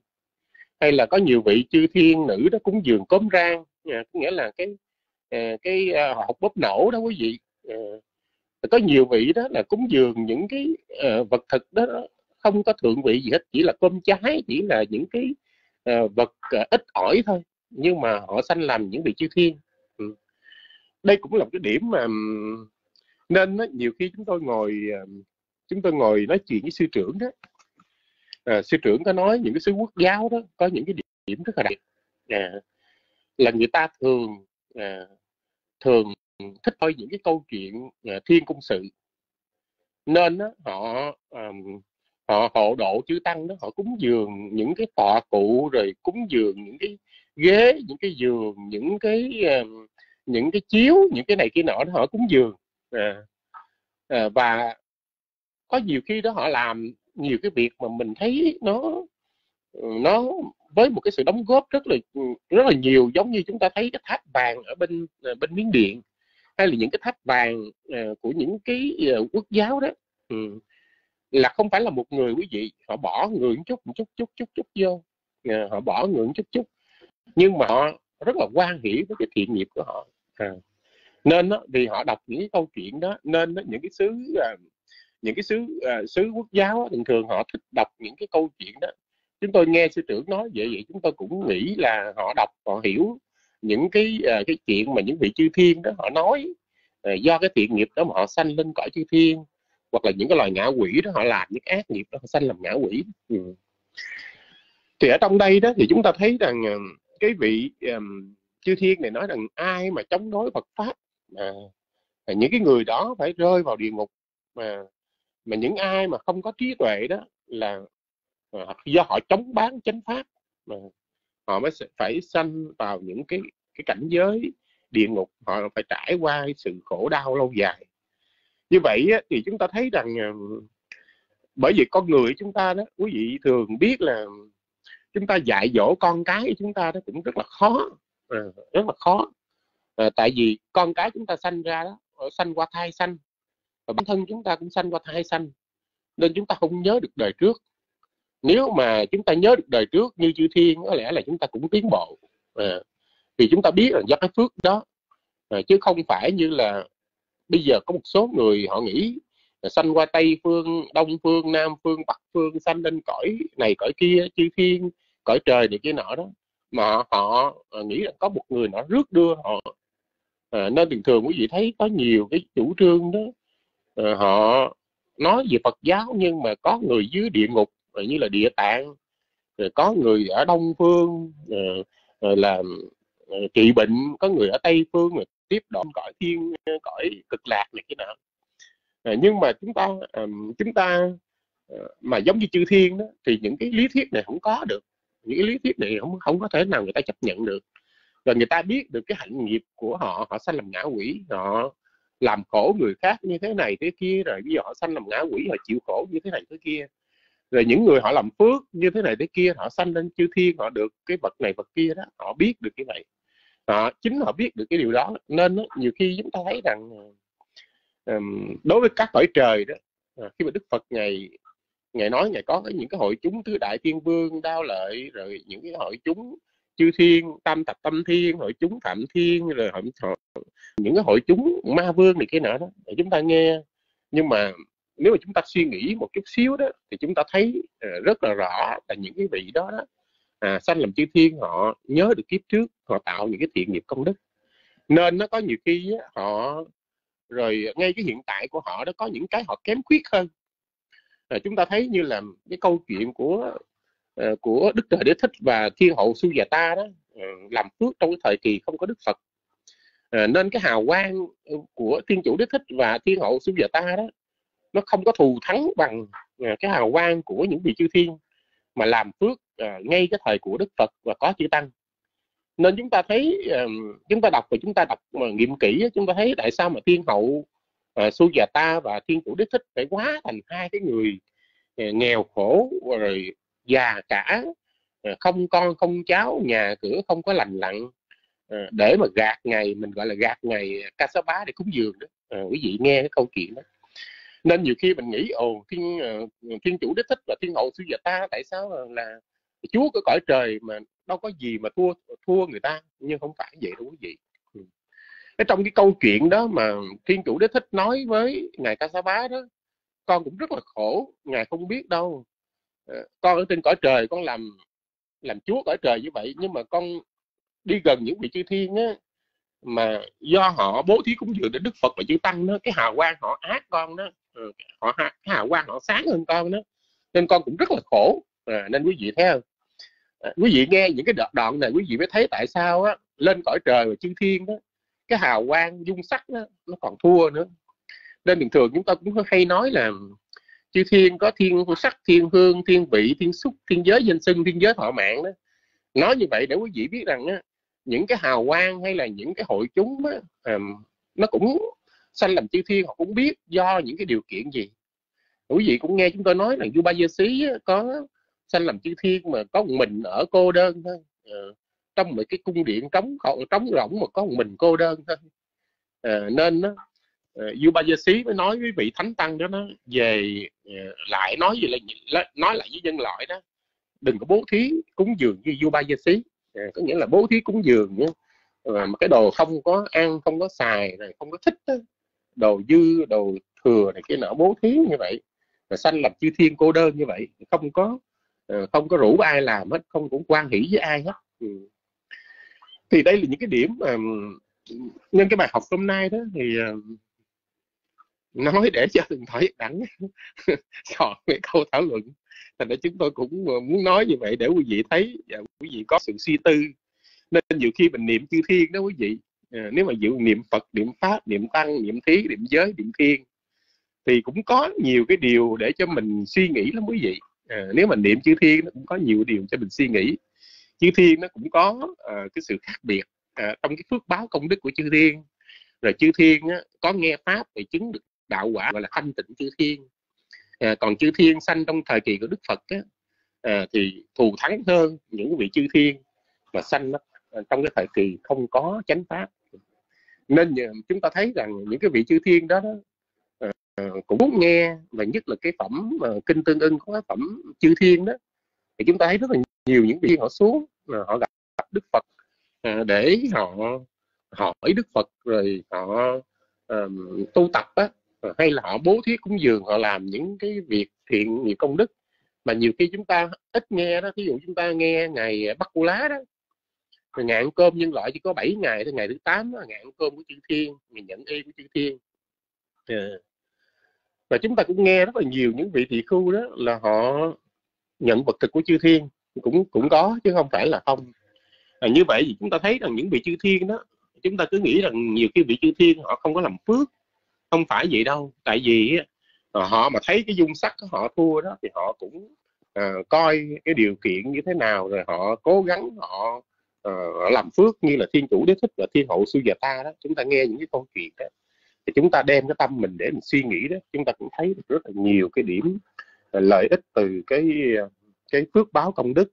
Hay là có nhiều vị chư thiên nữ đó cúng dường cốm rang à, nghĩa là cái ờ, cái uh, hộp bóp nổ đó quý vị. Có nhiều vị đó là cúng dường những cái vật thực đó, không có thượng vị gì hết chỉ là cơm trái chỉ là những cái vật ít ỏi thôi nhưng mà họ sanh làm những vị chư thiên. Ừ. đây cũng là một cái điểm mà nên đó, nhiều khi chúng tôi ngồi chúng tôi ngồi nói chuyện với sư trưởng đó. À, sư trưởng có nói những cái sứ quốc giáo đó có những cái điểm rất là đặc à, là người ta thường à, thường thích coi những cái câu chuyện à, thiên cung sự. Nên đó, họ à, họ hộ độ chư tăng đó họ cúng dường những cái tọa cụ rồi cúng dường những cái ghế những cái giường những cái à, những cái chiếu những cái này kia nọ đó họ cúng dường. À, à, và có nhiều khi đó họ làm nhiều cái việc mà mình thấy nó nó với một cái sự đóng góp rất là rất là nhiều giống như chúng ta thấy cái tháp vàng ở bên ờ, bên miến điện hay là những cái tháp vàng uh, của những cái uh, quốc giáo đó ừ là không phải là một người quý vị họ bỏ người một chút một chút chút chút chút vô họ bỏ người một chút chút nhưng mà họ rất là quan hỷ với cái thiện nghiệp của họ à. nên đó, vì họ đọc những cái câu chuyện đó nên đó, những cái sứ uh, à, những cái sứ uh, à, sứ quốc giáo thường thường họ thích đọc những cái câu chuyện đó. Chúng tôi nghe sư trưởng nói vậy vậy chúng tôi cũng nghĩ là họ đọc họ hiểu những cái uh, cái chuyện mà những vị chư thiên đó họ nói. Uh, do cái thiện nghiệp đó mà họ sanh lên cõi chư thiên hoặc là những cái loài ngã quỷ đó họ làm những ác nghiệp đó họ sanh làm ngã quỷ ừ. thì ở trong đây đó thì chúng ta thấy rằng à, cái vị um, chư thiên này nói rằng ai mà chống đối Phật pháp mà những cái người đó phải rơi vào địa ngục mà mà những ai mà không có trí tuệ đó là ờ, do họ chống bán chánh pháp mà họ mới phải sanh vào những cái cái cảnh giới địa ngục họ phải trải qua sự khổ đau lâu dài. Như vậy thì chúng ta thấy rằng ờ, bởi vì con người chúng ta đó quý vị thường biết là chúng ta dạy dỗ con cái chúng ta đó cũng rất là khó à, rất là khó. À, tại vì con cái chúng ta sanh ra đó sanh qua thai sanh và bản thân chúng ta cũng sanh qua thai sanh nên chúng ta không nhớ được đời trước. Nếu mà chúng ta nhớ được đời trước như chư thiên có lẽ là chúng ta cũng tiến bộ. À, vì chúng ta biết là do cái phước đó. À, chứ không phải như là bây giờ có một số người họ nghĩ sanh qua tây phương đông phương nam phương bắc phương sanh lên cõi này cõi kia chư thiên cõi trời này kia nọ đó. Mà họ à, nghĩ là có một người nó rước đưa họ. À, nên bình thường quý vị thấy có nhiều cái chủ trương đó. Ờ, họ nói về Phật giáo nhưng mà có người dưới địa ngục như là địa tạng, rồi có người ở đông phương ờ, ờ, rồi là trị bệnh, có người ở tây phương rồi tiếp độ cõi thiên cõi cực lạc này cái nào nhưng mà chúng ta chúng ta mà giống như chư thiên đó, thì những cái lý thuyết này không có được. Những cái lý thuyết này không không có thể nào người ta chấp nhận được. Rồi người ta biết được cái hạnh nghiệp của họ họ sanh làm ngã quỷ, họ làm khổ người khác như thế này thế kia rồi bây giờ họ sanh làm ngã quỷ họ chịu khổ như thế này thế kia. Rồi những người họ làm phước như thế này thế kia họ sanh lên chư thiên họ được cái vật này vật kia đó họ biết được cái này. Họ chính họ biết được cái điều đó nên đó, nhiều khi chúng ta thấy rằng um, đối với các cõi trời đó ờ, khi mà đức phật ngày ngày nói ngày có những cái hội chúng tứ đại thiên vương đao lợi rồi những cái hội chúng chư thiên tam tập tâm thiên hội chúng phạm thiên rồi hội, hội những cái hội chúng ma vương này kia nọ đó để chúng ta nghe. Nhưng mà nếu mà chúng ta suy nghĩ một chút xíu đó thì chúng ta thấy uh, rất là rõ là những cái vị đó đó à, sanh làm chư thiên họ nhớ được kiếp trước họ tạo những cái thiện nghiệp công đức. Nên nó có nhiều khi họ rồi ngay cái hiện tại của họ đó có những cái họ kém khuyết hơn. À, chúng ta thấy như là cái câu chuyện của Ờ, của đức trời đế thích và thiên hậu su già ta đó ờ, làm phước trong cái thời kỳ không có đức phật. Ờ, nên cái hào quang của thiên chủ đế thích và thiên hậu su già ta đó, nó không có thù thắng bằng cái hào quang của những vị chư thiên mà làm phước ngay cái thời của đức phật và có chư tăng. Nên chúng ta thấy chúng ta đọc và chúng ta đọc mà nghiệm kỹ chúng ta thấy tại sao mà thiên hậu su già ta và thiên chủ đế thích phải quá thành hai cái người nghèo khổ, rồi già cả. Ờ, không con không cháu nhà cửa không có lành lặn. Ờ, để mà gạt ngày mình gọi là gạt ngày ờ, ca sá bá để cúng dường đó. À, quý vị nghe cái câu chuyện đó. Nên nhiều khi mình nghĩ ồ thiên thiên chủ đích thích và thiên hậu sư giả ta tại sao là chúa của cõi trời mà đâu có gì mà thua thua người ta? Nhưng không phải vậy đâu quý vị. Ừ. trong cái câu chuyện đó mà thiên chủ đế thích nói với ngài ca sa bá đó con cũng rất là khổ ngài không biết đâu. Ờ, con ở trên cõi trời con làm làm chúa cõi trời như vậy nhưng mà con đi gần những vị chư thiên á mà do họ bố thí cúng dường đến đức phật và chư tăng đó cái hào quang họ ác con đó ờ, họ cái hào quang họ sáng hơn con đó nên con cũng rất là khổ. À, nên quý vị thấy không? À, quý vị nghe những cái đoạn, đoạn này quý vị mới thấy tại sao á lên cõi trời và chư thiên đó cái hào quang dung sắc đó, nó còn thua nữa. Nên bình thường chúng ta cũng hay nói là chư thiên có thiên sắc thiên hương thiên vị thiên xúc thiên giới danh xưng thiên giới thọ mạng đó. Nói như vậy để quý vị biết rằng á, những cái hào quang hay là những cái hội chúng á, um, nó cũng sanh làm chư thiên họ cũng biết do những cái điều kiện gì. Quý vị cũng nghe chúng tôi nói là vua Gia Xí có sanh làm chư thiên mà có một mình ở cô đơn thôi. Ờ, trong một cái cung điện trống trống rỗng mà có một mình cô đơn thôi. À, nên đó vua Ba Gia Xí mới nói với vị thánh tăng đó nó về ờ, lại nói gì là nói lại với dân loại đó đừng có bố thí cúng dường như vua Ba Gia Xí có nghĩa là bố thí cúng dường nhé ờ, mà cái đồ không có ăn không có xài rồi không có thích đó. đồ dư đồ thừa này cái nợ bố thí như vậy mà sanh làm chư thiên cô đơn như vậy không có ờ, không có rủ ai làm hết không cũng quan hỷ với ai hết ừ. thì đây là những cái điểm mà ừ, nhân cái bài học hôm nay đó thì uh, nói để cho đừng thoại đẳng chọn cái câu thảo luận. Thành ra chúng tôi cũng ờ, muốn nói như vậy để quý vị thấy và quý vị có sự suy tư. Nên nhiều khi mình niệm chư thiên đó quý vị. À, nếu mà dự niệm phật niệm pháp niệm tăng niệm thí niệm giới niệm thiên thì cũng có nhiều cái điều để cho mình suy nghĩ lắm quý vị. À, nếu mà niệm chư thiên nó cũng có nhiều điều cho mình suy nghĩ. Chư thiên nó cũng có à, cái sự khác biệt à, trong cái phước báo công đức của chư thiên. Rồi chư thiên á, có nghe pháp thì chứng được đạo quả gọi là thanh tịnh chư thiên. À, còn chư thiên sanh trong thời kỳ của đức phật á, à, thì thù thắng hơn những vị chư thiên mà sanh à, trong cái thời kỳ không có chánh pháp. Nên chúng ta thấy rằng những cái vị chư thiên đó, đó uh, cũng muốn nghe và nhất là cái phẩm uh, kinh tương ưng có cái phẩm chư thiên đó thì chúng ta thấy rất là nhiều những vị họ xuống uh, họ gặp đức phật để họ hỏi đức phật rồi họ tu tập á hay là họ bố thí cúng dường họ làm những cái việc thiện nhiều công đức. Mà nhiều khi chúng ta ít nghe đó ví dụ chúng ta nghe ngày bắt cu lá đó rồi ngày ăn cơm nhân loại chỉ có 7 ngày tới ngày thứ 8 là ngày ăn cơm của chư thiên ngày nhận y của chư thiên. Yeah. và chúng ta cũng nghe rất là nhiều những vị thị khu đó là họ nhận vật thực của chư thiên cũng cũng có chứ không phải là không. À, như vậy thì chúng ta thấy rằng những vị chư thiên đó chúng ta cứ nghĩ rằng nhiều khi vị chư thiên họ không có làm phước không phải vậy đâu tại vì ờ, họ mà thấy cái dung sắc họ thua đó thì họ cũng uh, coi cái điều kiện như thế nào rồi họ cố gắng họ uh, làm phước như là thiên chủ đế thích và thiên hậu sư già ta đó. Chúng ta nghe những cái câu chuyện đó thì chúng ta đem cái tâm mình để mình suy nghĩ đó. Chúng ta cũng thấy được rất là nhiều cái điểm lợi ích từ cái cái phước báo công đức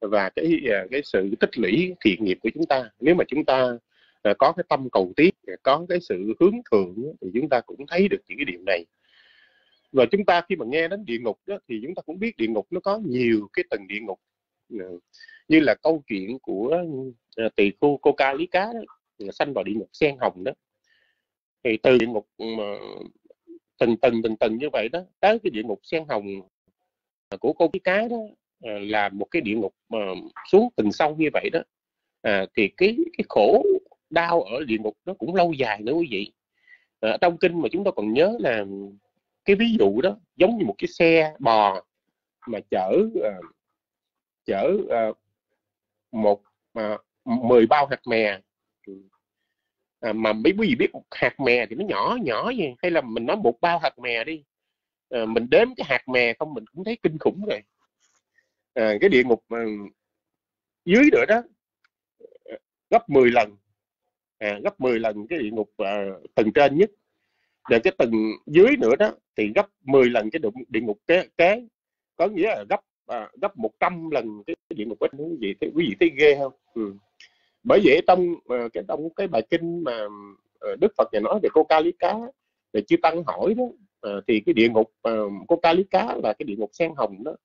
và cái cái sự tích lũy thiện nghiệp của chúng ta. Nếu mà chúng ta uh, Ờ, có cái tâm cầu tiến có cái sự hướng thượng thì chúng ta cũng thấy được những cái điểm này. Và chúng ta khi mà nghe đến địa ngục đó, thì chúng ta cũng biết địa ngục nó có nhiều cái tầng địa ngục. Ờ, như là câu chuyện của ờ, tỳ khu cô ca lý cá đó, sanh vào địa ngục sen hồng đó. Thì từ địa ngục mà từng tầng từng tầng như vậy đó tới cái địa ngục sen hồng của cô lý cá đó là một cái địa ngục mà xuống từng sâu như vậy đó. À, thì cái cái khổ đau ở địa ngục nó cũng lâu dài nữa quý vị. À, trong kinh mà chúng ta còn nhớ là cái ví dụ đó giống như một cái xe bò mà chở uh, chở uh, một uh, 10 bao hạt mè. À, mà mấy quý vị biết hạt mè thì nó nhỏ nhỏ gì hay là mình nói một bao hạt mè đi. À, mình đếm cái hạt mè không mình cũng thấy kinh khủng rồi. À, cái địa ngục mà dưới nữa đó gấp 10 lần à, gấp 10 lần cái địa ngục à, tầng trên nhất. Để cái tầng dưới nữa đó thì gấp 10 lần cái địa ngục kế kế. Có nghĩa là gấp à, gấp 100 lần cái địa ngục ấy quý vị thấy quý vị thấy ghê không? Ừ. bởi vậy trong à, cái trong cái bài kinh mà à, Đức Phật này nói về cô ca lý cá thì chư tăng hỏi đó à, thì cái địa ngục à, cô ca lý cá là cái địa ngục sen hồng đó.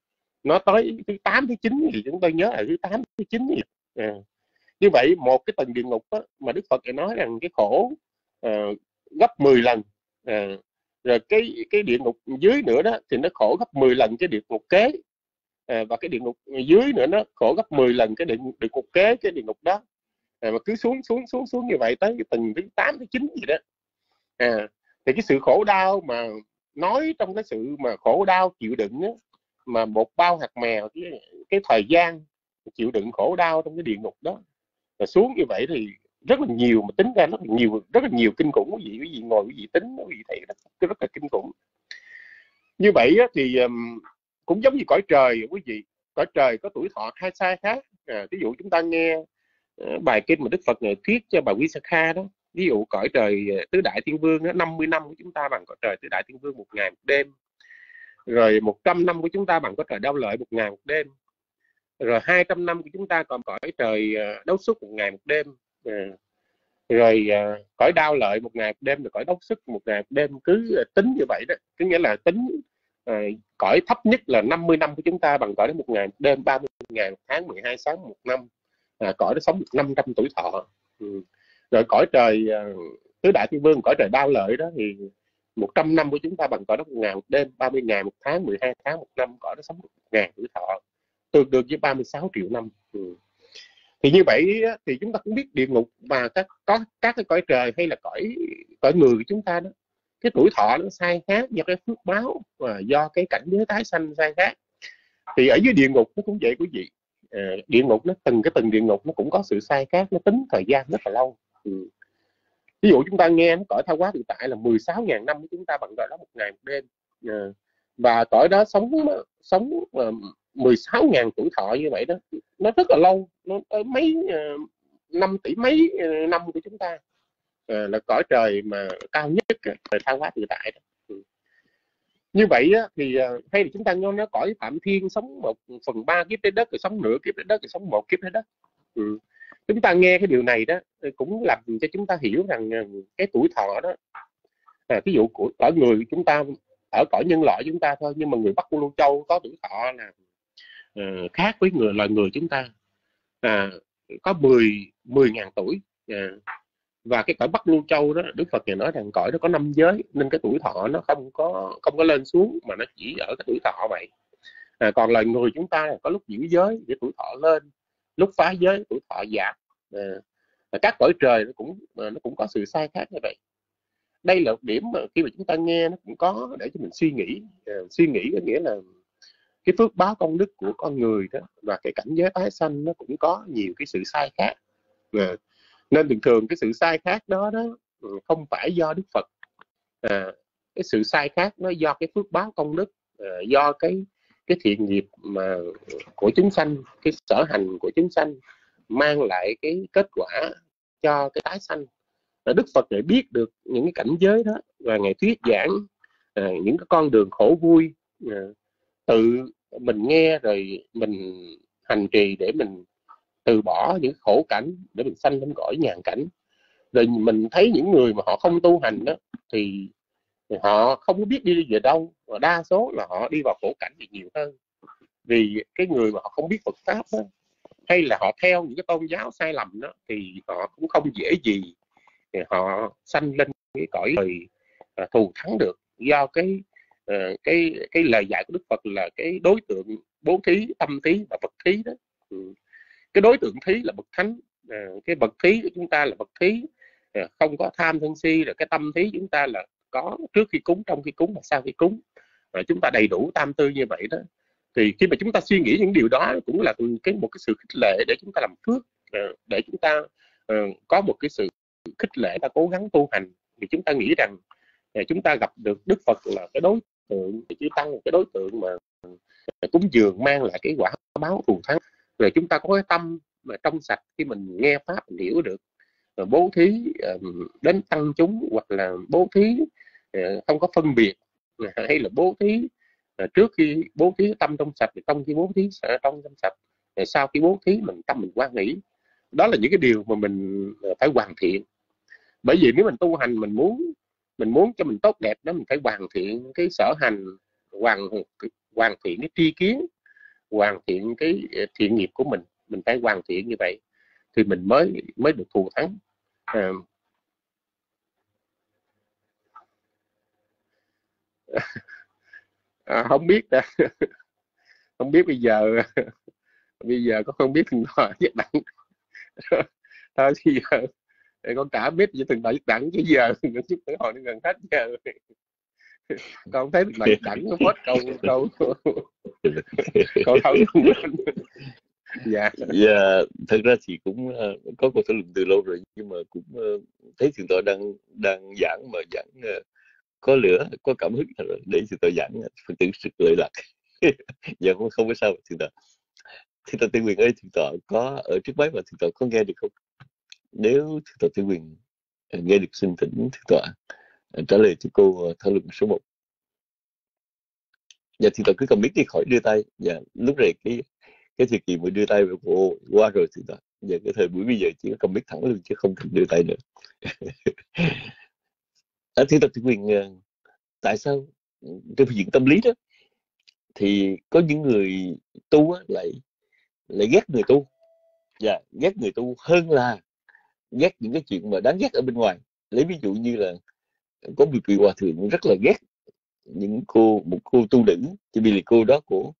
Nó tới thứ 8 thứ 9 thì chúng tôi nhớ là thứ 8 thứ 9 gì. À như vậy một cái tầng địa ngục đó, mà Đức Phật lại nói rằng cái khổ uh, gấp 10 lần à, rồi cái cái địa ngục dưới nữa đó thì nó khổ gấp 10 lần cái địa ngục kế. À, và cái địa ngục dưới nữa nó khổ gấp 10 lần cái địa, địa ngục kế cái địa ngục đó. À, mà cứ xuống xuống xuống xuống như vậy tới cái tầng thứ 8 thứ 9 gì đó. À, thì cái sự khổ đau mà nói trong cái sự mà khổ đau chịu đựng đó, mà một bao hạt mèo cái, cái thời gian chịu đựng khổ đau trong cái địa ngục đó và xuống như vậy thì rất là nhiều mà tính ra rất là nhiều rất là nhiều kinh khủng quý vị quý vị ngồi quý vị tính quý vị thấy rất, rất là kinh khủng. Như vậy á, thì um, cũng giống như cõi trời quý vị cõi trời có tuổi thọ hai sai khác. À, ví dụ chúng ta nghe uh, bài kinh mà đức phật này thuyết cho bà quý sa kha đó ví dụ cõi trời ờ, tứ đại thiên vương đó, 50 năm của chúng ta bằng cõi trời tứ đại thiên vương một ngày một đêm. Rồi 100 năm của chúng ta bằng cõi trời đau lợi một ngày một đêm rồi 200 năm của chúng ta còn cõi trời ờ, đấu sức một ngày một đêm ờ, rồi ờ, cõi đau lợi một ngày một đêm rồi cõi đấu sức một ngày một đêm cứ tính như vậy đó. Có nghĩa là tính à, cõi thấp nhất là 50 năm của chúng ta bằng cõi đến một ngày một đêm 30 ngày một tháng 12 sáng một năm à, cõi đó sống được 500 tuổi thọ. Ừ. rồi cõi trời à, tứ đại thiên vương cõi trời đau lợi đó thì 100 năm của chúng ta bằng cõi đó một ngày một đêm 30 ngày một tháng 12 à, ừ. tháng một năm cõi đó sống được một ngàn tuổi thọ tương đương với 36 triệu năm. Ừ. Thì như vậy thì chúng ta cũng biết địa ngục và các có các cái cõi trời hay là cõi cõi người của chúng ta đó cái tuổi thọ nó sai khác do cái phước báo và do cái cảnh giới tái sanh sai khác. Thì ở dưới địa ngục nó cũng vậy quý vị. À, địa ngục nó từng cái từng địa ngục nó cũng có sự sai khác nó tính thời gian rất là lâu. Ừ. ví dụ chúng ta nghe nó cõi thao quá hiện tại là 16.000 năm chúng ta bằng gọi đó một ngày một đêm. À, và cõi đó sống sống 16.000 tuổi thọ như vậy đó nó rất là lâu nó tới mấy ờ, năm tỷ mấy ờ, năm của chúng ta à, là cõi trời mà cao nhất trời thăng hóa tự tại đó. Ừ. như vậy á, thì hay là chúng ta nói nó cõi phạm thiên sống một phần ba kiếp trái đất rồi sống nửa kiếp trái đất rồi sống một kiếp trái đất ừ. chúng ta nghe cái điều này đó cũng làm cho chúng ta hiểu rằng cái tuổi thọ đó à, ví dụ của ở người chúng ta ở cõi nhân loại chúng ta thôi nhưng mà người Bắc Lưu Châu có tuổi thọ là Ờ, khác với người loài người chúng ta. À, có 10 10 ngàn tuổi à, và cái cõi Bắc Lưu Châu đó Đức Phật này nói rằng cõi đó có năm giới nên cái tuổi thọ nó không có không có lên xuống mà nó chỉ ở cái tuổi thọ vậy. À, còn loài người chúng ta có lúc giữ giới để tuổi thọ lên lúc phá giới tuổi thọ giảm à, các cõi trời nó cũng à, nó cũng có sự sai khác như vậy. Đây là một điểm mà khi mà chúng ta nghe nó cũng có để cho mình suy nghĩ à, suy nghĩ có nghĩa là cái phước báo công đức của con người đó và cái cảnh giới tái sanh nó cũng có nhiều cái sự sai khác. Nên thường thường cái sự sai khác đó đó ừ, không phải do đức phật. À, cái sự sai khác nó do cái phước báo công đức à, do cái cái thiện nghiệp mà của chúng sanh cái sở hành của chúng sanh mang lại cái kết quả cho cái tái sanh. Là Đức Phật lại biết được những cái cảnh giới đó và ngày thuyết giảng à, những cái con đường khổ vui à, tự mình nghe rồi mình hành trì để mình từ bỏ những khổ cảnh để mình sanh lên cõi nhàn cảnh. Rồi mình thấy những người mà họ không tu hành đó thì họ không biết đi về đâu và đa số là họ đi vào khổ cảnh thì nhiều hơn. Vì cái người mà họ không biết Phật pháp đó, hay là họ theo những cái tôn giáo sai lầm đó thì họ cũng không dễ gì thì họ sanh lên cái cõi đời à, thù thắng được. Do cái uh, cái cái lời dạy của Đức Phật là cái đối tượng bố thí tâm thí và vật thí đó. Ừ. cái đối tượng thí là bậc thánh. Uh, cái vật thí của chúng ta là vật thí. Uh, không có tham sân si rồi cái tâm thí chúng ta là có trước khi cúng trong khi cúng và sau khi cúng. Rồi chúng ta đầy đủ tam tư như vậy đó. Thì khi mà chúng ta suy nghĩ những điều đó cũng là cái một cái sự khích lệ để chúng ta làm phước. Để chúng ta uh, có một cái sự khích lệ ta cố gắng tu hành. Thì chúng ta nghĩ rằng chúng ta gặp được Đức Phật là cái đối tượng chư tăng cái đối tượng mà cúng dường mang lại cái quả báo thù thắng. Rồi chúng ta có cái tâm mà trong sạch khi mình nghe pháp mình hiểu được, rồi bố thí ờ, đến tăng chúng hoặc là bố thí ờ, không có phân biệt, hay là bố thí ờ, trước khi bố thí tâm trong sạch thì trong khi bố thí trong trong sạch, rồi sau khi bố thí mình tâm mình quan nghĩ đó là những cái điều mà mình phải hoàn thiện. Bởi vì nếu mình tu hành mình muốn mình muốn cho mình tốt đẹp đó mình phải hoàn thiện cái sở hành hoàn hoàn thiện cái tri kiến hoàn thiện cái ờ, thiện nghiệp của mình. Mình phải hoàn thiện như vậy thì mình mới mới được thù thắng. À, à, không biết đã. không biết bây giờ bây giờ có không biết thì thoại nhất đẳng thôi bây giờ con cả biết với từng đại đẳng chứ giờ chút tới hồi nó gần hết giờ. Con thấy đại đẳng nó hết câu câu. Câu thấu dạ. Dạ thật ra thì cũng uh, có cuộc thảo luận từ lâu rồi nhưng mà cũng uh, thấy thượng tọa đang đang giảng mà giảng uh, có lửa có cảm hứng để thượng tọa giảng phật tử sự lợi lạc. Giờ không không có sao thượng tọa thượng tọa tư quyền ơi thượng tọa có ở trước máy mà thượng tọa có nghe được không nếu thượng tọa Tư Quyền à, nghe được xin thỉnh thượng tọa à, trả lời cho cô à, thảo luận số 1 dạ thì tọa cứ cầm mic đi khỏi đưa tay. Dạ lúc này cái cái thời kỳ mới đưa tay về cô qua rồi thì tọa. Giờ cái thời buổi bây giờ chỉ có cầm mic thẳng luôn chứ không cần đưa tay nữa. À, thượng tọa Tư Quyền tại sao ừ, trên phương diện tâm lý đó thì có những người tu á, lại lại ghét người tu. Dạ ghét người tu hơn là ghét những cái chuyện mà đáng ghét ở bên ngoài. Lấy ví dụ như là có một vị hòa thượng rất là ghét những cô một cô tu nữ chỉ vì là cô đó của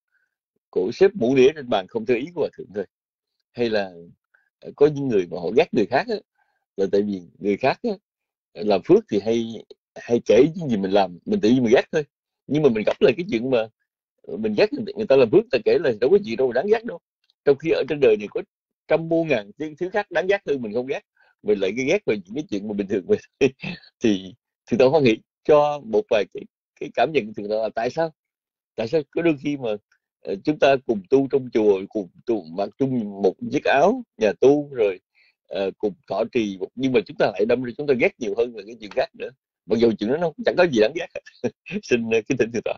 của xếp mũ đĩa trên bàn không theo ý của hòa thượng thôi. Hay là ờ, có những người mà họ ghét người khác á, là tại vì người khác á, làm phước thì hay hay kể những gì mình làm mình tự nhiên mình ghét thôi. Nhưng mà mình gặp lại cái chuyện mà ờ, mình ghét người ta làm phước ta kể là đâu có gì đâu đáng ghét đâu. Trong khi ở trên đời này có trăm muôn ngàn thứ khác đáng ghét hơn mình không ghét mình lại ghét về những cái chuyện mà bình thường mình thì thì tôi hoan nghĩ cho một vài cái cái cảm nhận thường là tại sao? Tại sao có đôi khi mà ờ, chúng ta cùng tu trong chùa cùng tu mặc chung một chiếc áo nhà tu rồi uh, cùng thọ trì nhưng mà chúng ta lại đâm ra chúng ta ghét nhiều hơn là cái chuyện khác nữa. Mặc dù chuyện đó nó chẳng có gì đáng ghét xin ờ, kính thỉnh thưa tọa.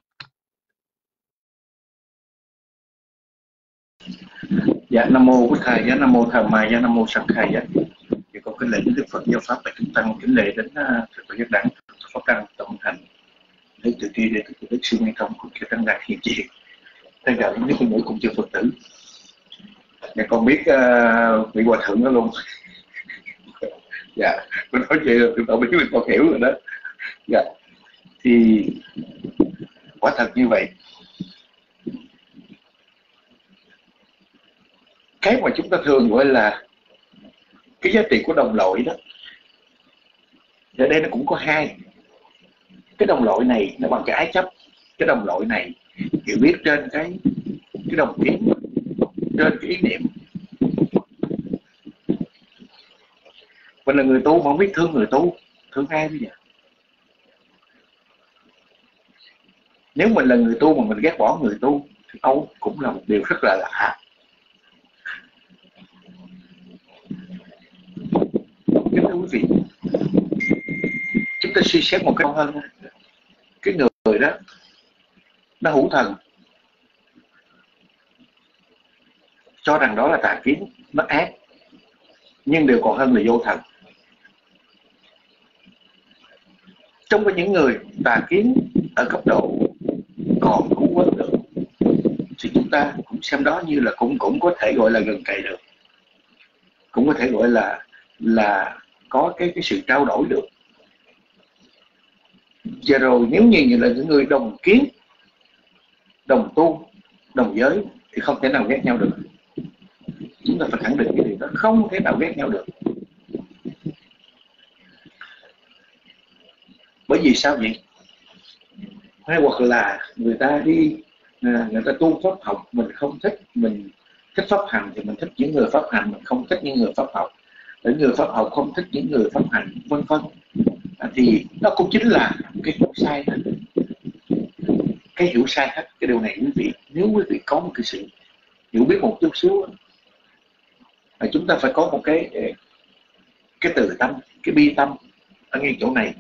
Dạ nam mô bổn thầy dạ nam mô thờ mày dạ nam mô sanh thầy dạ con kính lễ đến đức phật giáo pháp và chúng tăng kính lễ đến à, thượng phật giác đẳng. Pháp tăng tổng thành lấy từ kia để từ đức sư nguyên thông cũng cho tăng đạt hiện diện. Thay gặp những cái mũi cũng chưa phật tử. Nhà con biết uh, hòa thượng đó luôn. Dạ con nói vậy là tôi biết mình con hiểu rồi đó. Dạ thì quả thật như vậy. Cái mà chúng ta thường gọi là cái giá trị của đồng loại đó. Ở đây nó cũng có hai. Cái đồng loại này nó bằng cái ái chấp. Cái đồng loại này hiểu biết trên cái cái đồng kiến trên cái ý niệm. Mình là người tu mà không biết thương người tu, thương ai bây giờ? Nếu mình là người tu mà mình ghét bỏ người tu, thì đâu cũng là một điều rất là lạ kính thưa quý vị. Chúng ta suy xét một cách hơn. Cái người đó, nó hữu thần. Cho rằng đó là tà kiến, nó ác. Nhưng điều còn hơn là vô thần. Trong có những người tà kiến ở cấp độ còn cũng quên được thì chúng ta cũng xem đó như là cũng cũng có thể gọi là gần cậy được. Cũng có thể gọi là là có cái cái sự trao đổi được. Và rồi nếu như là những người đồng kiến, đồng tu, đồng giới thì không thể nào ghét nhau được. Chúng ta phải khẳng định cái điều đó, không thể nào ghét nhau được. Bởi vì sao vậy? Hay hoặc là người ta đi à, người ta tu pháp học, mình không thích, mình thích pháp hành thì mình thích những người pháp hành, mình không thích những người pháp học để người pháp học không thích những người pháp hành, vân vân. À, thì nó cũng chính là cái hiểu sai hết cái hiểu sai hết. Cái điều này quý vị, nếu quý vị có một cái sự hiểu biết một chút xíu là chúng ta phải có một cái ờ, cái từ tâm, cái bi tâm ở ngay chỗ này.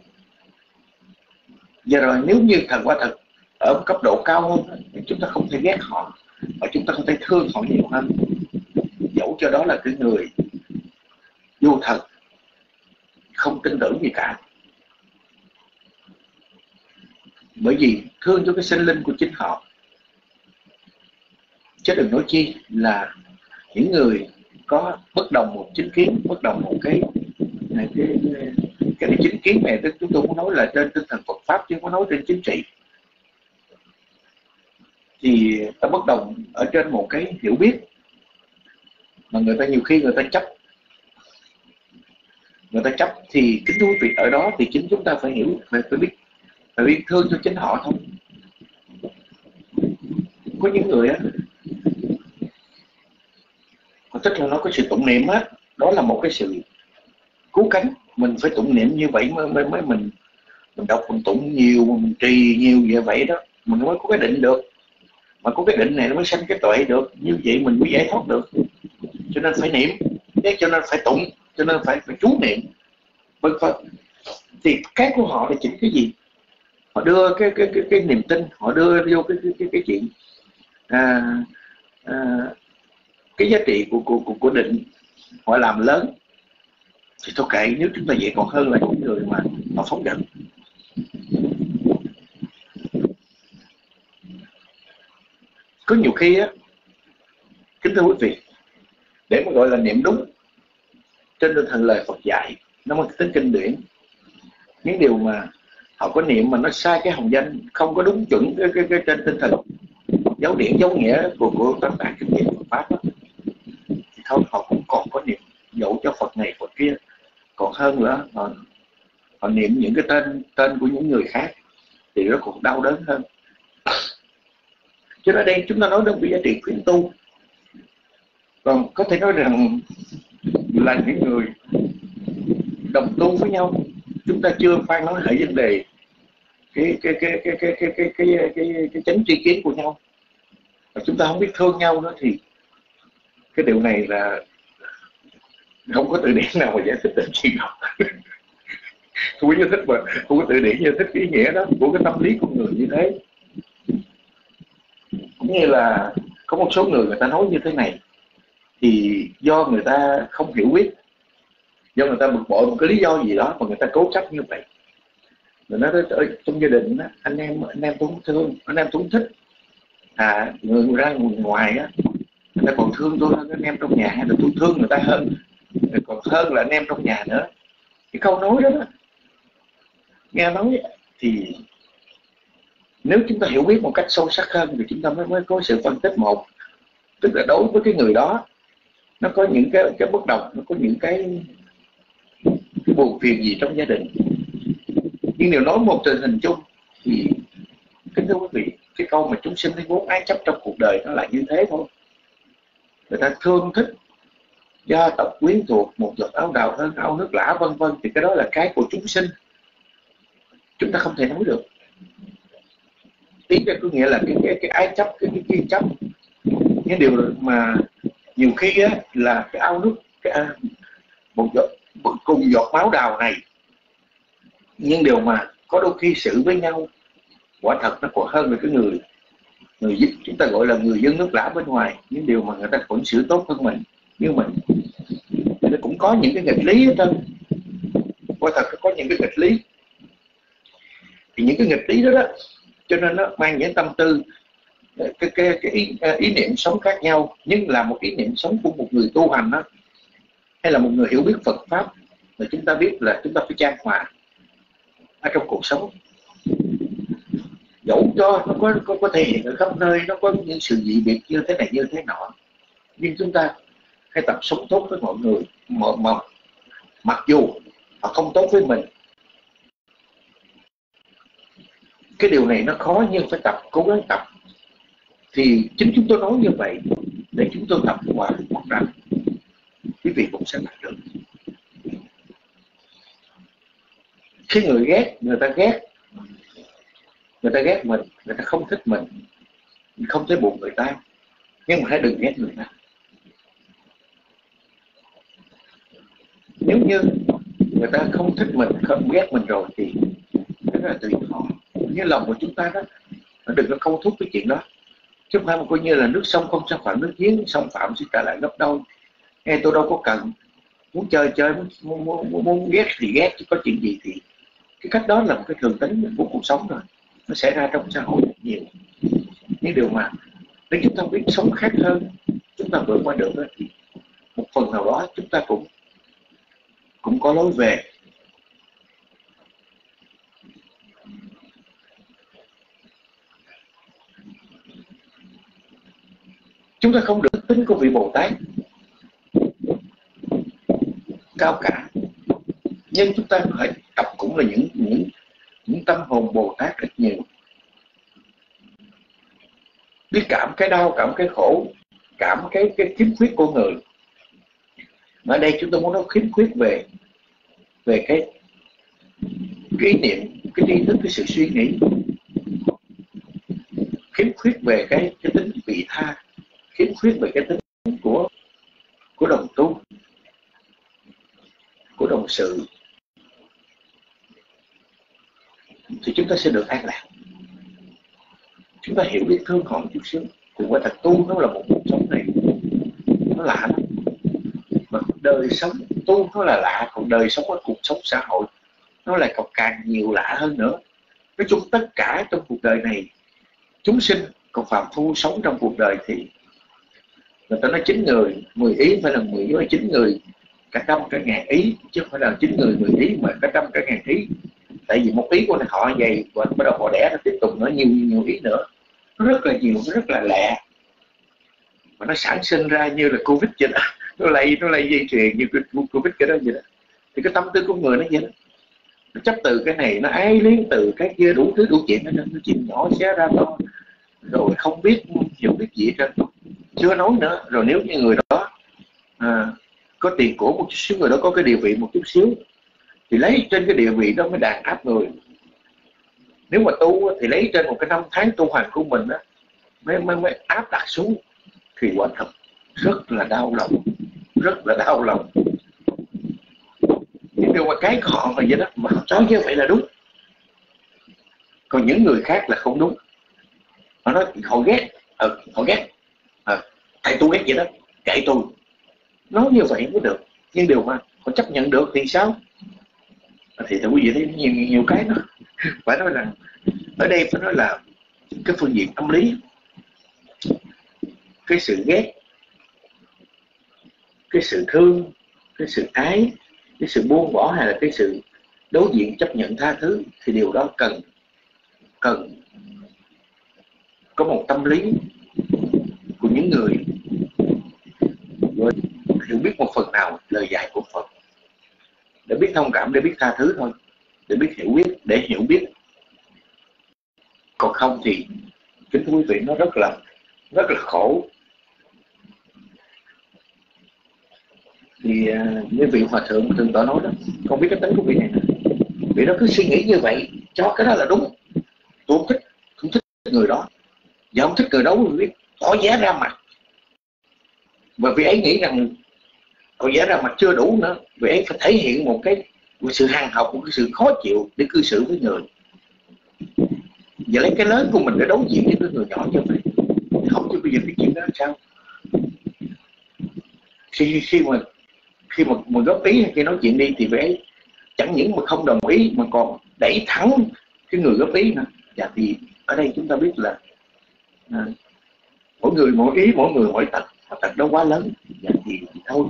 Giờ rồi nếu như thần quả thật ở một cấp độ cao hơn thì chúng ta không thể ghét họ, và chúng ta không thể thương họ nhiều hơn. Dẫu cho đó là cái người vô thật không tin tưởng gì cả. Bởi vì thương cho cái sinh linh của chính họ. Chứ đừng nói chi là những người có bất đồng một chính kiến bất đồng một cái cái, cái, cái, chính kiến này chúng tôi muốn nói là trên tinh thần Phật pháp chứ không nói trên chính trị. Thì ta bất đồng ở trên một cái hiểu biết mà người ta nhiều khi người ta chấp người ta chấp thì kính thú vị ở đó thì chính chúng ta phải hiểu phải, phải biết phải biết thương cho chính họ thôi. Có những người á tức là nó có sự tụng niệm á đó là một cái sự cứu cánh. Mình phải tụng niệm như vậy mới mới, mới mình mình đọc mình tụng nhiều mình trì nhiều như vậy đó. Mình mới có cái định được. Mà có cái định này nó mới sanh cái tuệ được. Như vậy mình mới giải thoát được. Cho nên phải niệm cho nên phải tụng cho nên phải phải chú niệm. Vân vân. Thì cái của họ là chỉnh cái gì? Họ đưa cái cái cái, cái niềm tin họ đưa vô cái cái cái, cái chuyện à, à, cái giá trị của của của, của định. Họ làm lớn. Thì thôi kệ nếu chúng ta vậy còn hơn là những người mà họ phóng dật có nhiều khi á kính thưa quý vị để mà gọi là niệm đúng trên tinh thần lời Phật dạy nó mang tính kinh điển. Những điều mà họ có niệm mà nó sai cái hồng danh không có đúng chuẩn cái, cái, cái trên tinh thần dấu điển dấu nghĩa của của các bạn kinh nghiệm Phật pháp đó. thì thôi họ cũng còn có niệm dẫu cho Phật này Phật kia. Còn hơn nữa họ, họ niệm những cái tên tên của những người khác thì nó còn đau đớn hơn. Cho nên đây chúng ta nói đến cái giá trị khuyến tu. Còn có thể nói rằng là những người đồng tu với nhau. Chúng ta chưa phải nói hệ vấn đề cái cái cái cái cái cái cái cái cái, cái, cái chánh tri kiến của nhau. Mà chúng ta không biết thương nhau nữa thì cái điều này là không có từ điển nào mà giải thích được chuyện đó. Không có giải thích mà không có từ điển giải thích cái ý nghĩa đó của cái tâm lý con người như thế. Cũng như là có một số người người ta nói như thế này thì do người ta không hiểu biết do người ta bực bội một cái lý do gì đó mà người ta cố chấp như vậy. Người nói tới trong gia đình đó, anh em anh em cũng thương anh em cũng thích. À người ra người ngoài á người ta còn thương tôi hơn anh em trong nhà hay là tôi thương người ta hơn. Còn hơn là anh em trong nhà nữa. Cái câu nói đó, đó nghe nói thì nếu chúng ta hiểu biết một cách sâu sắc hơn thì chúng ta mới mới có sự phân tích một. Tức là đối với cái người đó nó có những cái cái bất đồng nó có những cái, cái buồn phiền gì trong gia đình. Nhưng nếu nói một tình hình chung thì kính thưa quý vị cái câu mà chúng sinh thấy vốn ái chấp trong cuộc đời nó là như thế thôi. Người ta thương thích gia tộc quyến thuộc một giọt áo đào hơn áo nước lã vân vân thì cái đó là cái của chúng sinh. Chúng ta không thể nói được. Tiếng ra có nghĩa là cái cái, cái ái chấp cái cái kiên chấp những điều mà nhiều khi á, là cái ao nước cái, à, một giọt cùng giọt máu đào này. Nhưng điều mà có đôi khi xử với nhau quả thật nó còn hơn là cái người người chúng ta gọi là người dân nước lã bên ngoài. Những điều mà người ta cũng xử tốt hơn mình như mình. Nó cũng có những cái nghịch lý hết trơn. Quả thật có những cái nghịch lý. Thì những cái nghịch lý đó đó cho nên nó mang những tâm tư Ờ, cái cái, cái ý, ờ, ý niệm sống khác nhau nhưng là một ý niệm sống của một người tu hành đó hay là một người hiểu biết Phật pháp mà chúng ta biết là chúng ta phải trang hòa ở trong cuộc sống. Dẫu cho nó có có, có thể hiện ở khắp nơi nó có những sự dị biệt như thế này như thế nọ nhưng chúng ta hãy tập sống tốt với mọi người mà, mà mặc dù họ không tốt với mình. Cái điều này nó khó nhưng phải tập cố gắng tập thì chính chúng tôi nói như vậy để chúng tôi tập hòa mong rằng, quý vị cũng sẽ làm được. Khi người ghét, người ta ghét. Người ta ghét mình, người ta không thích mình không thấy buồn người ta. Nhưng mà hãy đừng ghét người ta. Nếu như người ta không thích mình, không ghét mình rồi thì rất là tùy họ như lòng của chúng ta đó đừng có câu thúc cái chuyện đó chứ không phải coi như là nước sông không xâm phạm nước giếng sông phạm sẽ trả lại gấp đôi. Nghe tôi đâu có cần. Muốn chơi chơi muốn, muốn, muốn, muốn ghét thì ghét chứ có chuyện gì thì cái cách đó là một cái thường tính của cuộc sống rồi. Nó xảy ra trong xã hội nhiều. Những điều mà nếu chúng ta biết sống khác hơn chúng ta vượt qua được thì một phần nào đó chúng ta cũng cũng có lối về. Chúng ta không được tính của vị Bồ Tát cao cả. Nhưng chúng ta phải tập cũng là những những những tâm hồn Bồ Tát rất nhiều. Biết cảm cái đau, cảm cái khổ, cảm cái cái khiếm khuyết của người. Ở đây chúng ta muốn nói khiếm khuyết về về cái cái ý niệm, cái tri thức, cái sự suy nghĩ. Khiếm khuyết về cái cái tính vị tha khiếm khuyết về cái tính của của đồng tu, của đồng sự. Thì chúng ta sẽ được an lạc. Chúng ta hiểu biết thương họ chút xíu. Thì quả thật tu nó là một cuộc sống này. Nó lạ lắm. Mà đời sống, tu nó là lạ. Còn đời sống ở cuộc sống xã hội, nó lại còn càng nhiều lạ hơn nữa. Nói chung tất cả trong cuộc đời này, chúng sinh còn phạm phu sống trong cuộc đời thì người ta nói chín người, mười ý phải là mười với chín người. Cả trăm, cả ngàn ý, chứ không phải là chín người, mười ý, mà cả trăm, cả ngàn ý. Tại vì một ý của họ vậy, và bắt đầu họ đẻ nó tiếp tục nữa, nhiều nhiều ý nữa. Nó rất là nhiều, nó rất là lẹ mà nó sản sinh ra như là covid vậy đó. Nó lây nó lây dây chuyền như covid cái đó, vậy đó. Thì cái tâm tư của người nó vậy đó. Nó chấp từ cái này, nó ái liên từ cái kia, đủ thứ, đủ chuyện, nó nó chìm nhỏ xé ra to. Rồi không biết hiểu biết gì hết chưa nói nữa. Rồi nếu như người đó à, có tiền của một chút xíu người đó có cái địa vị một chút xíu thì lấy trên cái địa vị đó mới đàn áp người. Nếu mà tu thì lấy trên một cái năm tháng tu hành của mình đó, mới, mới, mới áp đặt xuống thì quả thật rất là đau lòng. Rất là đau lòng. Những điều mà cái của họ là vậy đó mà nói như vậy là đúng. Còn những người khác là không đúng. Họ nói họ ghét. Ừ, họ ghét ờ, tôi ghét vậy đó kệ tôi. Nói như vậy mới được nhưng điều mà họ chấp nhận được thì sao? À, thì thưa quý vị thấy nhiều nhiều cái đó. Phải nói là ở đây phải nói là cái phương diện tâm lý cái sự ghét cái sự thương cái sự ái cái sự buông bỏ hay là cái sự đối diện chấp nhận tha thứ thì điều đó cần cần có một tâm lý của những người hiểu biết một phần nào lời dạy của Phật. Để biết thông cảm, để biết tha thứ thôi, để biết hiểu biết, để hiểu biết. Còn không thì kính thưa quý vị, nó rất là rất là khổ. Thì à, như vị hòa thượng thường tỏ nói đó không biết cái tính của vị này vị đó cứ suy nghĩ như vậy, cho cái đó là đúng. Tôi không thích không thích người đó. Và không thích người đó, quý vị tỏ giá ra mặt. Và vị ấy nghĩ rằng còn giả ra mà chưa đủ nữa. Vì ấy phải thể hiện một cái một sự hàng học một cái sự khó chịu để cư xử với người. Và lấy cái lớn của mình để đối diện với cái người nhỏ như vậy. Không chứ bây giờ cái chuyện đó sao? Khi khi mà khi mà, mà góp ý hay khi nói chuyện đi thì phải chẳng những mà không đồng ý mà còn đẩy thẳng cái người góp ý nữa. Và thì ở đây chúng ta biết là à, mỗi người mỗi ý mỗi người mỗi tật. Mà tật đó quá lớn. Dạ thì, thì thôi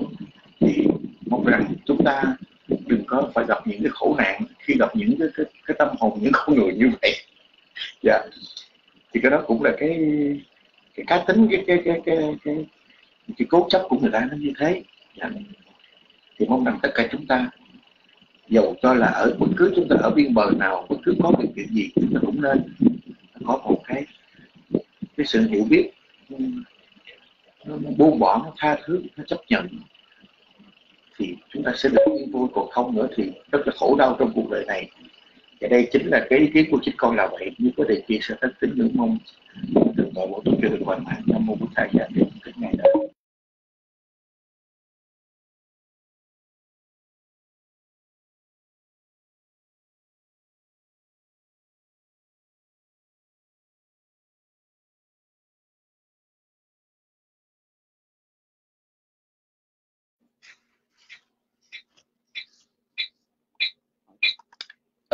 thì mong rằng chúng ta đừng có phải gặp những cái khổ nạn khi gặp những cái cái, cái tâm hồn những con người như vậy. Dạ. Thì cái đó cũng là cái cái cá tính cái cái cái cái cái, cái, cái cốt chấp của người ta nó như thế. Dạ. Thì mong rằng tất cả chúng ta dầu cho là ở bất cứ chúng ta ở biên bờ nào bất cứ có điều kiện gì chúng ta cũng nên có một cái cái sự hiểu biết. Nó, buông bỏ nó tha thứ nó chấp nhận thì chúng ta sẽ được yên vui. Còn không nữa thì rất là khổ đau trong cuộc đời này. Và đây chính là cái ý kiến của chính con là vậy. Như có thể chia sẻ tất tính ngưỡng mong được mọi bộ tổ chức được hoàn thành trong mô bức thầy gia đến cái ngày đó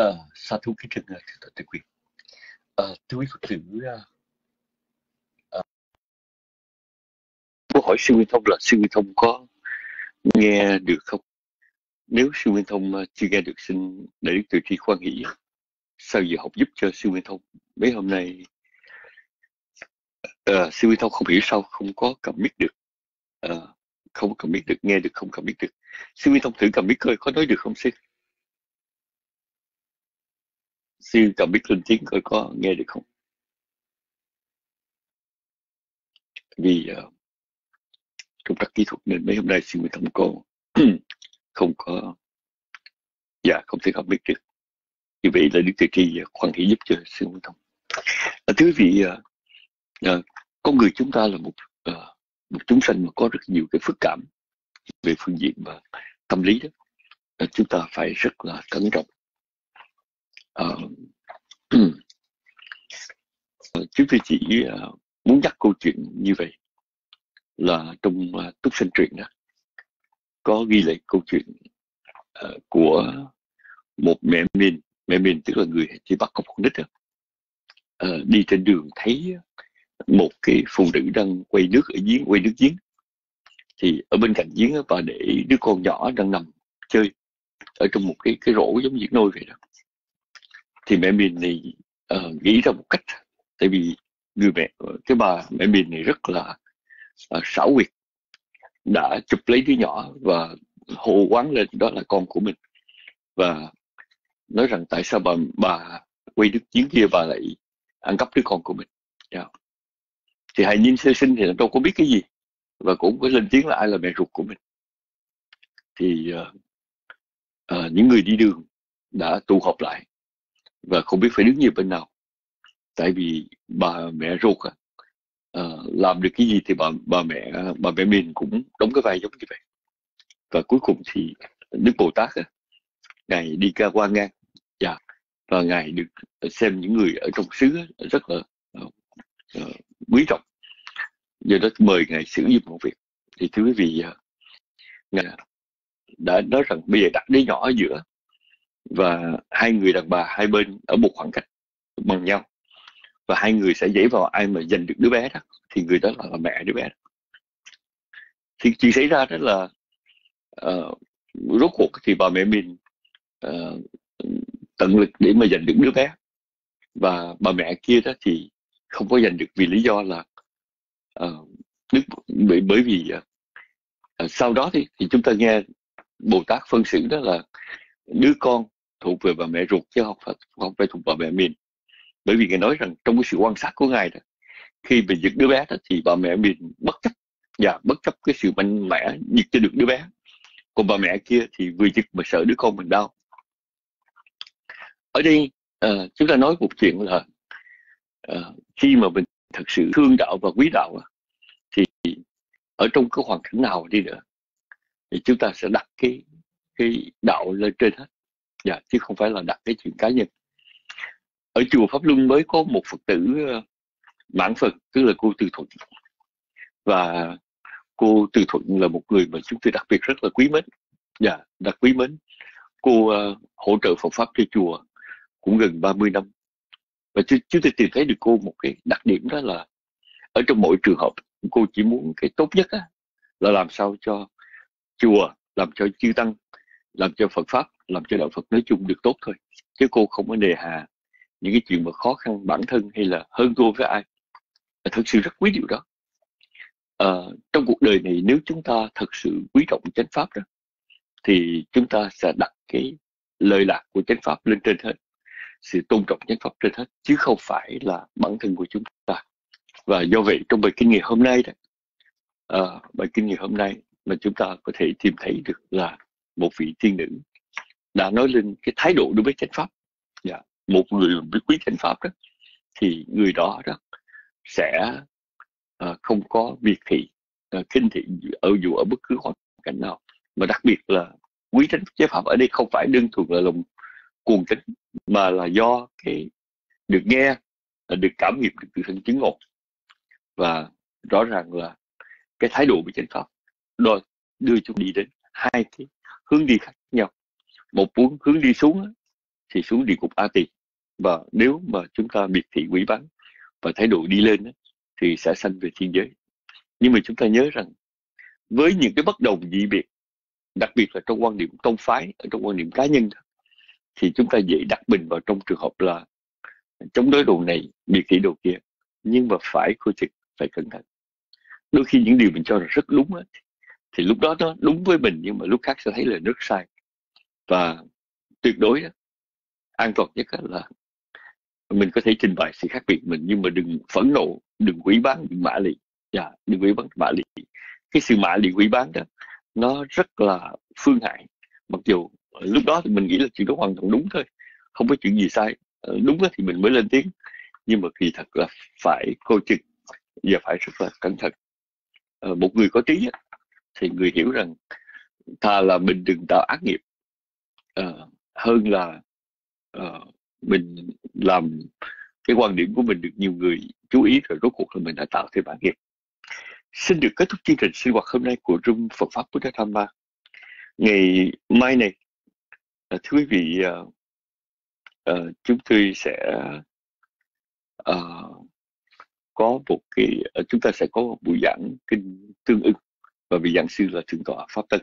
Uh, sa thú kính trân thưa Thượng Quý. Quyền. Thưa quý Phật tử, à, ờ. câu hỏi sư Nguyên Thông là sư Nguyên Thông có nghe được không? Nếu sư Nguyên Thông ờ, chưa nghe được xin để đức từ tri khoan hỷ Sau giờ học giúp cho sư Nguyên Thông mấy hôm nay ờ, à, sư Nguyên Thông không hiểu sao không có cầm mic được À, không cầm mic được nghe được không cầm mic được sư Nguyên Thông thử cầm mic coi có nói được không sư xin cầm biết lên tiếng coi có nghe được không? Vì uh, công tác kỹ thuật nên mấy hôm nay xin mời không có không có dạ không thể gặp biết được. Như vậy là đức thầy tri ờ, khoan hỷ giúp cho sư quan thông à, ờ, thưa quý vị uh, con người chúng ta là một uh, một chúng sanh mà có rất nhiều cái phức cảm về phương diện và tâm lý đó. Chúng ta phải rất là cẩn trọng uh, chúng tôi chỉ uh, muốn nhắc câu chuyện như vậy là trong uh, túc sinh truyện đó có ghi lại câu chuyện uh, của một mẹ mình mẹ mình tức là người chỉ bắt cóc con nít rồi uh, ờ, đi trên đường thấy một cái phụ nữ đang quay nước ở giếng quay nước giếng. Thì ở bên cạnh giếng và để đứa con nhỏ đang nằm chơi ở trong một cái cái rổ giống như nôi vậy đó thì mẹ mình thì uh, nghĩ ra một cách. Tại vì người mẹ cái bà mẹ mình này rất là uh, xảo quyệt đã chụp lấy đứa nhỏ và hô quán lên đó là con của mình. Và nói rằng tại sao bà bà quay đứa chiến kia bà lại ăn cắp đứa con của mình? Yeah. thì hãy nhiên sơ sinh thì đâu có biết cái gì và cũng có lên tiếng là ai là mẹ ruột của mình. Thì uh, uh, những người đi đường đã tụ họp lại và không biết phải đứng như bên nào. Tại vì bà mẹ ruột à, ờ, làm được cái gì thì bà bà mẹ bà mẹ mình cũng đóng cái vai giống như vậy. Và cuối cùng thì đức bồ tát à, ngài đi ca qua ngang. Dạ và ngài được xem những người ở trong xứ rất là uh, uh, quý trọng. Do đó mời ngài xử giúp một việc. Thì thưa quý vị uh, ngài đã nói rằng bây giờ đặt đứa nhỏ ở giữa và hai người đàn bà hai bên ở một khoảng cách bằng nhau và hai người sẽ dễ vào ai mà giành được đứa bé đó thì người đó là, mẹ đứa bé đó. thì chuyện xảy ra đó là uh, rốt cuộc thì bà mẹ mình uh, tận lực để mà giành được đứa bé và bà mẹ kia đó thì không có giành được vì lý do là ờ, uh, đức bởi bởi vì uh, sau đó thì, thì chúng ta nghe bồ tát phân xử đó là đứa con thuộc về bà mẹ ruột chứ không phải không phải thuộc bà mẹ mình. Bởi vì ngài nói rằng trong cái sự quan sát của ngài đó khi mình giật đứa bé đó thì bà mẹ mình bất chấp và bất chấp cái sự mạnh mẽ giật cho được đứa bé. Còn bà mẹ kia thì vừa giật mà sợ đứa con mình đau. Ở đây uh, chúng ta nói một chuyện là uh, khi mà mình thật sự thương đạo và quý đạo thì ở trong cái hoàn cảnh nào đi nữa thì chúng ta sẽ đặt cái cái đạo lên trên hết dạ, chứ không phải là đặt cái chuyện cá nhân. Ở chùa Pháp Luân mới có một Phật tử ờ, mãn Phật tức là cô Từ Thuận. Và cô Từ Thuận là một người mà chúng tôi đặc biệt rất là quý mến. Dạ đặc quý mến. Cô uh, hỗ trợ Phật pháp cho chùa cũng gần 30 năm. Và chúng, chúng tôi tìm thấy được cô một cái đặc điểm đó là ở trong mỗi trường hợp cô chỉ muốn cái tốt nhất á, là làm sao cho chùa làm cho chư tăng làm cho Phật pháp làm cho đạo Phật nói chung được tốt thôi. Chứ cô không có đề hà những cái chuyện mà khó khăn bản thân hay là hơn thua với ai. Thật sự rất quý điều đó. À, trong cuộc đời này nếu chúng ta thật sự quý trọng chánh pháp đó thì chúng ta sẽ đặt cái lời lạc của chánh pháp lên trên hết. Sự tôn trọng chánh pháp trên hết chứ không phải là bản thân của chúng ta. Và do vậy trong bài kinh nghiệm hôm nay đó à, bài kinh nghiệm hôm nay mà chúng ta có thể tìm thấy được là một vị tiên nữ đã nói lên cái thái độ đối với chánh pháp dạ. một người biết quý chánh pháp đó thì người đó đó sẽ uh, không có việc thị ờ, uh, kinh thị ở dù ở bất cứ hoàn cảnh nào mà đặc biệt là quý chánh chế pháp ở đây không phải đơn thuần là lòng cuồng tính mà là do cái được nghe ờ, được cảm nghiệm được từ thân chứng ngộ và rõ ràng là cái thái độ với chánh pháp đôi đưa chúng đi đến hai cái hướng đi khác nhau. Một muốn hướng đi xuống thì xuống địa ngục a tỳ và nếu mà chúng ta biệt thị quỷ bán và thái độ đi lên thì sẽ sanh về thiên giới. Nhưng mà chúng ta nhớ rằng, với những cái bất đồng dị biệt, đặc biệt là trong quan điểm tông phái, ở trong quan điểm cá nhân thì chúng ta dễ đặt mình vào trong trường hợp là chống đối đồ này, biệt thị đồ kia, nhưng mà phải khôi trực phải cẩn thận. Đôi khi những điều mình cho là rất đúng thì lúc đó nó đúng với mình, nhưng mà lúc khác sẽ thấy là rất sai. Và tuyệt đối an toàn nhất là mình có thể trình bày sự khác biệt mình, nhưng mà đừng phẫn nộ, đừng quỷ bán đừng mã lì dạ đừng quỷ bán mã lì cái sự mã lì quỷ bán đó, nó rất là phương hại. Mặc dù ờ, lúc đó thì mình nghĩ là chuyện đó hoàn toàn đúng thôi, không có chuyện gì sai. Ờ, đúng đúng thì mình mới lên tiếng, nhưng mà kỳ thật là phải coi chừng và phải rất là cẩn thận. Ờ, một người có trí thì người hiểu rằng thà là mình đừng tạo ác nghiệp. Uh, hơn là uh, mình làm cái quan điểm của mình được nhiều người chú ý rồi rốt cuộc là mình đã tạo thêm bản nghiệp. Xin được kết thúc chương trình sinh hoạt hôm nay của Room Phật pháp Buddha Dhamma ngày mai này à, thưa quý vị uh, uh, chúng tôi sẽ uh, có một cái uh, chúng ta sẽ có một buổi giảng kinh tương ứng và vị giảng sư là thượng tọa pháp tân.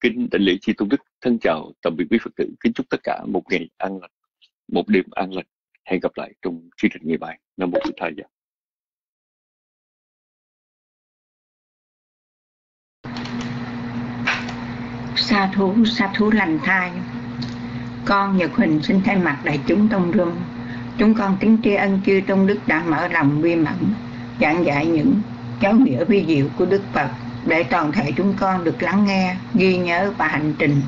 Kính đại lễ chi tôn đức, thân chào tạm biệt quý phật tử. Kính chúc tất cả một ngày an lành, một đêm an lành. Hẹn gặp lại trong chương trình ngày mai. Năm một thứ thầy dạ. sa thú sa thú lành thai. Con nhật huỳnh xin thay mặt đại chúng tông rung. Chúng con kính tri ân chư tôn đức đã mở lòng vi mẫn giảng dạy những giáo nghĩa vi diệu của đức phật để toàn thể chúng con được lắng nghe, ghi nhớ và hành trình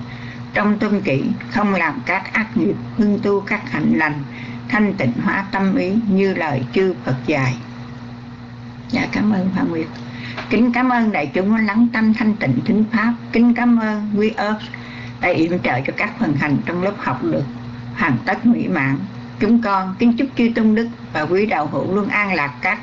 trong tuân kỷ không làm các ác nghiệp, hưng tu các hạnh lành, thanh tịnh hóa tâm ý như lời chư Phật dạy. Dạ cảm ơn Hoa Nguyệt. Kính cảm ơn đại chúng lắng tâm thanh tịnh thính pháp. Kính cảm ơn quý ớt đã yểm trợ cho các phần hành trong lớp học được hoàn tất mỹ mãn chúng con kính chúc chư tôn đức và quý đạo hữu luôn an lạc các